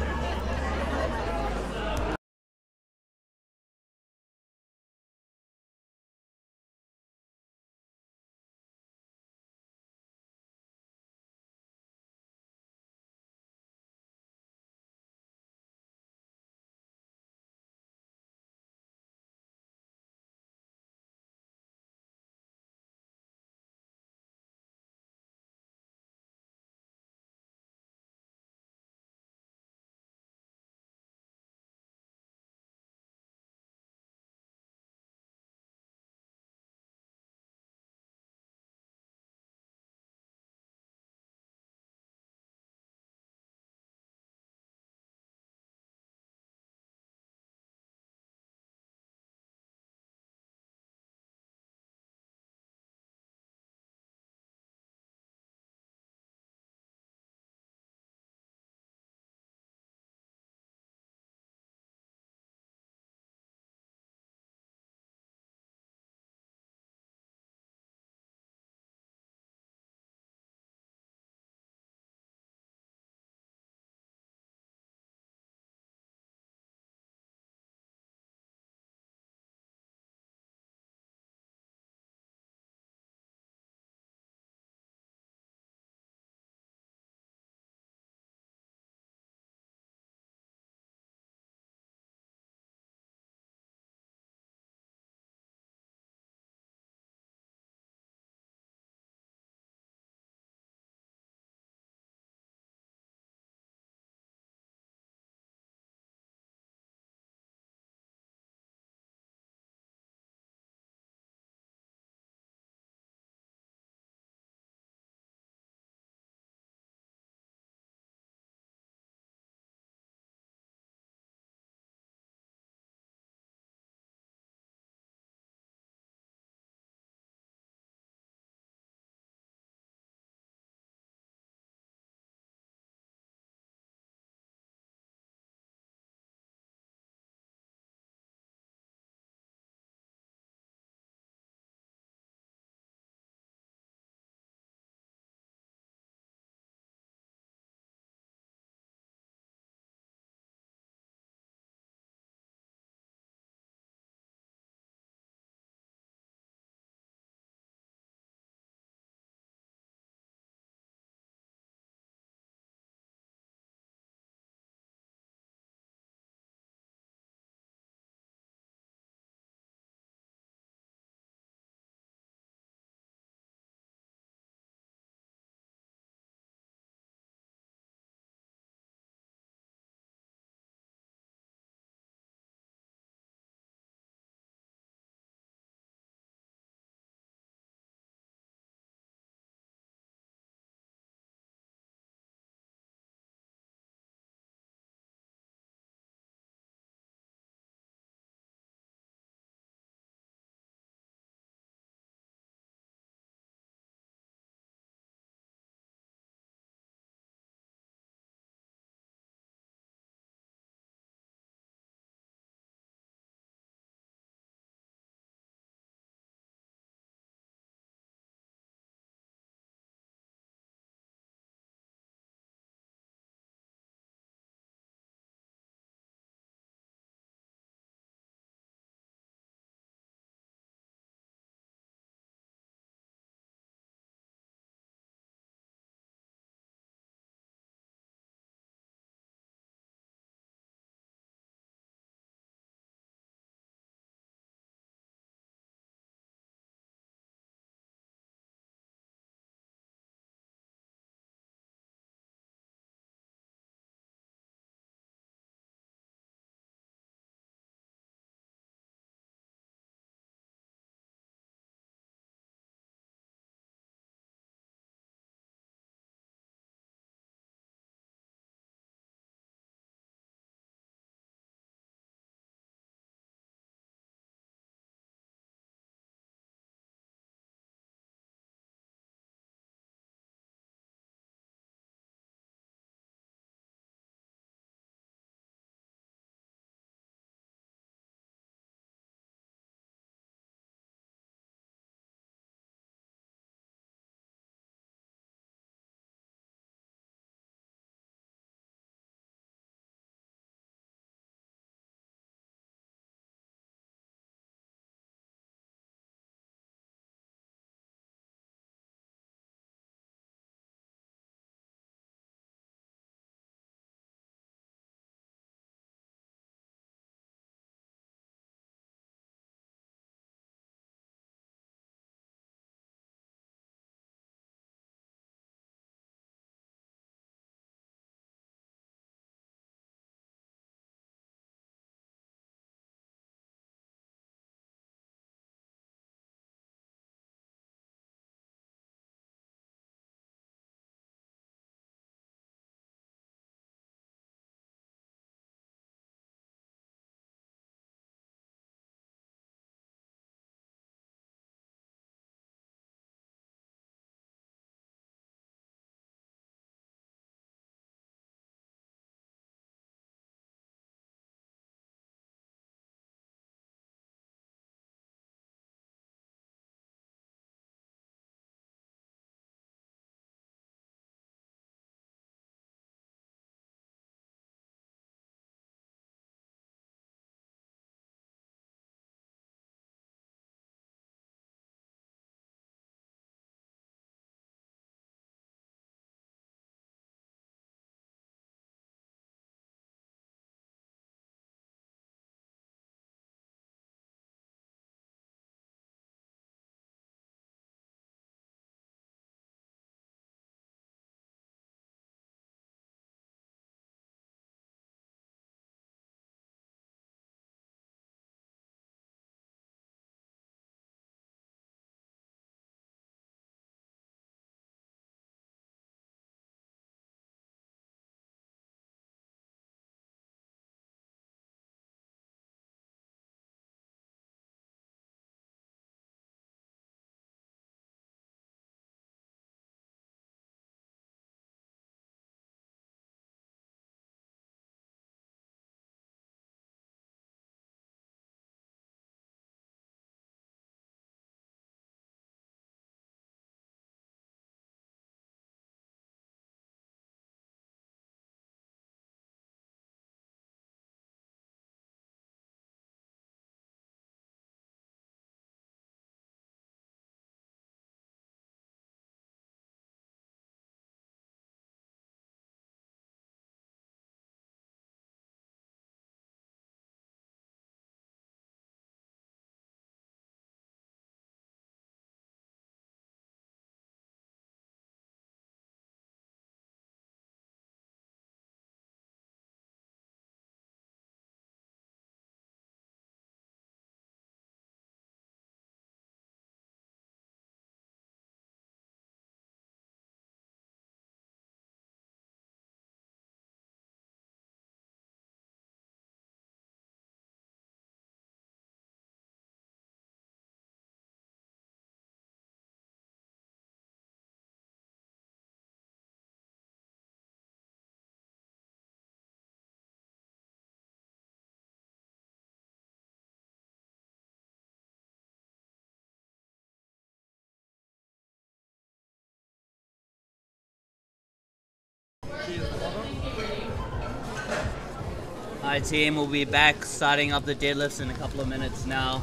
Hi team, we'll be back starting up the deadlifts in a couple of minutes now.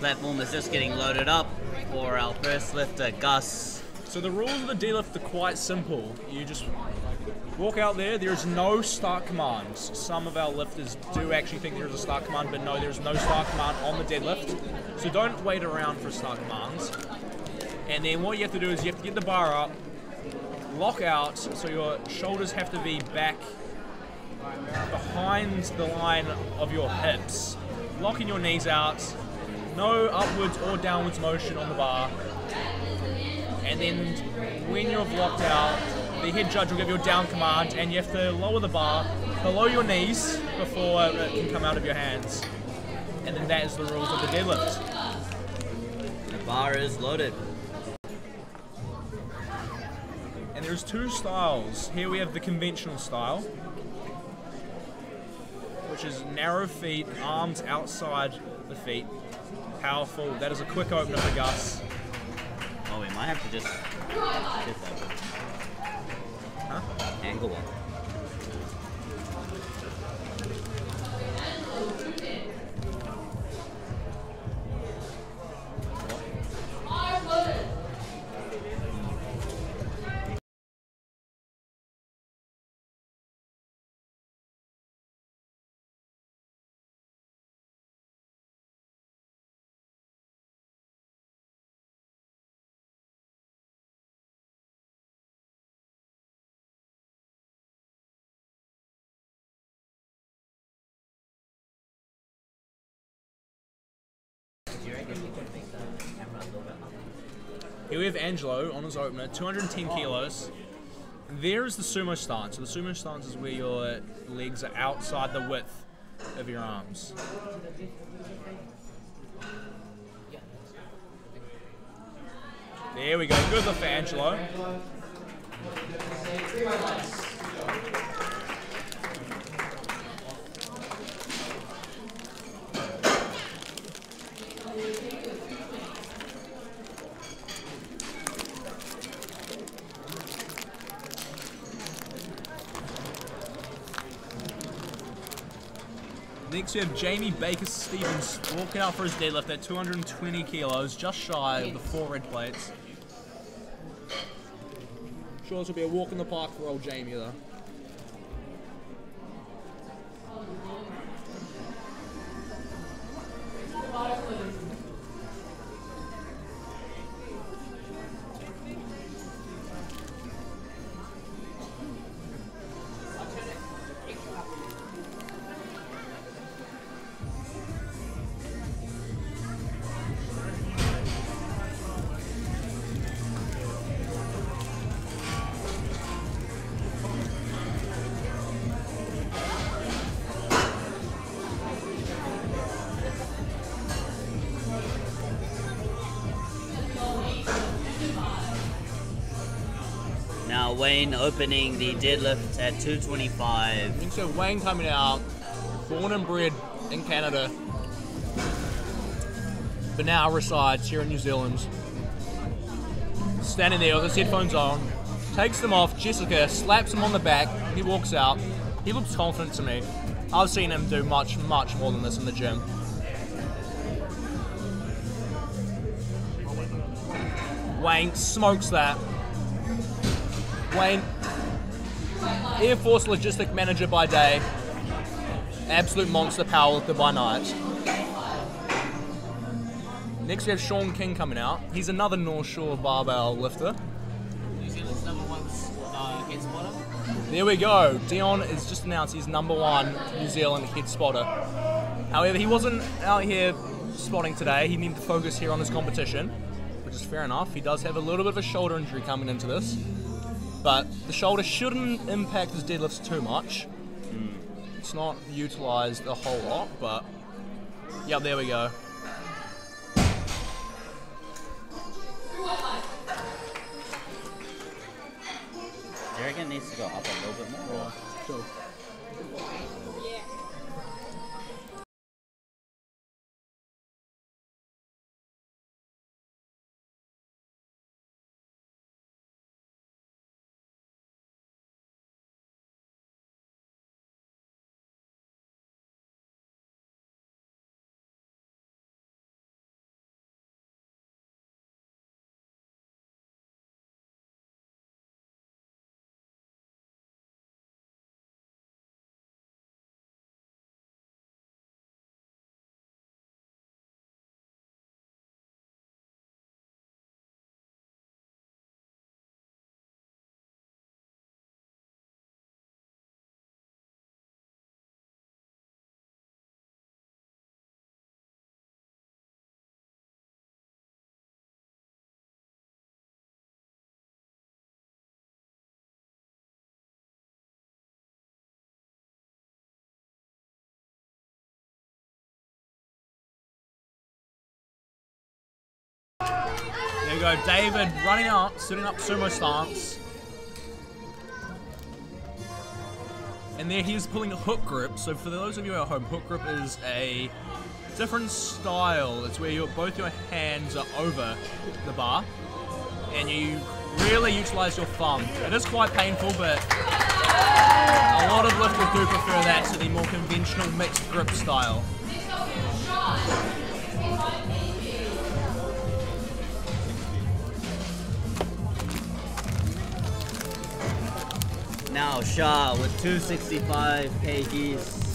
Platform is just getting loaded up for our first lifter, Gus. So the rules of the deadlift are quite simple. You just walk out there. There is no start commands. Some of our lifters do actually think there is a start command, but no, there is no start command on the deadlift. So don't wait around for start commands. And then what you have to do is you have to get the bar up, lock out, so your shoulders have to be back behind the line of your hips, locking your knees out, no upwards or downwards motion on the bar. And then when you're locked out, the head judge will give you a down command, and you have to lower the bar below your knees before it can come out of your hands. And then that is the rules of the deadlift. The bar is loaded. And there's two styles. Here we have the conventional style, which is narrow feet, arms outside the feet. Powerful. That is a quick opener for Gus. Oh, we might have to just shift that. Huh? Angle one. Here we have Angelo on his opener, 210 kilos. There is the sumo stance. So the sumo stance is where your legs are outside the width of your arms. There we go. Good lift for Angelo. We have Jamie Baker Stevens walking out for his deadlift at 220 kilos, just shy of the four red plates. Sure, this will be a walk in the park for old Jamie though. Now opening the deadlift at 225. And so Wayne coming out, born and bred in Canada, but now resides here in New Zealand. Standing there with his headphones on, takes them off. Jessica slaps him on the back. He walks out. He looks confident to me. I've seen him do much, much more than this in the gym. Wayne smokes that. Wayne, Air Force logistic manager by day, absolute monster powerlifter by night. Next we have Sean King coming out. He's another North Shore barbell lifter. New Zealand's number one uh, head spotter. There we go. Dion has just announced he's number one New Zealand head spotter. However, he wasn't out here spotting today. He needed to focus here on his competition, which is fair enough. He does have a little bit of a shoulder injury coming into this, but the shoulder shouldn't impact his deadlifts too much. It's not utilized a whole lot, but yeah, there we go. Do you reckon it needs to go up a little bit more? Or? Sure. We go. David running out, sitting up sumo stance. And there he is pulling a hook grip. So for those of you at home, hook grip is a different style. It's where your both your hands are over the bar, and you really utilize your thumb. It is quite painful, but a lot of lifters do prefer that to the more conventional mixed grip style. Now Shaw with 265 kgs.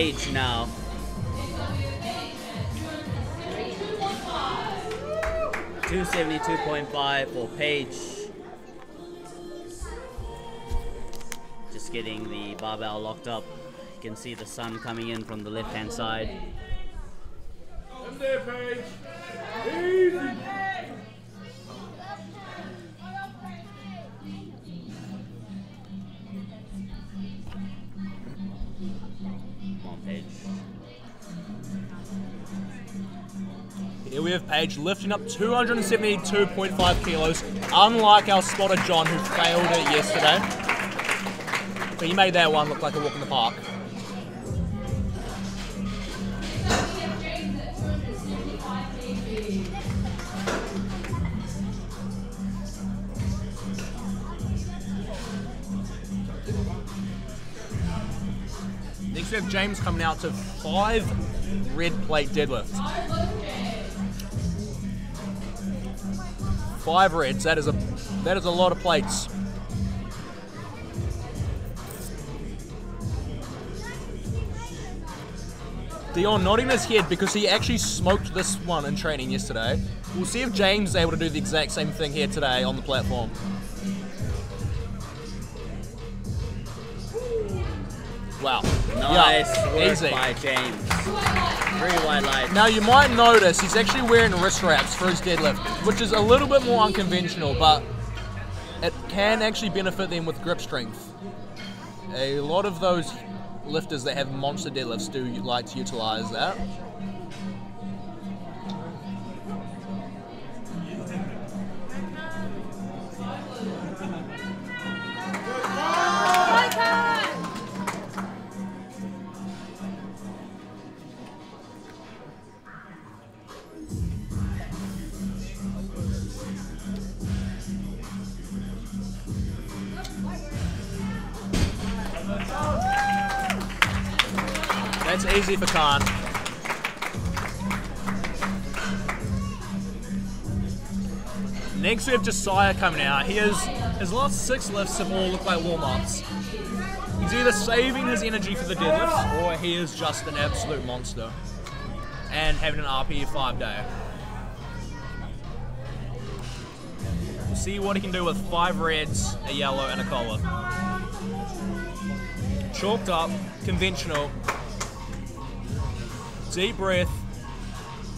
H now. Two seventy two point five for Paige. Just getting the barbell locked up. You can see the sun coming in from the left hand side. Paige. Here we have Paige lifting up 272.5 kilos, unlike our spotter John who failed it yesterday. But he made that one look like a walk in the park. Next we have James coming out to five red plate deadlifts. Five reds. That is a that is a lot of plates. Dion nodding his head because he actually smoked this one in training yesterday. We'll see if James is able to do the exact same thing here today on the platform. Wow. Nice Yeah, work easy. by James. Three white lights. Now you might notice he's actually wearing wrist wraps for his deadlift, which is a little bit more unconventional, but it can actually benefit them with grip strength. A lot of those lifters that have monster deadlifts do like to utilize that. Easy for Khan. Next we have Josiah coming out. He has his last six lifts have all looked like warm-ups. He's either saving his energy for the deadlifts or he is just an absolute monster. And having an RPE five day. We'll see what he can do with five reds, a yellow, and a collar. Chalked up, conventional, deep breath,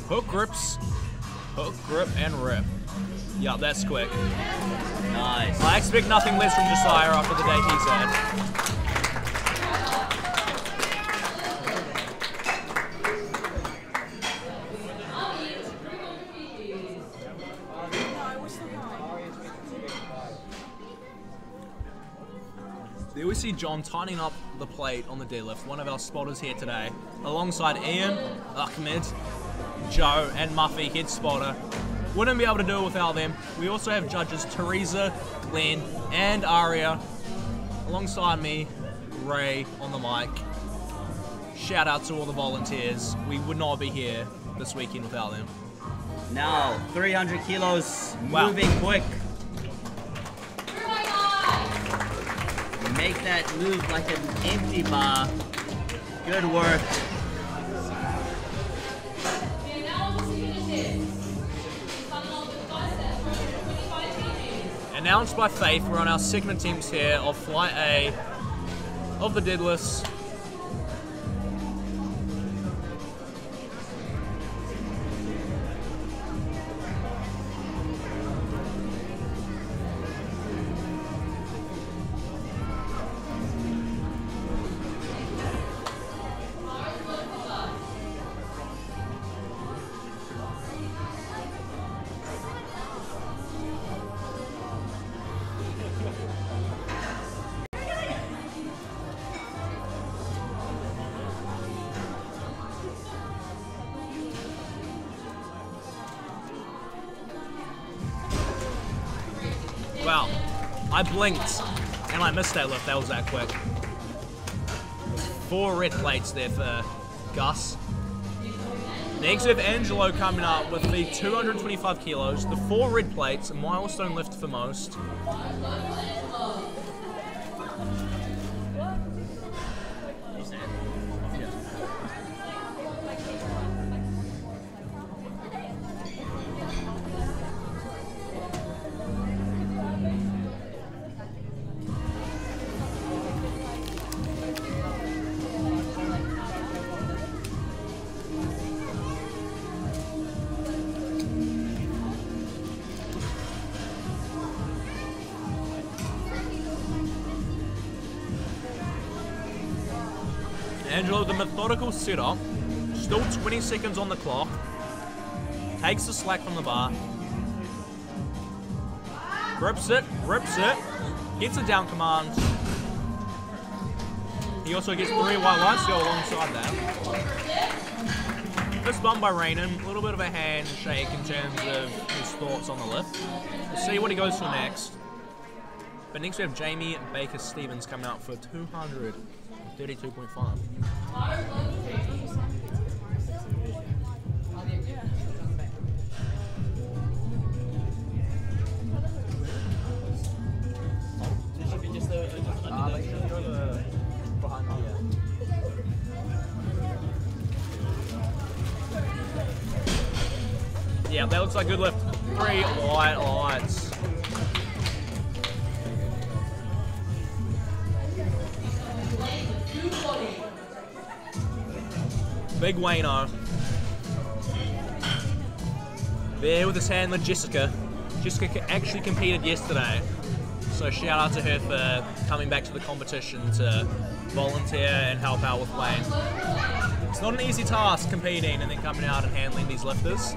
hook grips, hook grip and rip. Yeah, that's quick. Nice. I expect nothing less from Josiah after the day he's had. We see John tightening up the plate on the deadlift, one of our spotters here today, alongside Ian, Ahmed, Joe, and Muffy, head spotter. Wouldn't be able to do it without them. We also have judges Teresa, Glenn, and Aria, alongside me, Ray on the mic. Shout out to all the volunteers. We would not be here this weekend without them. Now, 300 kilos, Wow. moving quick. Make that move like an empty bar. Good work. And now on to finishes. Coming off with biceps, 125 kgs. Announced by Faith, we're on our second teams here of Flight A of the deadlifts. Blinked and I missed that lift. That was that quick. Four red plates there for Gus. Next we have Angelo coming up with the 225 kilos, the four red plates, milestone lift for most. Methodical setup, still 20 seconds on the clock, takes the slack from the bar, grips it, rips it, gets a down command. He also gets three white lights to go alongside that. Fist bump by Raynon, a little bit of a handshake in terms of his thoughts on the lift. We'll see what he goes for next. But next we have Jamie Baker Stevens coming out for 232.5. Yeah, that looks like good lift. Three white lights. Big Wayno. There with his hand handler Jessica. Jessica actually competed yesterday. So shout out to her for coming back to the competition to volunteer and help out with Wayne. It's not an easy task competing and then coming out and handling these lifters.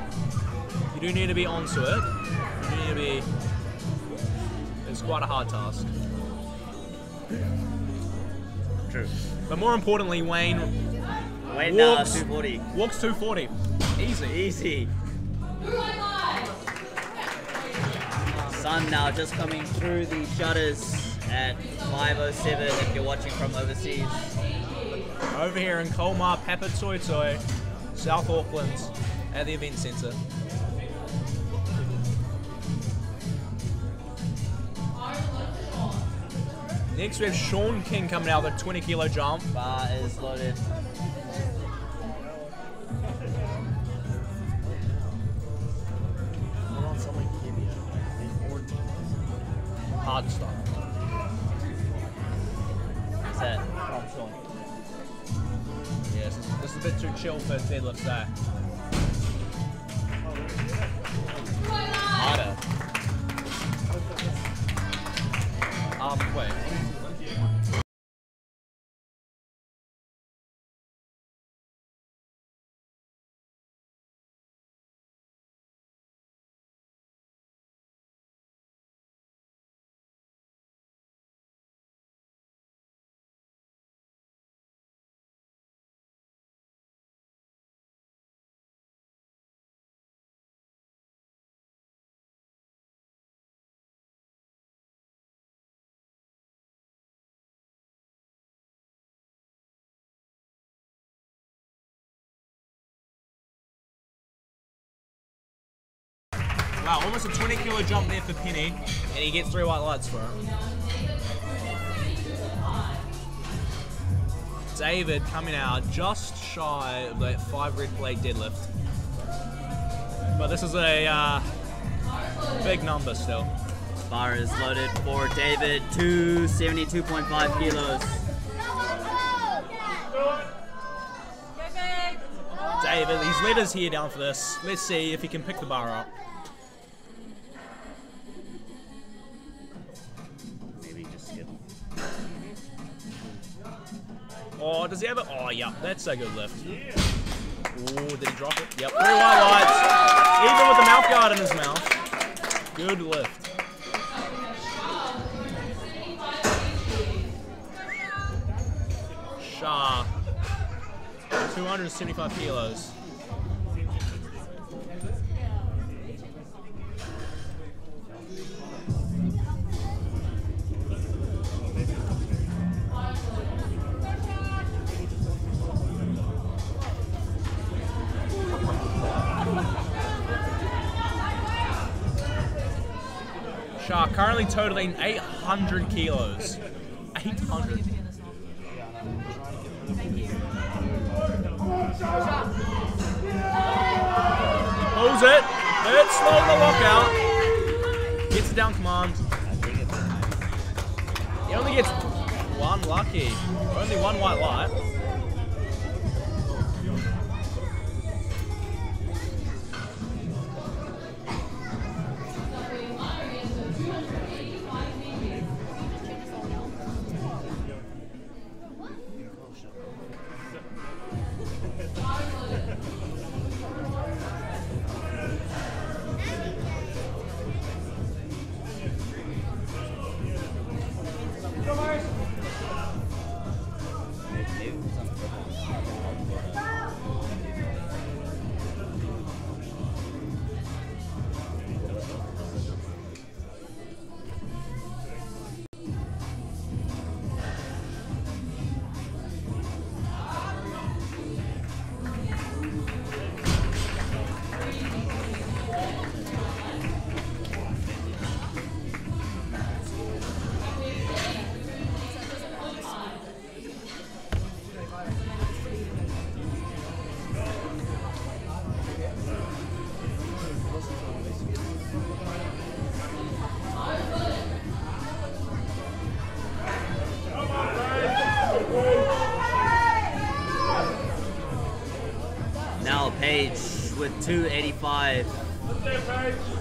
You do need to be onto it. You need to be. It's quite a hard task. True. But more importantly, Wayne Wait now, uh, Walks. 240. walks 240. Easy. Easy. Sun now just coming through the shutters at 5.07 if you're watching from overseas. Over here in Colmar, Papa Toy Toy, South Auckland, at the event centre. Next we have Sean King coming out with a 20 kilo jump. Bar is loaded. Hard stuff. Is that Yes, this is a bit too chill for deadlifts there. Eh? Wow, almost a 20 kilo jump there for Penny, and he gets three white lights for it. David coming out just shy of that five red flag deadlift. But this is a uh, big number still. Bar is loaded for David, 272.5 kilos. David, he's let his hair down for this. Let's see if he can pick the bar up. Oh, does he have it? Oh, yeah, that's a good lift. Oh, did he drop it? Yep, three white lights. Even with the mouth guard in his mouth. Good lift. Shah. 275 kilos. Shah currently totaling 800 kilos. 800. He pulls it. Let's slow the lockout. Gets it down command. He only gets one lucky. Only one white light.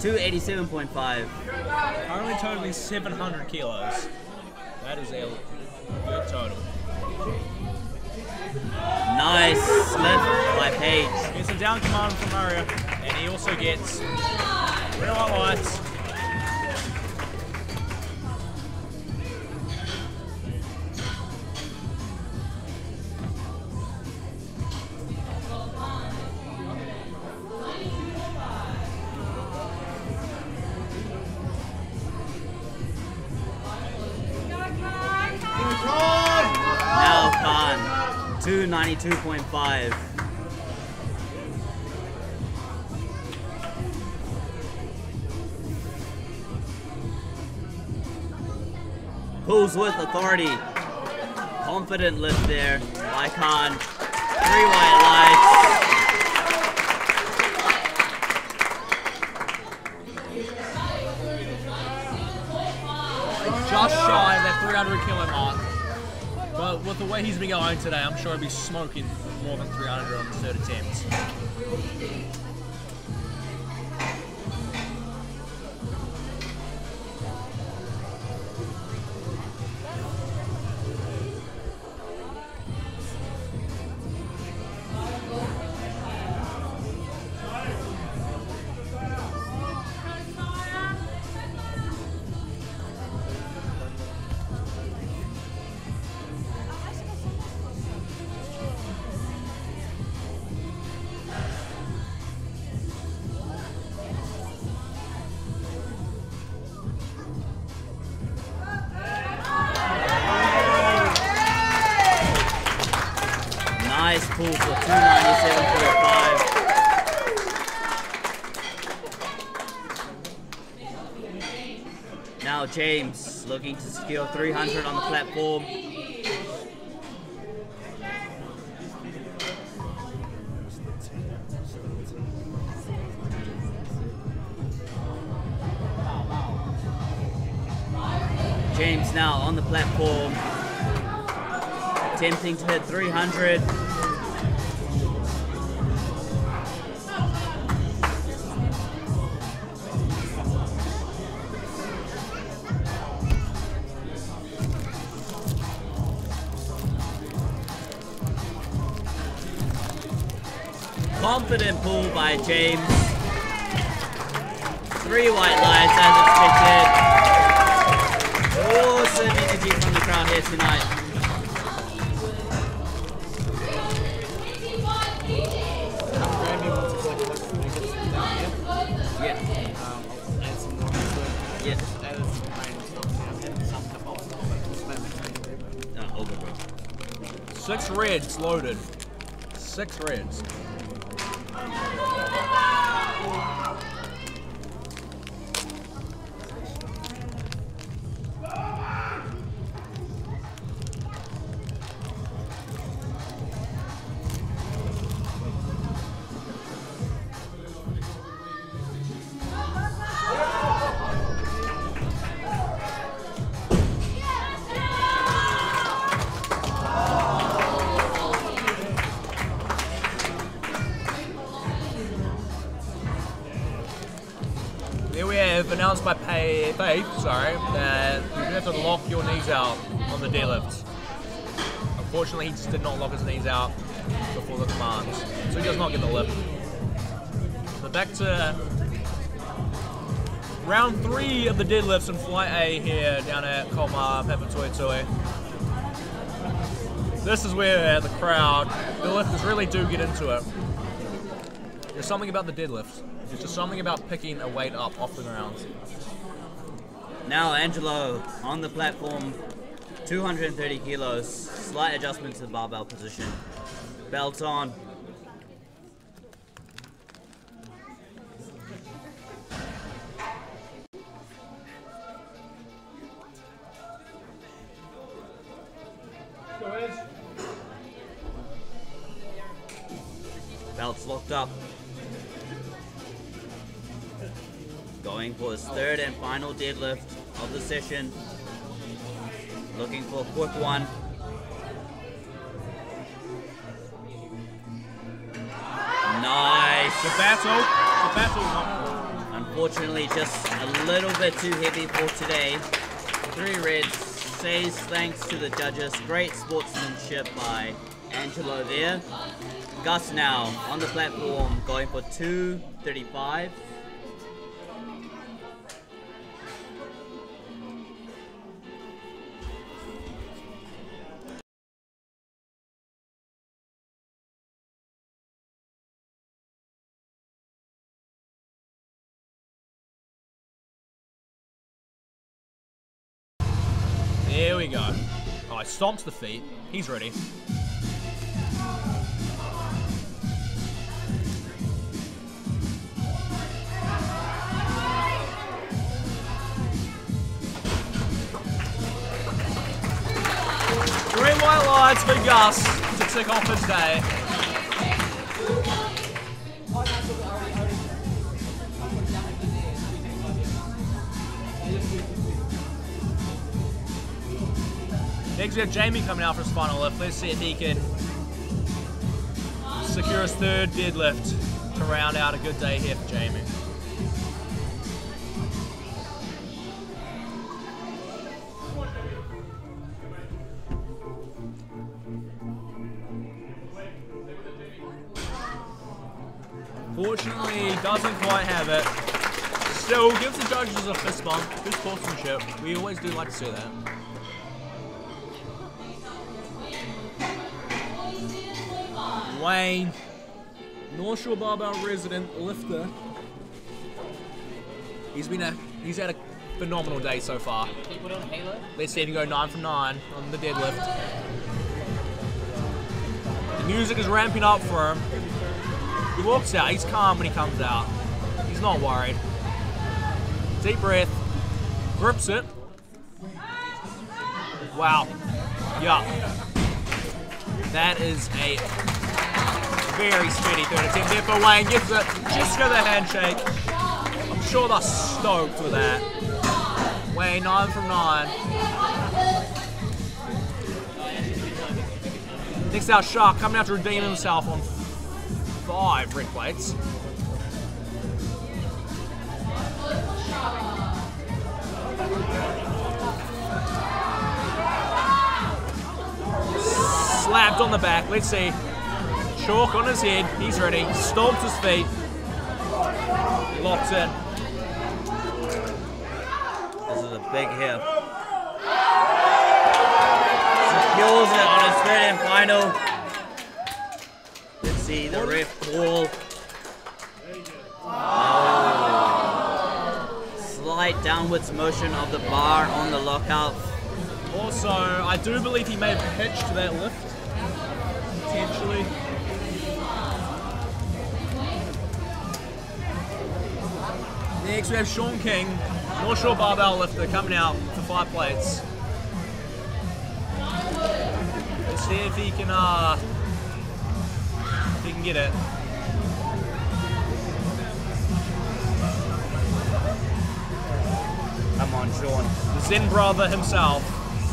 287.5. Currently totaling 700 kilos. That is a good total. Nice lift by Paige. Gets a down command from Mario, and he also gets red white With authority. Confident lift there Khan. Three white lights. Just shy of that 300 kilo mark. But with the way he's been going today, I'm sure he'll be smoking more than 300 on the third attempt. Looking to secure 300 on the platform. James now on the platform, attempting to hit 300. James. Three white lights as expected. Awesome energy from the crowd here tonight. 25 kgs. Grab you once announced by pay, Faith, sorry, that you have to lock your knees out on the deadlifts. Unfortunately, he just did not lock his knees out before the commands, so he does not get the lift. So back to round three of the deadlifts in Flight A here down at Kolmar Papatoetoe. This is where the crowd, the lifters really do get into it. There's something about the deadlift. There's just something about picking a weight up off the ground. Now Angelo on the platform, 230 kilos, slight adjustment to the barbell position. Belt on. Third and final deadlift of the session. Looking for a quick one. Nice. The battle, the battle Unfortunately, just a little bit too heavy for today. Three reds says thanks to the judges. Great sportsmanship by Angelo there. Gus now on the platform going for 235. Stomps the feet. He's ready. Green white lights for Gus to tick off his day. Next we have Jamie coming out for his final lift. Let's see if he can secure his third deadlift to round out a good day here for Jamie. Fortunately, doesn't quite have it. Still, gives the judges a fist bump. Good sportsmanship. We always do like to see that. Wayne, North Shore Barbell resident lifter. He's been a he's had a phenomenal day so far. Can you put? Let's see if he can go nine from nine on the deadlift. The music is ramping up for him. He walks out. He's calm when he comes out. He's not worried. Deep breath. Grips it. Wow. Yeah. That is a very speedy third attempt there for Wayne. Gives it just go the handshake. I'm sure they're stoked with that. Wayne, 9 from 9. Next out, Shark coming out to redeem himself on five red plates. Slapped on the back. Let's see. Chalk on his head. He's ready. Stomps his feet. Locks in. This is a big hit. Secures it on his third and final. Let's see the ref call. Oh. Slight downwards motion of the bar on the lockout. Also, I do believe he may have pitched that lift. Potentially. Next we have Sean King, North Shore barbell lifter coming out for five plates. Let's see if he can uh if he can get it. Come on, Sean. The Zen brother himself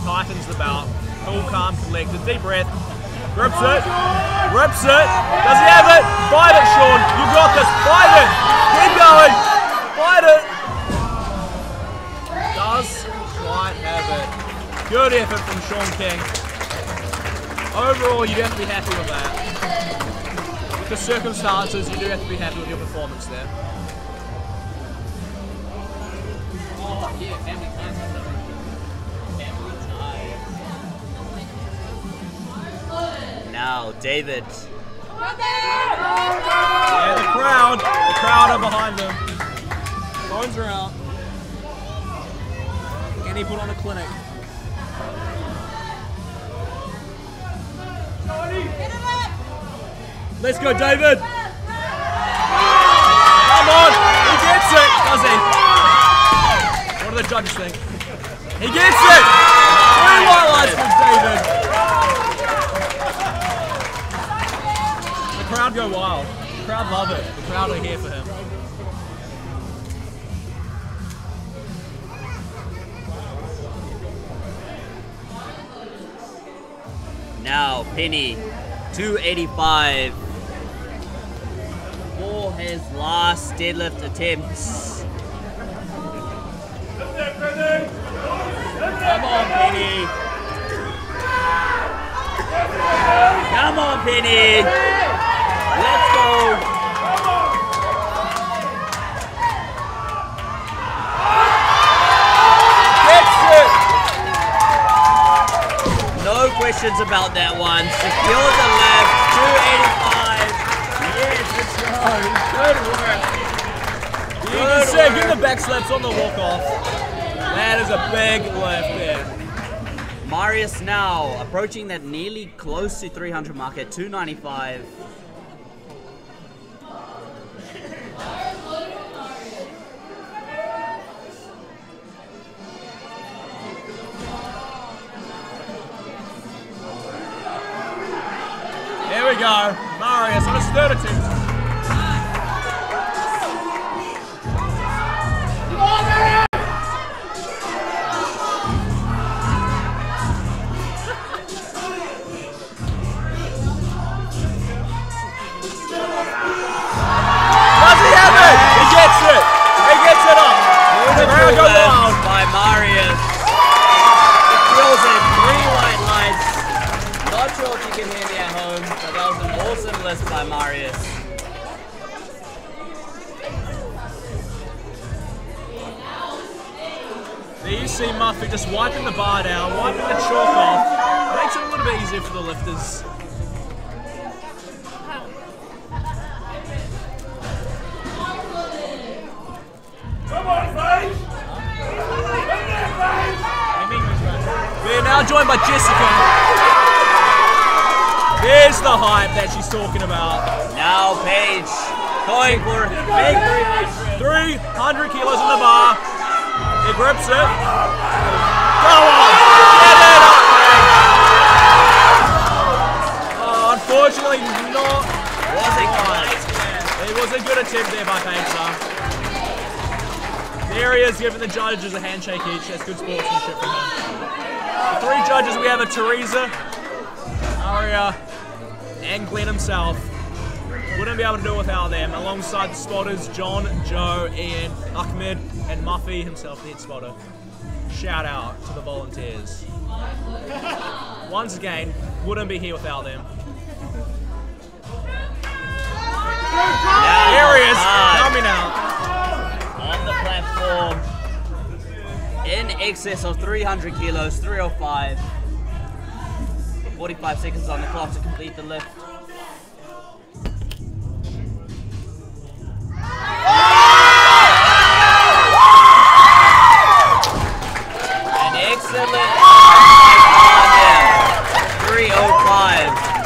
tightens the belt, cool, calm, collected, deep breath, grips it, rips it. Does he have it? Fight it, Sean. You got this. Fight it. Keep going. Fight it. Does quite have it. Good effort from Sean King. Overall, you do have to be happy with that. With the circumstances, you do have to be happy with your performance there. Yeah. Family time. Now, David. Yeah, the crowd. The crowd are behind them. Phones are out. Can he put on a clinic? Let's go, David. Come on. He gets it. Does he? What do the judges think? He gets it. Three white lights for David. The crowd go wild. The crowd love it. The crowd are here for him. Now, Penny, 285. For his last deadlift attempts. Come on, Penny. Come on, Penny. Let's go. Gets it. No questions about that one. Secure the left. 285. Yes, let's go. Good work. You can give the back slaps on the walk off. That is a big lift there. Marius now approaching that nearly close to 300 mark at 295. we go. Marius on his 32 judges a handshake each. That's good sportsmanship from him. The three judges we have are Teresa, Aria, and Glenn himself. Wouldn't be able to do it without them. Alongside the spotters, John, Joe, Ian, Ahmed, and Muffy himself, the head spotter. Shout out to the volunteers. Once again, wouldn't be here without them. Here he is, Ah. coming out. Excess of 300 kilos, 305. 45 seconds on the clock to complete the lift. An excellent yeah. 305.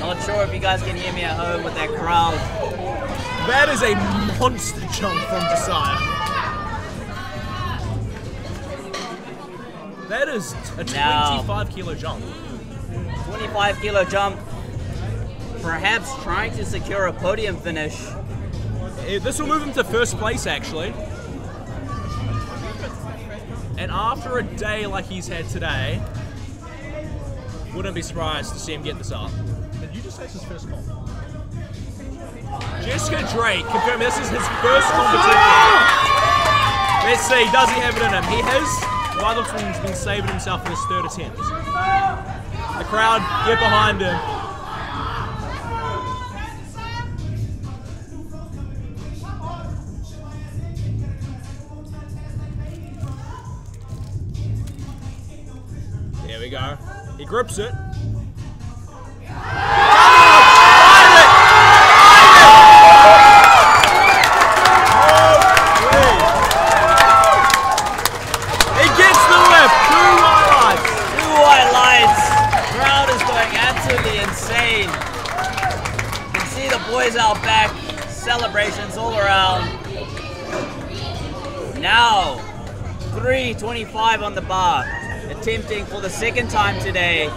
Not sure if you guys can hear me at home with that crowd. That is a monster jump from Josiah. That is a Now- 25 kilo jump. 25 kilo jump. Perhaps trying to secure a podium finish. Eh, This will move him to first place actually. And after a day like he's had today, wouldn't be surprised to see him get this up. Did you just say his first comp? Jessica Drake confirmed this is his first competition. Let's see, does he have it in him? He has. Rutherford's been saving himself for his third attempt. The crowd get behind him. There we go. He grips it. 325 on the bar. Attempting for the second time today.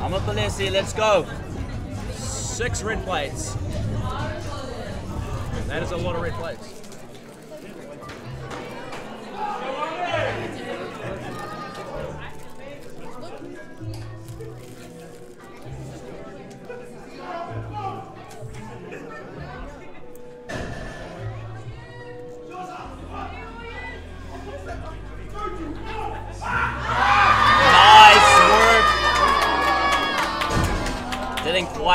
Amapalesi, let's go. Six red plates. That is a lot of red plates.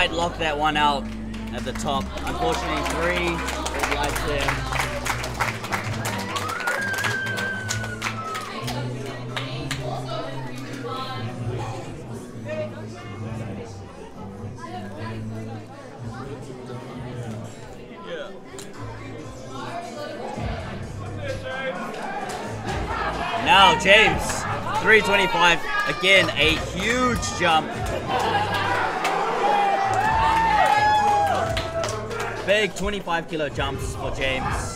Didn't quite lock that one out at the top. Unfortunately, three red lights there. Now, James, 325. Again, a huge jump. Big 25 kilo jumps for James.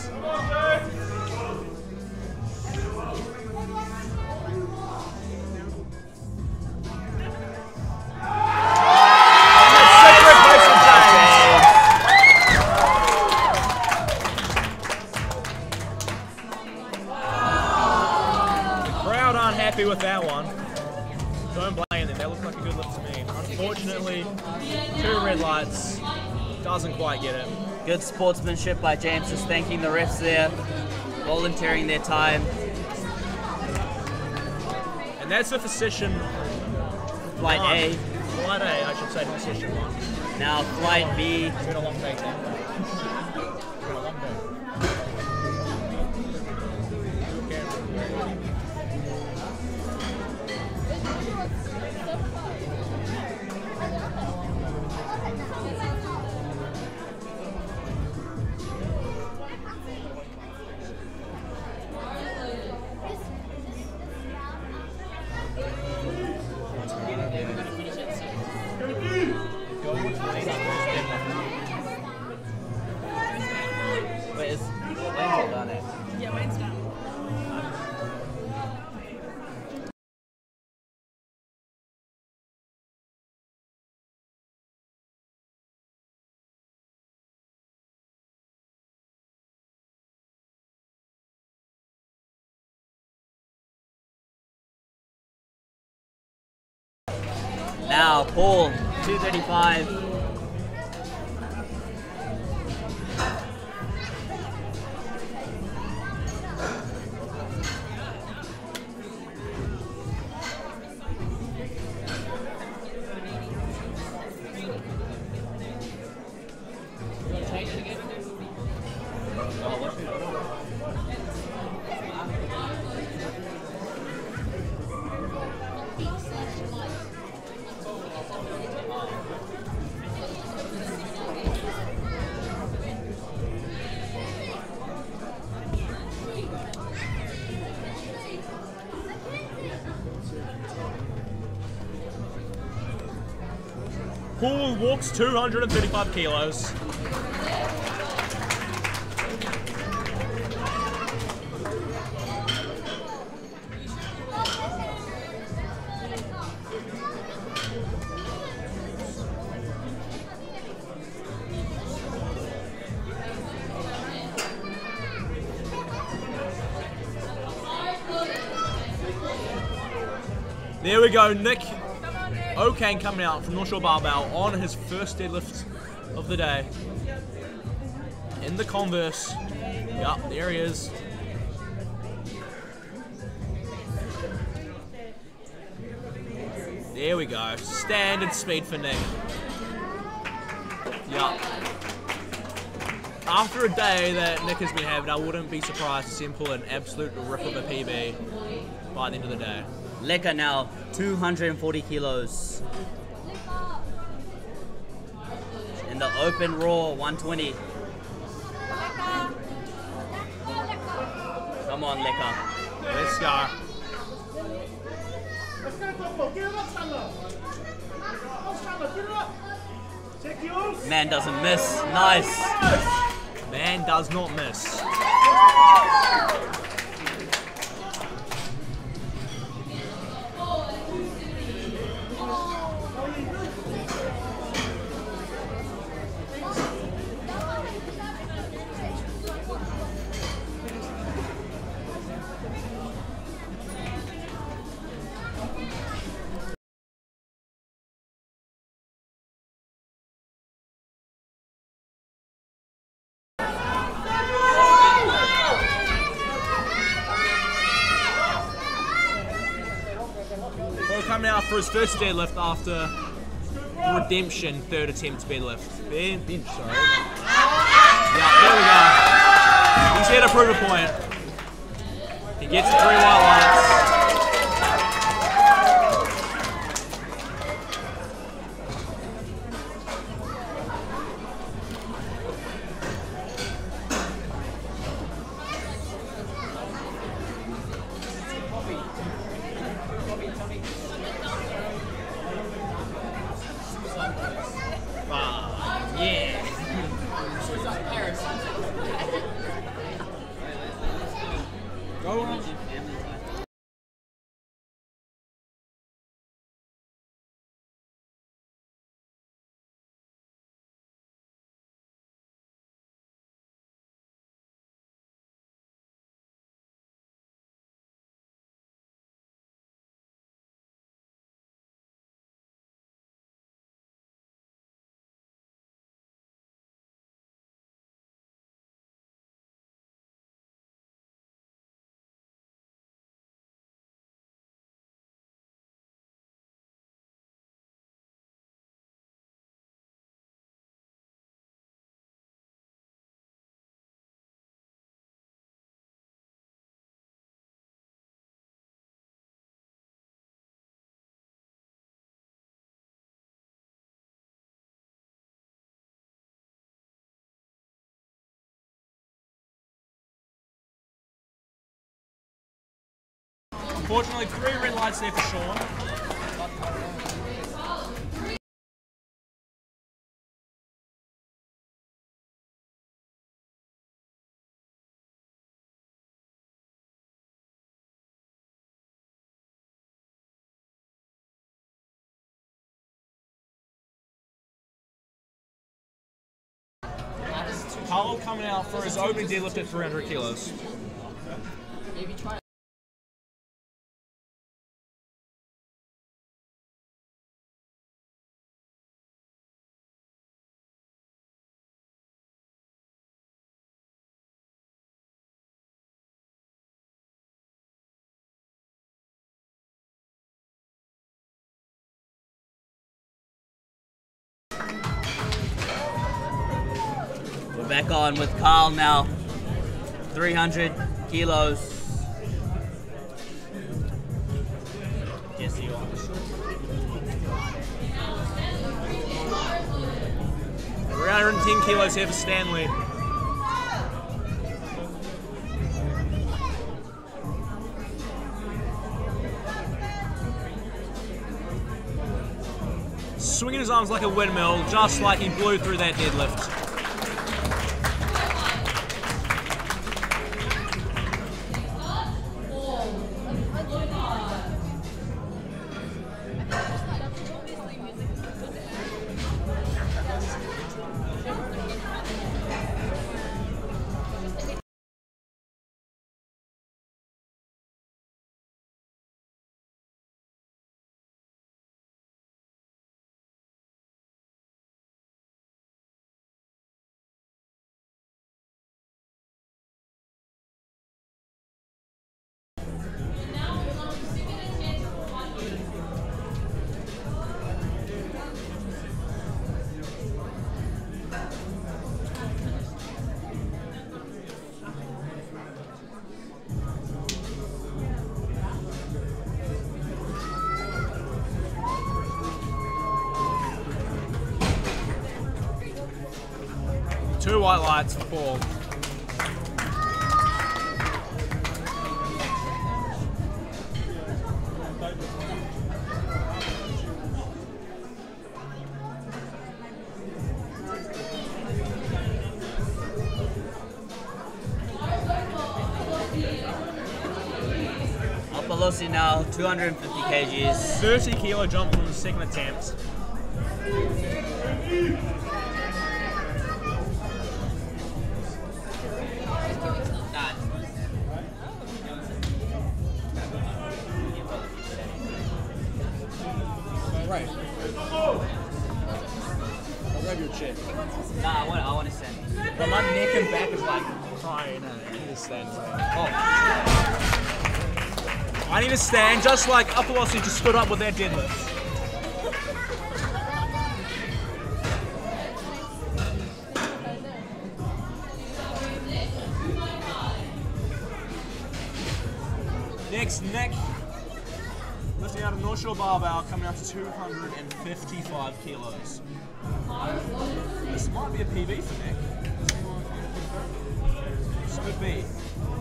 Sportsmanship by James, just thanking the refs there, volunteering their time. And that's the session Flight one. A, Flight A, I should say, session one. now Flight B. It's been a long day, Now, Paul, 235. 235 kilos. There we go, Nick O'Kane coming out from North Shore Barbell on his first deadlift of the day. In the Converse. Yup, there he is. There we go. Standard speed for Nick. Yup. After a day that Nick has been having, I wouldn't be surprised to see him pull an absolute rip of a PB by the end of the day. Leka now, 240 kilos. In the open raw, 120. Come on, Leka. Let's go. Man doesn't miss. Nice. Man does not miss. His first deadlift after redemption third attempt deadlift. Ben, bench, sorry. Yeah, there we go. He's here to prove a point. He gets the three white lights. Unfortunately, three red lights there for Sean. Carlo coming out for his opening deadlift at 300 kilos. Maybe try on with Carl now. 300 kilos. Jesse on. 310 kilos here for Stanley. Swinging his arms like a windmill, just like he blew through that deadlift. 250 kgs. 30 kilo jump from the second attempt. Just like Upalossi just stood up with that deadlift. Next, neck. Lifting out a North Shore barbell, coming out to 255 kilos. This might be a PB for Nick. This could be.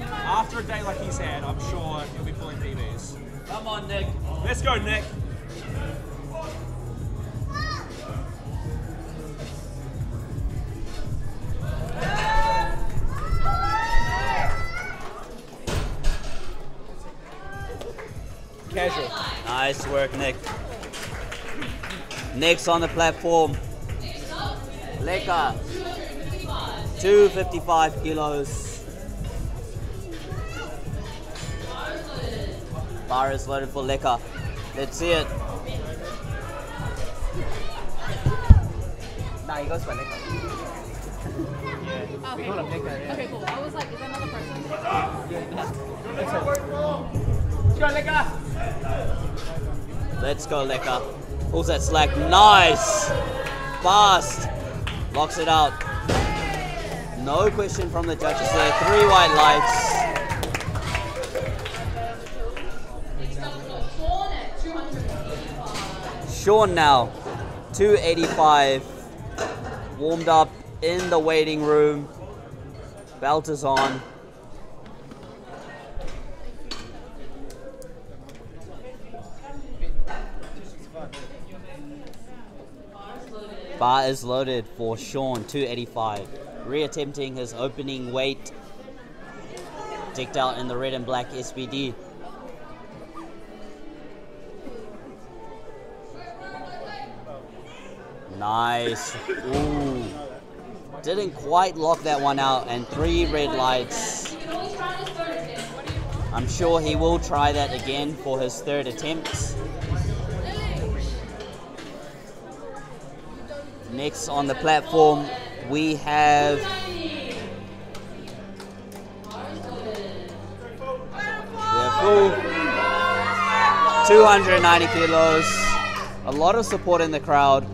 After a day like he's had, I'm sure he'll be pulling PBs. Come on, Nick. Let's go, Nick. Casual. Nice work, Nick. Nick's on the platform. Leka. 255 kilos. Bar is loaded for Leka. Let's see it. Nah, he goes for Leka. Oh, okay, cool. okay, cool. I was like, is that another person? Let's go, Leka. Pulls that slack. Nice. Fast. Locks it out. No question from the judges there. Three white lights. Sean at 285. Sean now, 285. Warmed up in the waiting room. Belt is on. Bar is loaded for Sean, 285. Reattempting his opening weight. Decked out in the red and black SBD. Nice. Ooh. Didn't quite lock that one out, and three red lights. I'm sure he will try that again for his third attempt. Next on the platform, we have we have full 290 kilos. A lot of support in the crowd.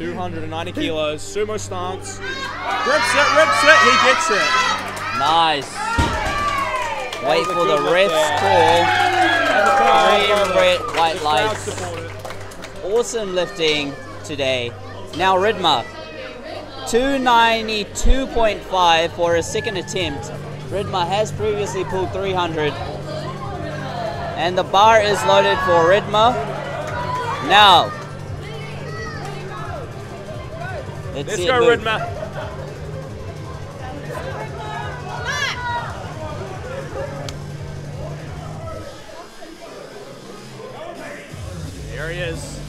290 kilos, sumo stance. Rips it, rips it, he gets it. Nice. Wait for the good lift ref's there. call. And Green, red, white lights. Awesome lifting today. Now Ridma. 292.5 for a second attempt. Ridma has previously pulled 300. And the bar is loaded for Ridma. Now. Let's, Let's go. Ridma. There he is.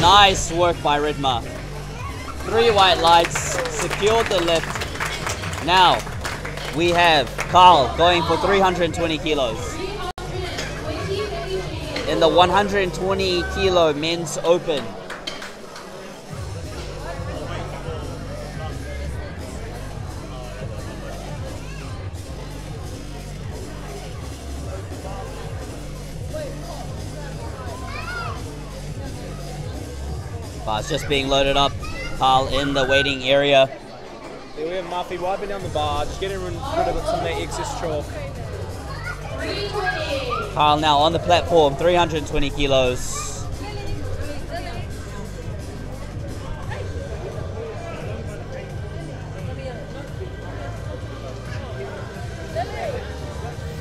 Nice work by Ridma. Three white lights, secured the lift. Now, we have Carl going for 320 kilos. The 120 kilo men's open. Ah, Bar's just being loaded up. Carl in the waiting area. There we have Muffy wiping down the bar, just getting rid of some of that excess chalk. Carl now on the platform, 320 kilos.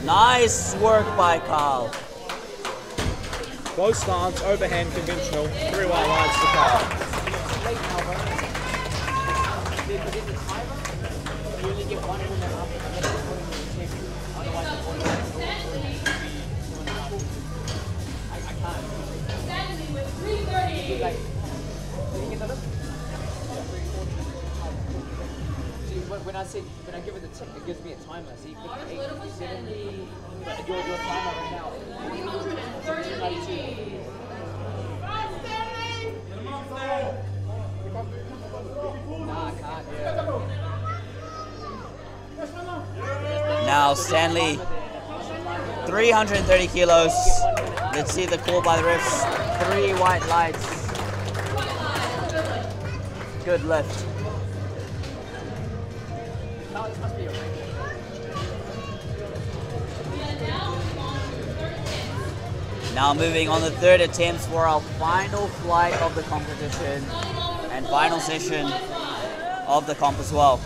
Nice work by Carl. Close stance, overhand, conventional. Three white lights to Carl. When, when I say when I give it the tick, it gives me a timer. See, 58, 70, but your, your timer right now. 292. Nah, I can't. Yeah. Now Stanley, 330 kilos. Let's see the call by the refs. Three white lights. Good lift. Now moving on the third attempts for our final flight of the competition and final session of the comp as well.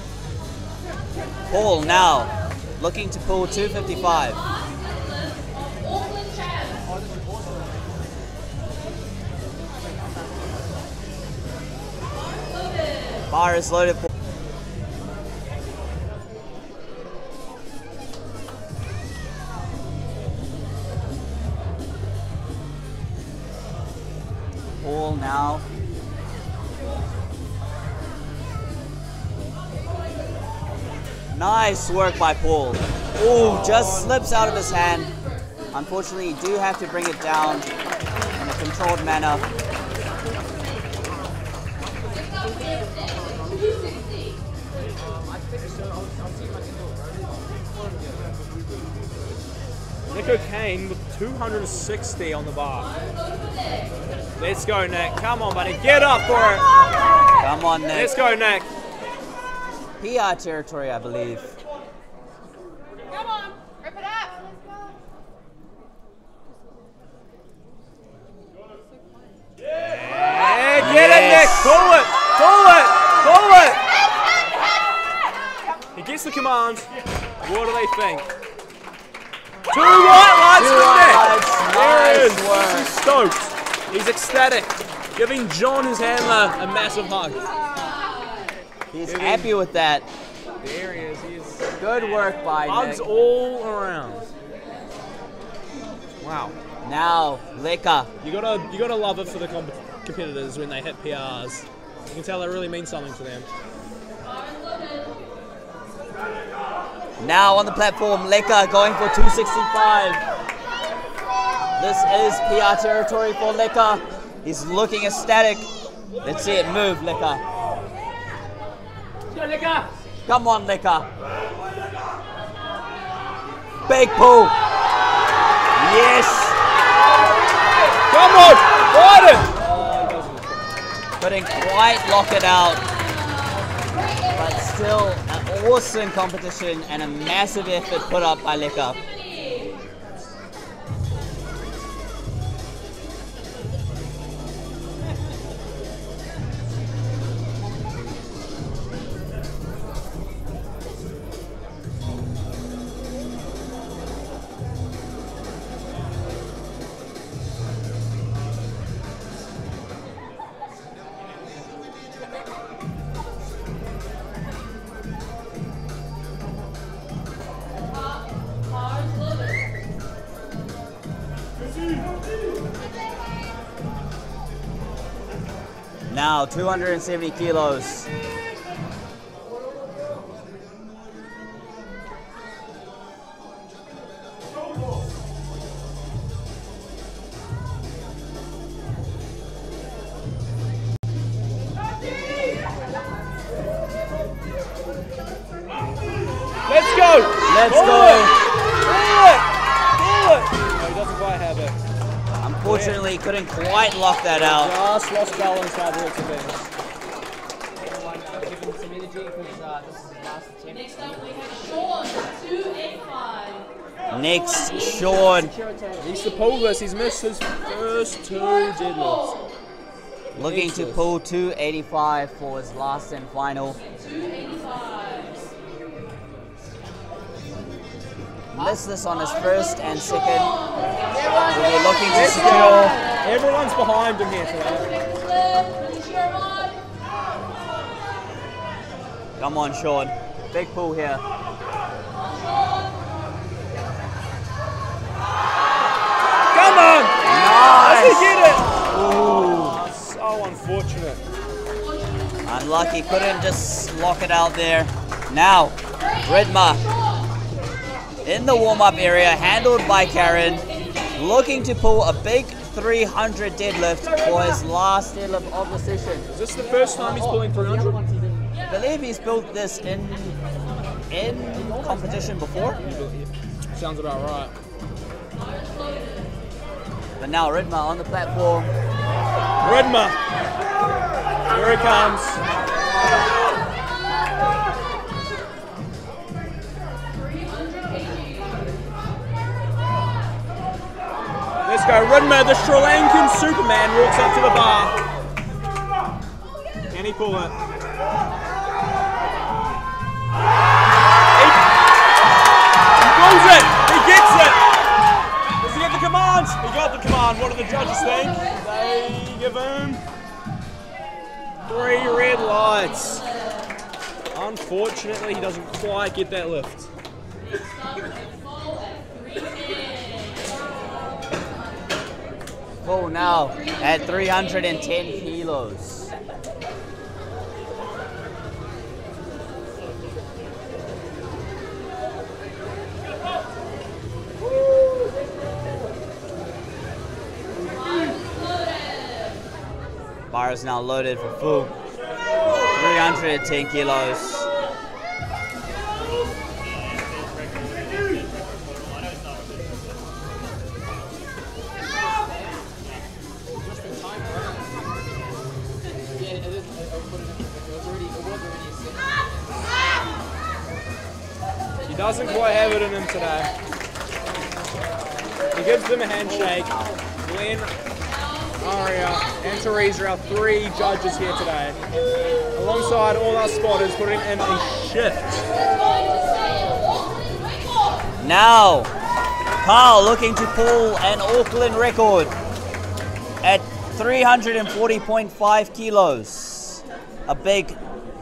Paul now looking to pull 255. Bar is loaded for Paul now. Nice work by Paul. Oh, just slips out of his hand. Unfortunately, you do have to bring it down in a controlled manner. Nick O'Kane with 260 on the bar. Let's go, Nick. Come on, buddy. Get up for it. Come on, Nick. Let's go, Nick. PR territory, I believe. Come on, rip it up. Yeah, get it, Nick. Pull it. Pull it. Pull it. He gets the command. What do they think? Two white lights Two for white Nick. lights. Nice work. He's stoked. He's ecstatic. Giving John his handler a massive hug. He's Giving- happy with that. There he is. He is Good work by hugs Nick. all around. Wow. Now, Leka. You gotta you gotta love it for the comp- competitors when they hit PRs. You can tell it really means something to them. Now on the platform, Leka going for 265. This is PR territory for Leka. He's looking ecstatic. Let's see it move, Leka. Come on, Leka. Big pull. Yes. Come on, it! Couldn't quite lock it out. But still, an awesome competition and a massive effort put up by Leka. 270 kilos. This is his last attempt. Next up, we have Sean, 285. Next, Sean He's to pull this. He's missed his first two deadlifts. looking to pull 285 for his last and final. 285. Missed this on his first and second. Will be looking to secure. Everyone's behind him here today. Come on, Sean. Big pull here. Come on! Nice. get it? Oh, so unfortunate. Unlucky, couldn't just lock it out there. Now, Ridma in the warm-up area, handled by Karen, looking to pull a big 300 deadlift for his last deadlift of the session. Is this the first time he's pulling 300? I believe he's built this in in competition before, Sounds about right. but now Ridma on the platform. Ridma. Here he comes. Go. Ridma, the Sri Lankan Superman, walks up to the bar. Can he pull it? He, he pulls it. He gets it. Does he get the command? He got the command. What do the judges think? They give him three red lights. Unfortunately, he doesn't quite get that lift. Full now at 310 kilos. Bar is now loaded for full. 310 kilos. Doesn't quite have it in him today. He gives them a handshake. Glenn, Aria, and Teresa are our three judges here today. Alongside all our spotters putting in a shift. Now, Carl looking to pull an Auckland record at 340.5 kilos. A big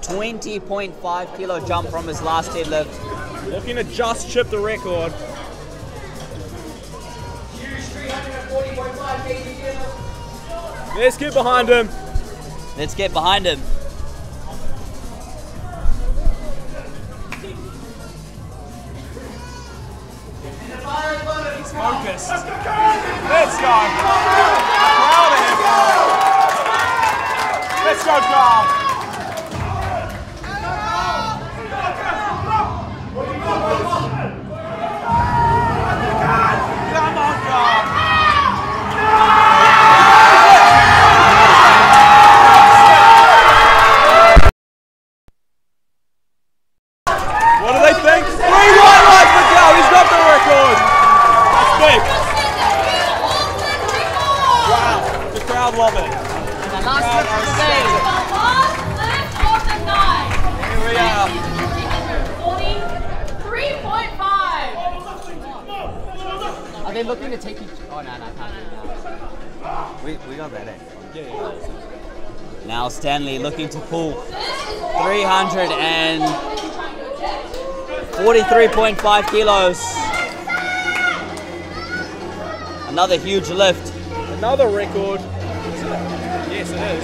20.5 kilo jump from his last deadlift. Looking to just chip the record. Let's get behind him. Let's get behind him. He's focused. Let's go. Proud of him. Let's go, Carl. They looking to take each? Oh no, no, can't. We, we got that in. Yeah, yeah. Now Stanley looking to pull 343.5 kilos. Another huge lift. Another record. Yes, it is.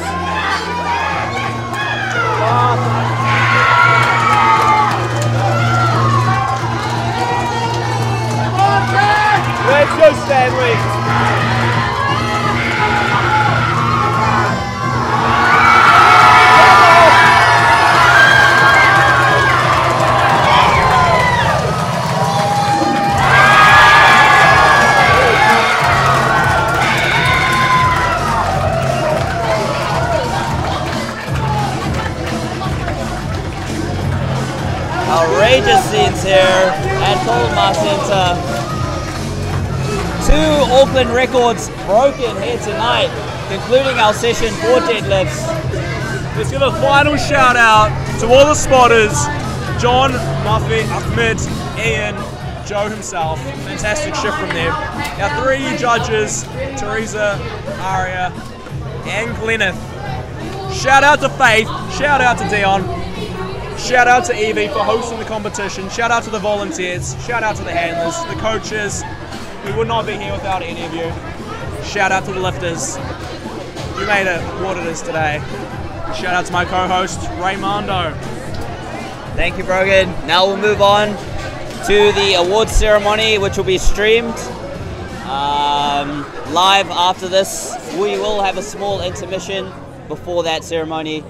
Let's go, Stanley. Outrageous scenes here at Kolmar Centre. Uh, Auckland records broken here tonight, concluding our session for deadlifts. Let's give a final shout out to all the spotters John, Muffy, Ahmed, Ian, Joe himself. Fantastic shift from them. Our three judges, Teresa, Aria, and Gleneth. Shout out to Faith, shout out to Dion, shout out to Evie for hosting the competition, shout out to the volunteers, shout out to the handlers, the coaches. We would not be here without any of you. Shout out to the lifters. You made it what it is today. Shout out to my co-host Raymondo. Thank you, Brogan. Now we'll move on to the awards ceremony, which will be streamed um, live after this. We will have a small intermission before that ceremony.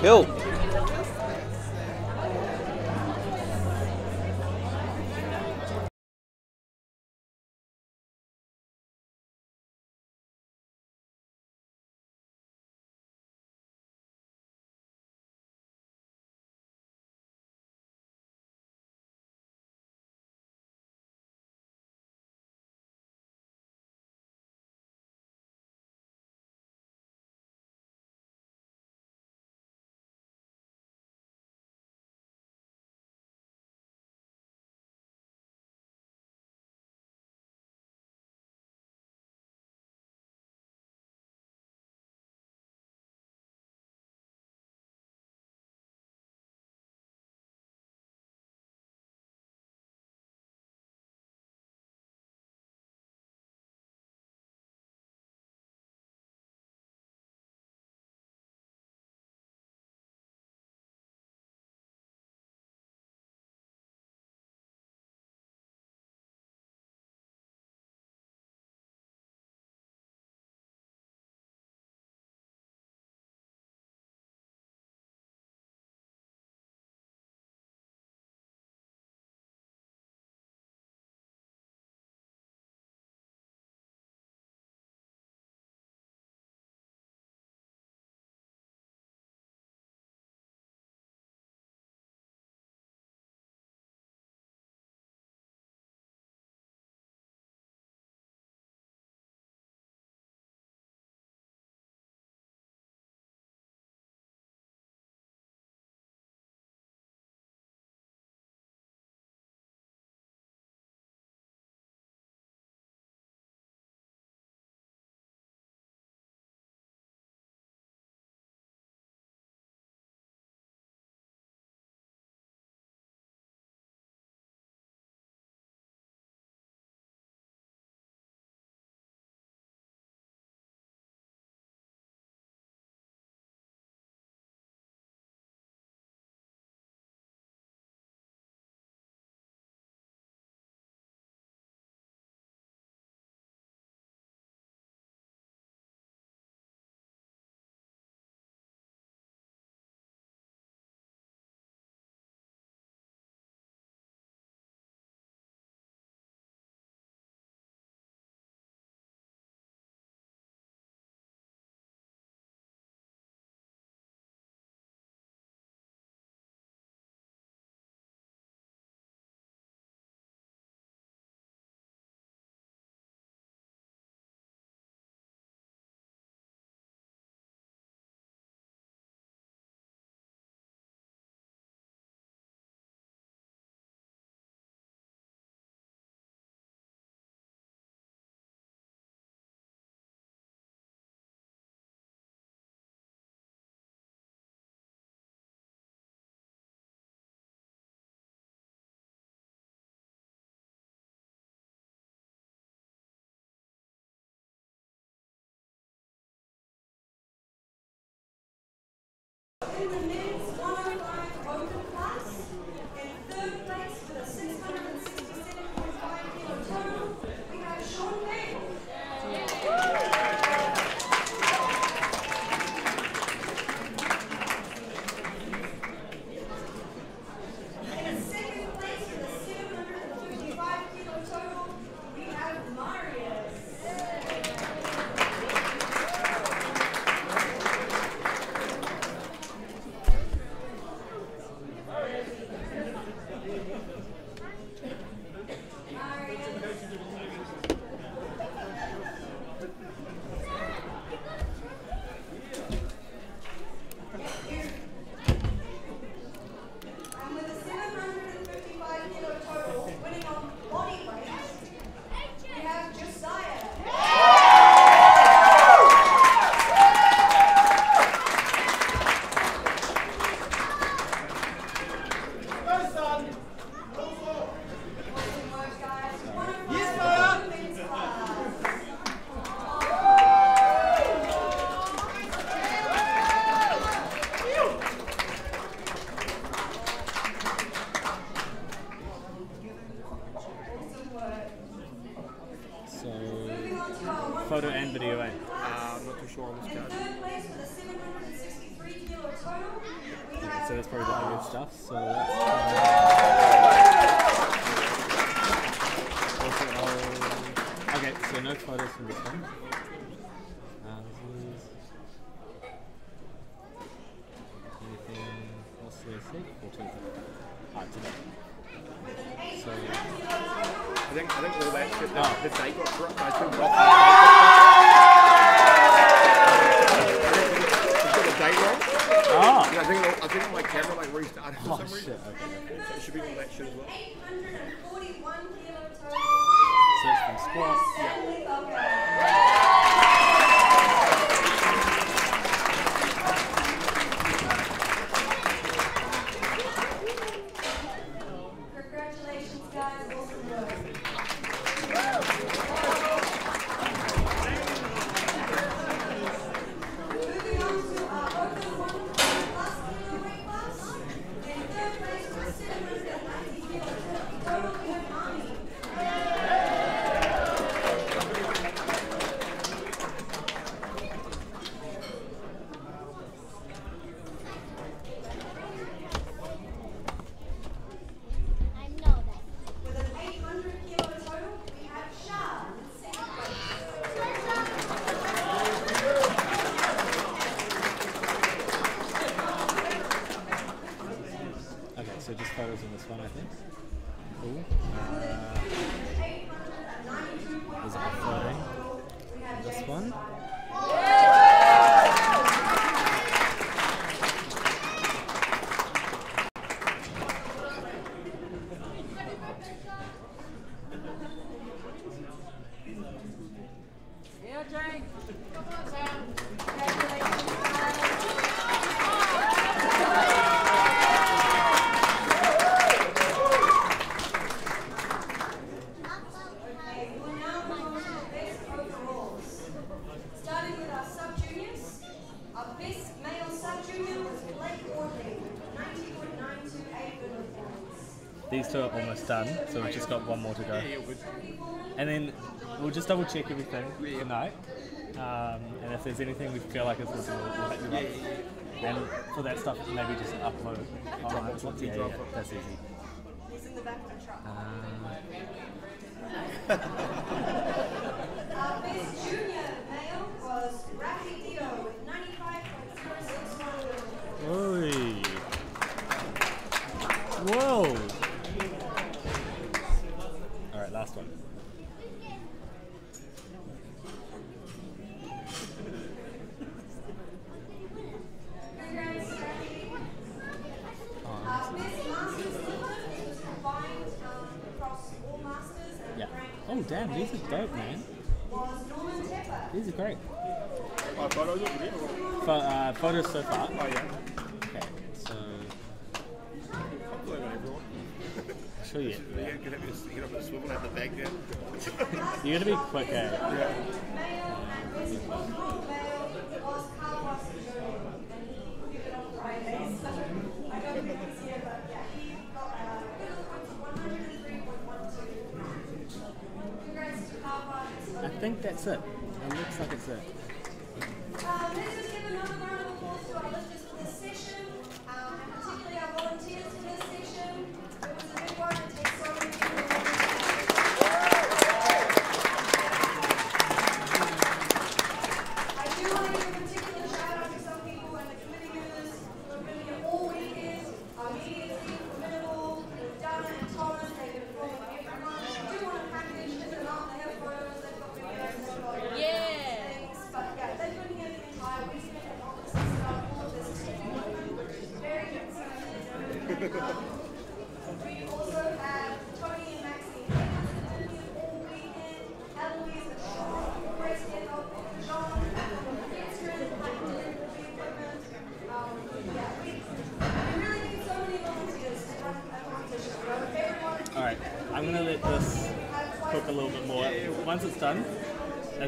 Cool. Amen. so we've just got one more to go. And then we'll just double check everything tonight. Um, and if there's anything we feel like is missing, we'll, we'll you. And for that stuff, maybe just upload. Oh, it's not yeah, yeah, that's easy. He's in the back of the truck. Uh, [LAUGHS] uh, Junior male was Rafi Dion.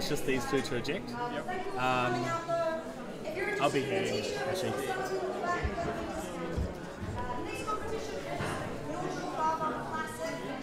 It's just these two to eject. Um,